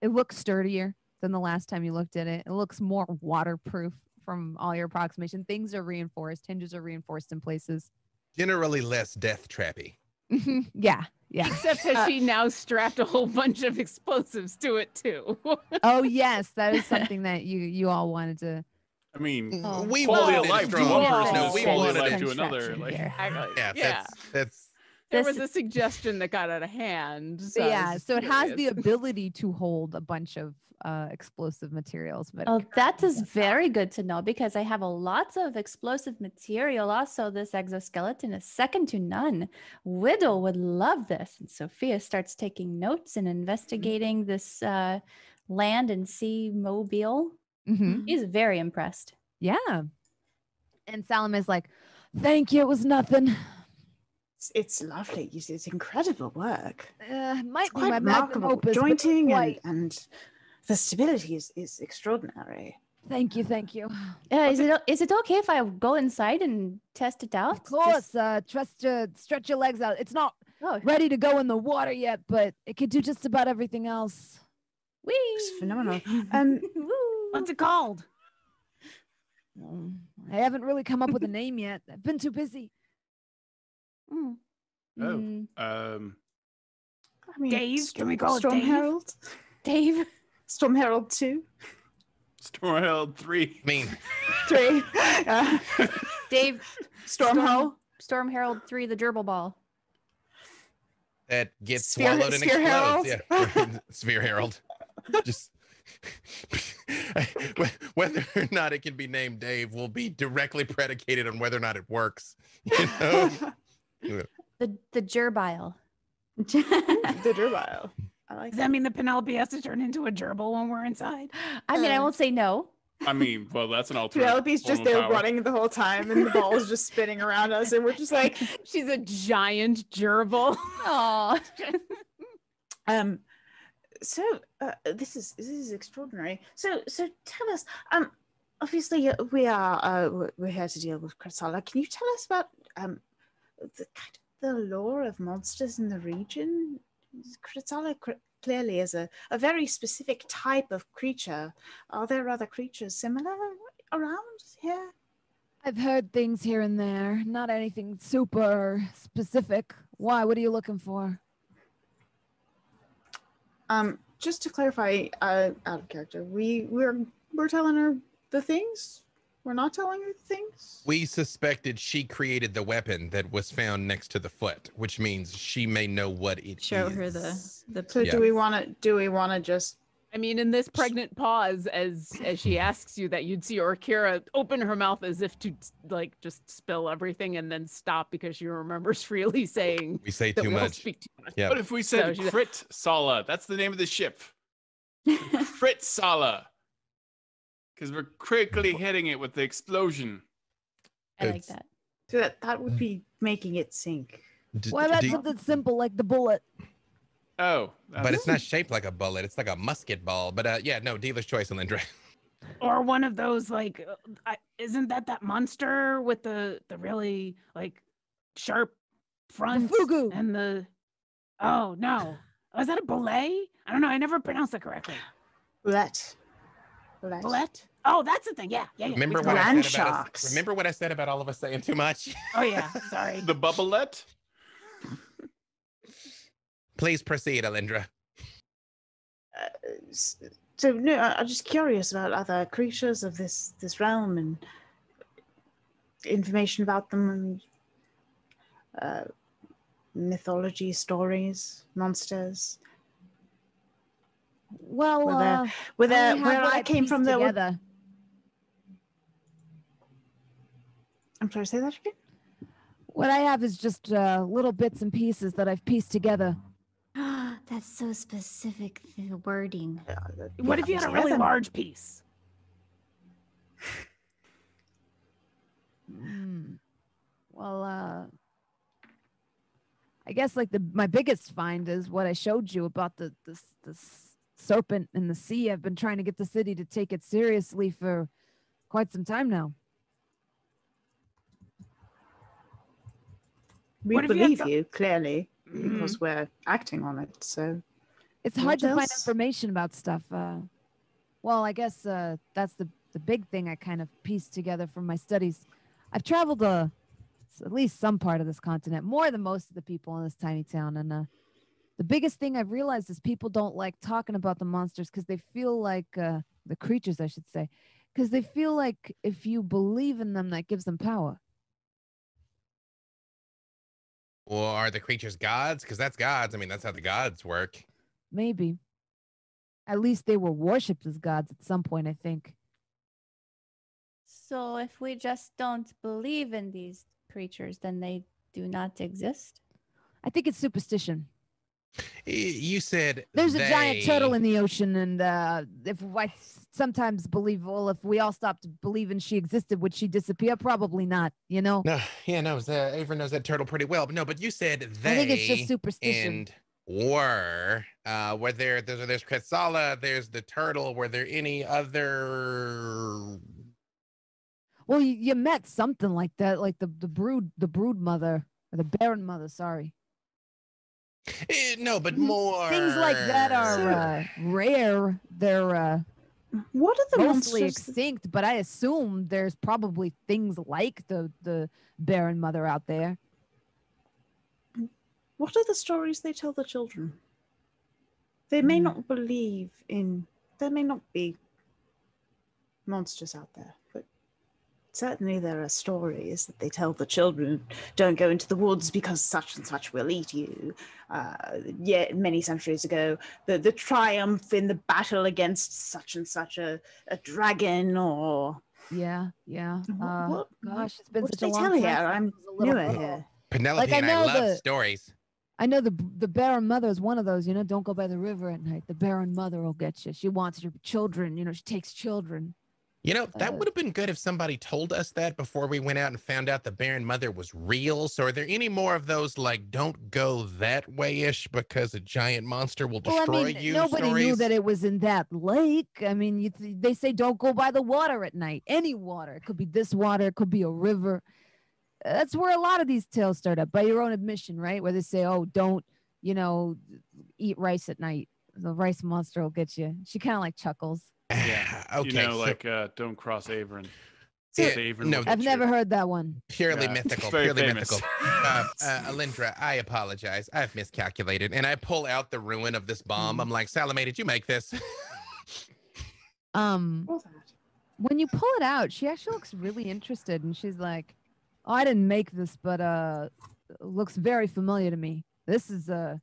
it looks sturdier than the last time you looked at it. It looks more waterproof from all your approximation. Things are reinforced, hinges are reinforced in places. Generally less death trappy. Mm-hmm. yeah. Yeah. Except has uh, she now strapped a whole bunch of explosives to it too? Oh yes, that is something that you you all wanted to I mean, Oh. We quality wanted of it life to strong. one person No, we quality of wanted life it. to another. Construction Like, here. Yeah, yeah. that's that's There This- was a suggestion that got out of hand. So yeah, just so it has the ability to hold a bunch of uh, explosive materials. But Oh, that is very good to know because I have a lots of explosive material. Also, this exoskeleton is second to none. Widow would love this. And Sophia starts taking notes and investigating this uh, land and sea mobile. Mhm. He's very impressed. yeah. And Salam is like, "Thank you. It was nothing. It's, it's lovely. You see, it's incredible work. Uh, might It's be my quite magnum remarkable. opus, Jointing and, quite. and the stability is, is extraordinary. Thank you. Thank you. Uh, is it o- is it okay if I go inside and test it out? Of course. Uh, trust your stretch your legs out. It's not Oh, ready to go in the water yet, but it could do just about everything else. wee. It's phenomenal. Um, What's it called? Mm, I haven't really come up with a name yet. I've been too busy. Mm. Oh. Mm, um, I mean, Dave? Can we call it Storm Dave? Herald? Dave. Storm Herald 2, Storm Herald 3. I mean 3, uh, Dave. Storm Hull. Storm Herald 3, the gerbil ball. that gets Sphere- swallowed and Sphere explodes. Herald? Yeah. Sphere Herald. Just whether or not it can be named Dave will be directly predicated on whether or not it works. You know? The the gerbile. the Durbile. I like Does that. that mean the Penelope has to turn into a gerbil when we're inside? I mean, I Uh, won't say no. I mean, well, that's an alternate. Penelope's just form of there power. running the whole time, and the ball is just spinning around us, and we're just like, She's a giant gerbil. Aw. um. So uh, this is this is extraordinary. So so tell us, um, obviously uh, we are uh, we're- we're here to deal with Krasala. Can you tell us about um the kind of the lore of monsters in the region? Krasala clearly is a, a very specific type of creature. Are there other creatures similar around here? I've heard things here and there, not anything super specific. Why? What are you looking for? Um, just to clarify, uh, out of character, we we're we're telling her the things. We're not telling her things. We suspected she created the weapon that was found next to the foot, which means she may know what it is. Show her the the. So Yeah. do we want to? Do we want to just? I mean, in this pregnant pause, as as she asks you that, you'd see Orkira open her mouth as if to like just spill everything and then stop because she remembers freely saying We say too we much. speak too much. Yeah. What if we said she's- Crit Sala? That's the name of the ship. Crit Sala. Because we're critically hitting it with the explosion. I like It's- that. So that that would be making it sink. D- Why about do you- something simple like the bullet? Oh. but it's not shaped like a bullet. It's like a musket ball. But uh, yeah, no, dealer's choice, Alyndra. Or one of those like, uh, I, isn't that that monster with the the really like sharp front fugu. and the? Oh no, was that a bulette? I don't know. I never pronounced that correctly. Let. Let. Bullet. Oh, that's the thing. Yeah, yeah, yeah. Remember we what I said about us. Remember what I said about all of us saying too much? Oh yeah. Sorry. The bubblet? Please proceed, Alyndra. Uh, So no, I, I'm just curious about other creatures of this this realm and information about them and uh, mythology stories, monsters. Well, Were there- uh, Were there where I came pieced from? There were, I'm sorry, to say that again. What I have is just uh, little bits and pieces that I've pieced together. That's so specific, the wording. What if you had a really large piece? Mm. Well, uh, I guess like the my biggest find is what I showed you about the the the serpent in the sea. I've been trying to get the city to take it seriously for quite some time now. We What if you believe some- you clearly Mm-hmm. because we're acting on it. So It's What hard to find information about stuff. Uh, well, I guess uh, that's the the big thing I kind of pieced together from my studies. I've traveled uh, at least some part of this continent, more than most of the people in this tiny town, and uh, the biggest thing I've realized is people don't like talking about the monsters because they feel like uh, the creatures, I should say, because they feel like if you believe in them, that gives them power. Or are the creatures gods? Because that's gods. I mean, that's how the gods work. Maybe. At least they were worshipped as gods at some point, I think. So if we just don't believe in these creatures, then they do not exist. I think it's superstition. You said There's a giant turtle in the ocean, and uh, if I sometimes believe, well, if we all stopped believing she existed, would she disappear? Probably not. You know. No, yeah, no, uh, Avery knows that turtle pretty well. But no, but you said they. I think it's just superstition. And were uh, were there? There's there's Kretsala. There's the turtle. Were there any other? Well, you, you met something like that, like the the brood, the brood mother, or the barren mother. Sorry, Eh, no, but more things like that are uh, rare. They're uh, what are the mostly monsters? extinct, but I assume there's probably things like the the Baron mother out there. What are the stories they tell the children? They may Hmm. not believe in. There may not be monsters out there, but certainly there are stories that they tell the children. Don't go into the woods because such and such will eat you. Uh, yeah, many centuries ago, the the triumph in the battle against such and such a, a dragon or Yeah, yeah. Wh- Uh, what- gosh, it's been what such do a they long tell time. here? I I'm was newer here. Penelope I and I know love the- stories. I know the the Baron mother is one of those. You know, don't go by the river at night. The Baron mother will get you. She wants your children. You know, she takes children. You know, that Uh, would have been good if somebody told us that before we went out and found out the Baron Mother was real. So, are there any more of those like "don't go that way" ish because a giant monster will destroy well, I mean, you? nobody knew that it was in that lake. I mean, you th- they say don't go by the water at night. Any water. It could be this water. It could be a river. That's where a lot of these tales start up, by your own admission, right? Where they say, "Oh, don't, you know, eat rice at night. The rice monster will get you." She kind of like chuckles. Yeah. okay. you know, so like uh, don't cross Avon. Yeah, Avon no, I've never heard that one. purely Yeah, mythical. very Purely famous. mythical. Uh, uh, Alyndra, I apologize. I've miscalculated, and I pull out the ruin of this bomb. Mm. I'm like, Salome, did you make this? Um, when you pull it out, she actually looks really interested, and she's like, "Oh, I didn't make this, but uh, looks very familiar to me. This is uh,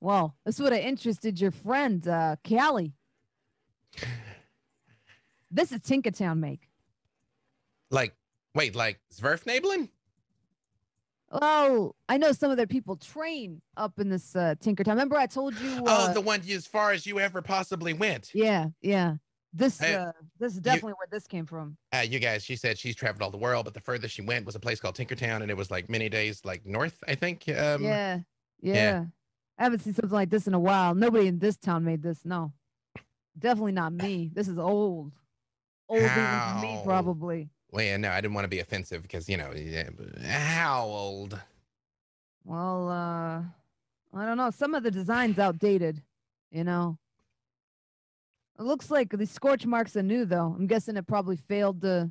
well, this would have interested your friend uh, Callie. This is Tinkertown make. like, wait, like Zwerfnabelin? Oh, I know some of their people train up in this uh, Tinkertown. Remember, I told you. Uh, oh, the one as far as you ever possibly went. yeah, yeah. This uh, this is definitely where this came from. Uh, you guys, she said she's traveled all the world, but the furthest she went was a place called Tinkertown, and it was like many days, like north, I think. Um, yeah, yeah, I haven't seen something like this in a while. Nobody in this town made this. No, definitely not me. This is old, old even me probably. Well, yeah, no, I didn't want to be offensive because you know, yeah, how old? Well, uh, I don't know. Some of the designs outdated. You know, it looks like the scorch marks are new though. I'm guessing it probably failed to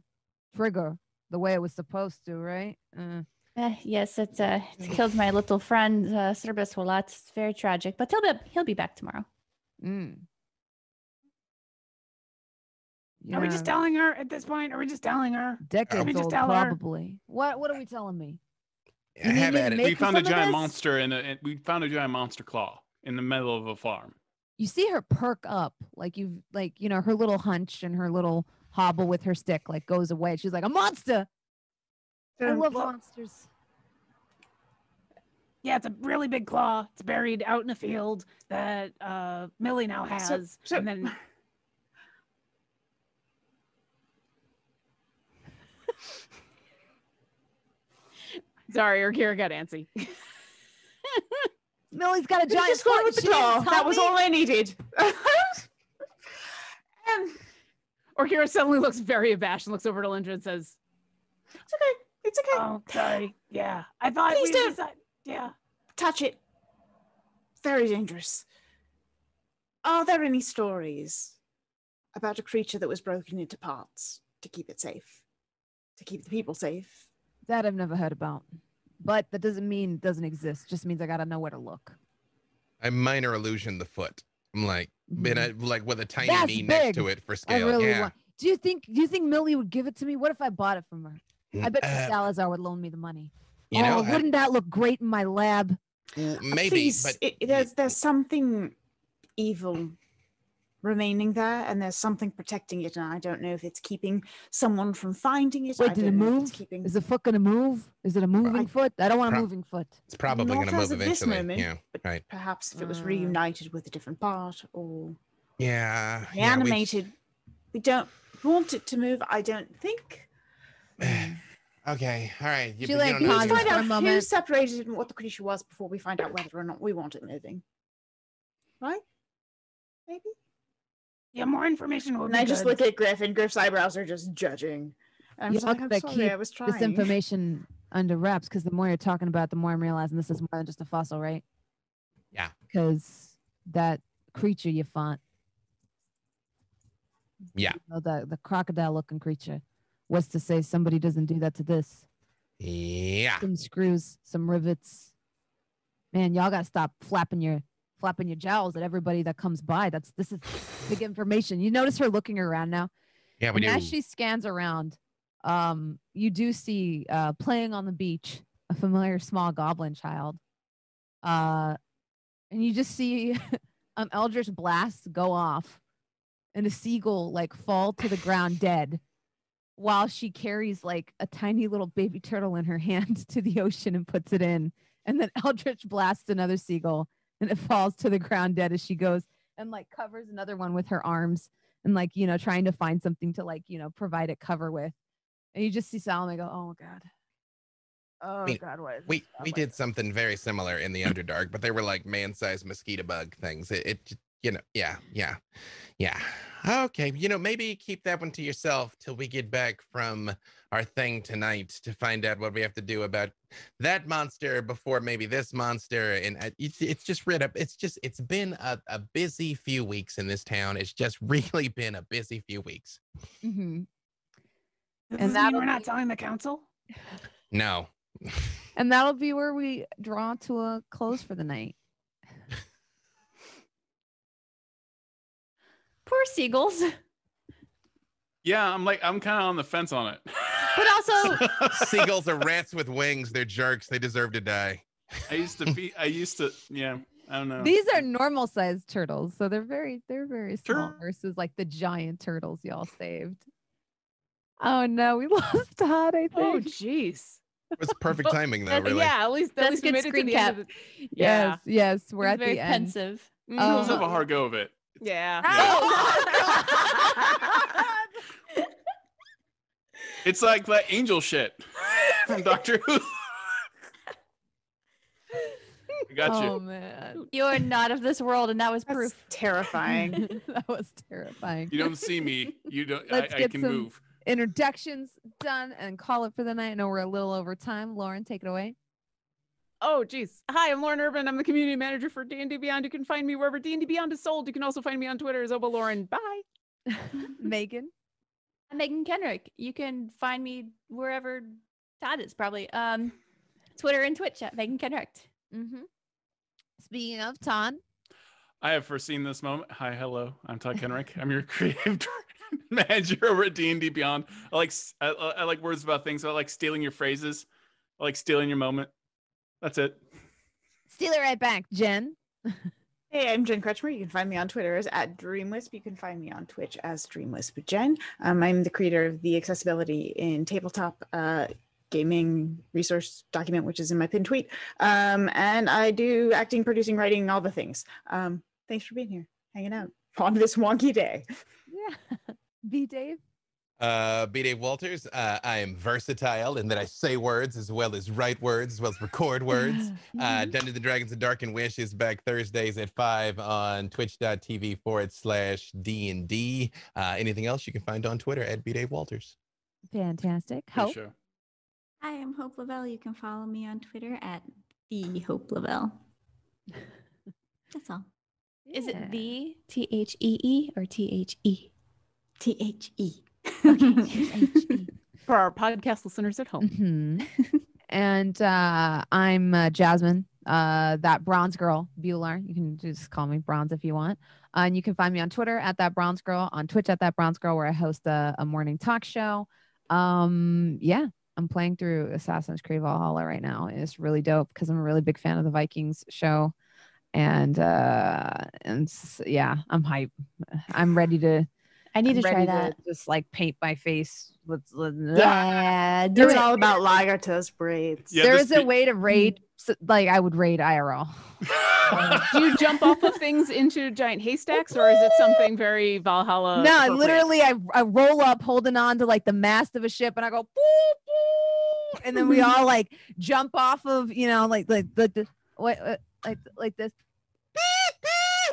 trigger the way it was supposed to, right? Uh, Eh, yes, it, uh, it killed my little friend, uh, Cerbus Walat. It's very tragic, but he'll be, he'll be back tomorrow. mm. Are we just telling her at this point? Are we just telling her? Decades we just old, tell her? probably. What What are we telling me? Yeah, You need have me at it. we found a giant this? monster in a and we found a giant monster claw in the middle of a farm. You see her perk up, like you've like you know her little hunch and her little hobble with her stick like goes away. She's like a monster. I love well- monsters. Yeah, it's a really big claw. It's buried out in a field that uh Millie now has. So- so- and then Sorry, Orkira got antsy. Millie's got a giant go foot. with the She claw. That was all I needed. um, Orkira suddenly looks very abashed and looks over to Alyndra and says, it's okay. It's okay. oh sorry. Yeah. I thought Please we don't. decide- yeah. Touch it. Very dangerous. Are there any stories about a creature that was broken into parts to keep it safe? To keep the people safe? That I've never heard about. But that doesn't mean it doesn't exist. Just means I gotta know where to look. I minor illusion the foot. I'm like, mm-hmm. been a, like with a tiny That's knee next to it for scale. I really yeah. want. Do you think? Do you think Millie would give it to me? What if I bought it from her? Mm, I bet Uh, Salazar would loan me the money. you know, oh, I- wouldn't that look great in my lab? Mm, maybe, Please, but it, there's there's something evil remaining there, and there's something protecting it, and I don't know if it's keeping someone from finding it. Wait, I did it don't know if move? it's keeping. Is the foot gonna move? Is it a moving foot? I don't want a moving foot. it's probably Not going to move as this eventually. moment, yeah, but right. Perhaps if it was Uh. reunited with a different part or Yeah. yeah, we- reanimated. we don't want it to move. I don't think. okay. All right. You, She, you like, paused Let's find a out who moment. separated and what the creature was before we find out whether or not we want it moving. Right? Maybe. Yeah, more information would And be I just good. look at Griff, and Griff's eyebrows are just judging. And I'm You just like, I'm sorry, I was trying. This information under wraps because the more you're talking about, the more I'm realizing this is more than just a fossil, right? Yeah. Because that creature you fought, Yeah. you know, the the crocodile looking creature, was to say somebody doesn't do that to this. Yeah. Some screws, some rivets. Man, y'all gotta stop flapping your flapping your jowls at everybody that comes by. That's this is big information. You notice her looking around now. Yeah, we and do. as she scans around, um, you do see uh, playing on the beach a familiar small goblin child. Uh, and you just see an eldritch blast go off and a seagull like fall to the ground dead while she carries like a tiny little baby turtle in her hand to the ocean and puts it in. And then Eldritch blasts another seagull and it falls to the ground dead as she goes and like covers another one with her arms and like you know trying to find something to like you know provide it cover with and you just see Salome go oh god oh mean, god what is we we my did something very similar in the Underdark, but they were like man-sized mosquito bug things. It, it you know, yeah, yeah, yeah. Okay, you know, maybe keep that one to yourself till we get back from our thing tonight to find out what we have to do about that monster before maybe this monster. And uh, it's it's just rid up. It's just it's been a, a busy few weeks in this town. It's just really been a busy few weeks. Mhm. And that'll we're not telling the council. No, and that'll be where we draw to a close for the night Poor seagulls. Yeah, I'm like I'm kind of on the fence on it. But also, seagulls are rats with wings. They're jerks. They deserve to die. I used to be. I used to. Yeah. I don't know. these are normal sized turtles so they're very they're very small Tur- versus like the giant turtles y'all saved oh no we lost Todd I think Oh, jeez. It was perfect timing though. Really. Yeah, at least, at That's least we good made it to screen cap. the- Yeah. yes yes we're It's at very the end pensive. Mhm. Oh. Have a hard go of it. Yeah. It's like that angel shit from Doctor Who. I got oh you. man You are not of this world, and that was That's proof. terrifying. that was terrifying You don't see me. You don't. I, Let's I get can some- move. introductions done and call it for the night. I know we're a little over time. Lauren, take it away. Oh, geez. Hi, I'm Lauren Urban. I'm the community manager for D&D Beyond. You can find me wherever D&D Beyond is sold. You can also find me on Twitter as Oba Lauren. Bye. Meagan. I'm Meagan Kenreck. You can find me wherever Todd is, probably. Um, Twitter and Twitch at Meagan Kenreck. Mm-hmm. Speaking of Todd, I have foreseen this moment. Hi, hello. I'm Todd Kenreck. I'm your creative. manager over at D and D Beyond. I like s- I, I- I like words about things. I like stealing your phrases. I like stealing your moment. That's it. Steal it right back, Jen. Hey, I'm Jen Kretchmer. You can find me on Twitter as at DreamWisp. You can find me on Twitch as DreamWisp Jen. Um, I'm the creator of the accessibility in tabletop uh, gaming resource document, which is in my pinned tweet. Um, and I do acting, producing, writing, all the things. Um, thanks for being here, hanging out on this wonky day. Yeah. B Dave. Uh, B. Dave Walters. Uh, I am versatile in that I say words as well as write words as well as record words. Uh, Dungeons and Dragons and Dark and Wish is back Thursdays at five on twitch.tv forward slash D and D. Uh, anything else you can find on Twitter at B. Dave Walters. Fantastic. Good Hope. show. I am Hope LaVelle. You can follow me on Twitter at the Hope LaVelle. That's all. Is it the T H E E or T H E? T H E. For our podcast listeners at home. Mhm. and uh, I'm uh, Jasmine, uh, that bronze girl, Bhullar. You can just call me Bronze if you want. Uh, and you can find me on Twitter at that bronze girl, on Twitch at that bronze girl, where I host a, a morning talk show. Um, yeah, I'm playing through Assassin's Creed Valhalla right now. and It's really dope because I'm a really big fan of the Vikings show. And uh and yeah, I'm hype. I'm ready to I need I'm to try ready that. just like paint my face with, with Yeah, do It's it. all about Lagertha's braids. Yeah, there this is a way to raid like I would raid IRL. Do you jump off of things into giant haystacks, or is it something very Valhalla? no, literally I, I roll up holding on to like the mast of a ship and I go boo, boo, and then we all like jump off of, you know, like like like this what uh, like like this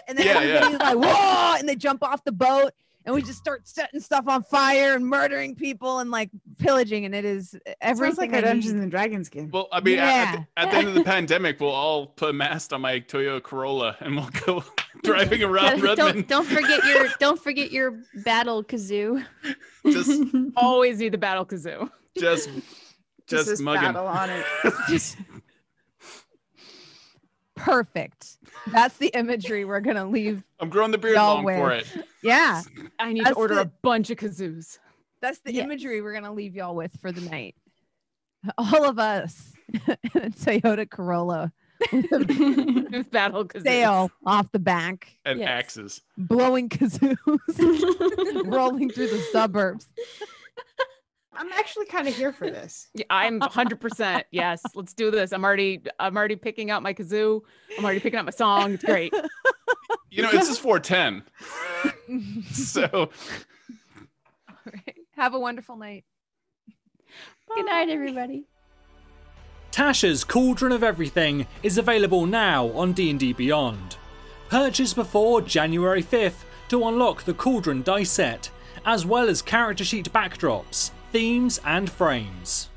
and then Yeah, everybody's like whoa and they jump off the boat and we just start setting stuff on fire and murdering people and like pillaging and it is uh, Sounds everything like a I Dungeons need. and Dragons game. Well, I mean, at- at, the, at the end of the pandemic, we'll all put a mast on my Toyota Corolla and we'll go driving around don't Redmond. don't forget your don't forget your battle kazoo. Just, always need the battle kazoo. just, just, this mugging. battle on it. Just- perfect that's the imagery we're gonna leave I'm growing the beard Y'all for it. with. yeah I need That's to order the- a bunch of kazoos. That's the Yes. imagery we're gonna leave y'all with for the night. All of us in a Toyota Corolla with With battle kazoos. sail off the back, And Yes. axes. blowing kazoos, rolling through the suburbs. I'm actually kind of here for this. Yeah, I'm 100% yes. Let's do this. I'm already I'm already picking out my kazoo. I'm already picking out my song. It's great. You know, it's just 410. So All right. Have a wonderful night. Good night, everybody. Tasha's Cauldron of Everything is available now on D&D Beyond. Purchase before January 5th to unlock the Cauldron dice set, as well as character sheet backdrops, themes and frames.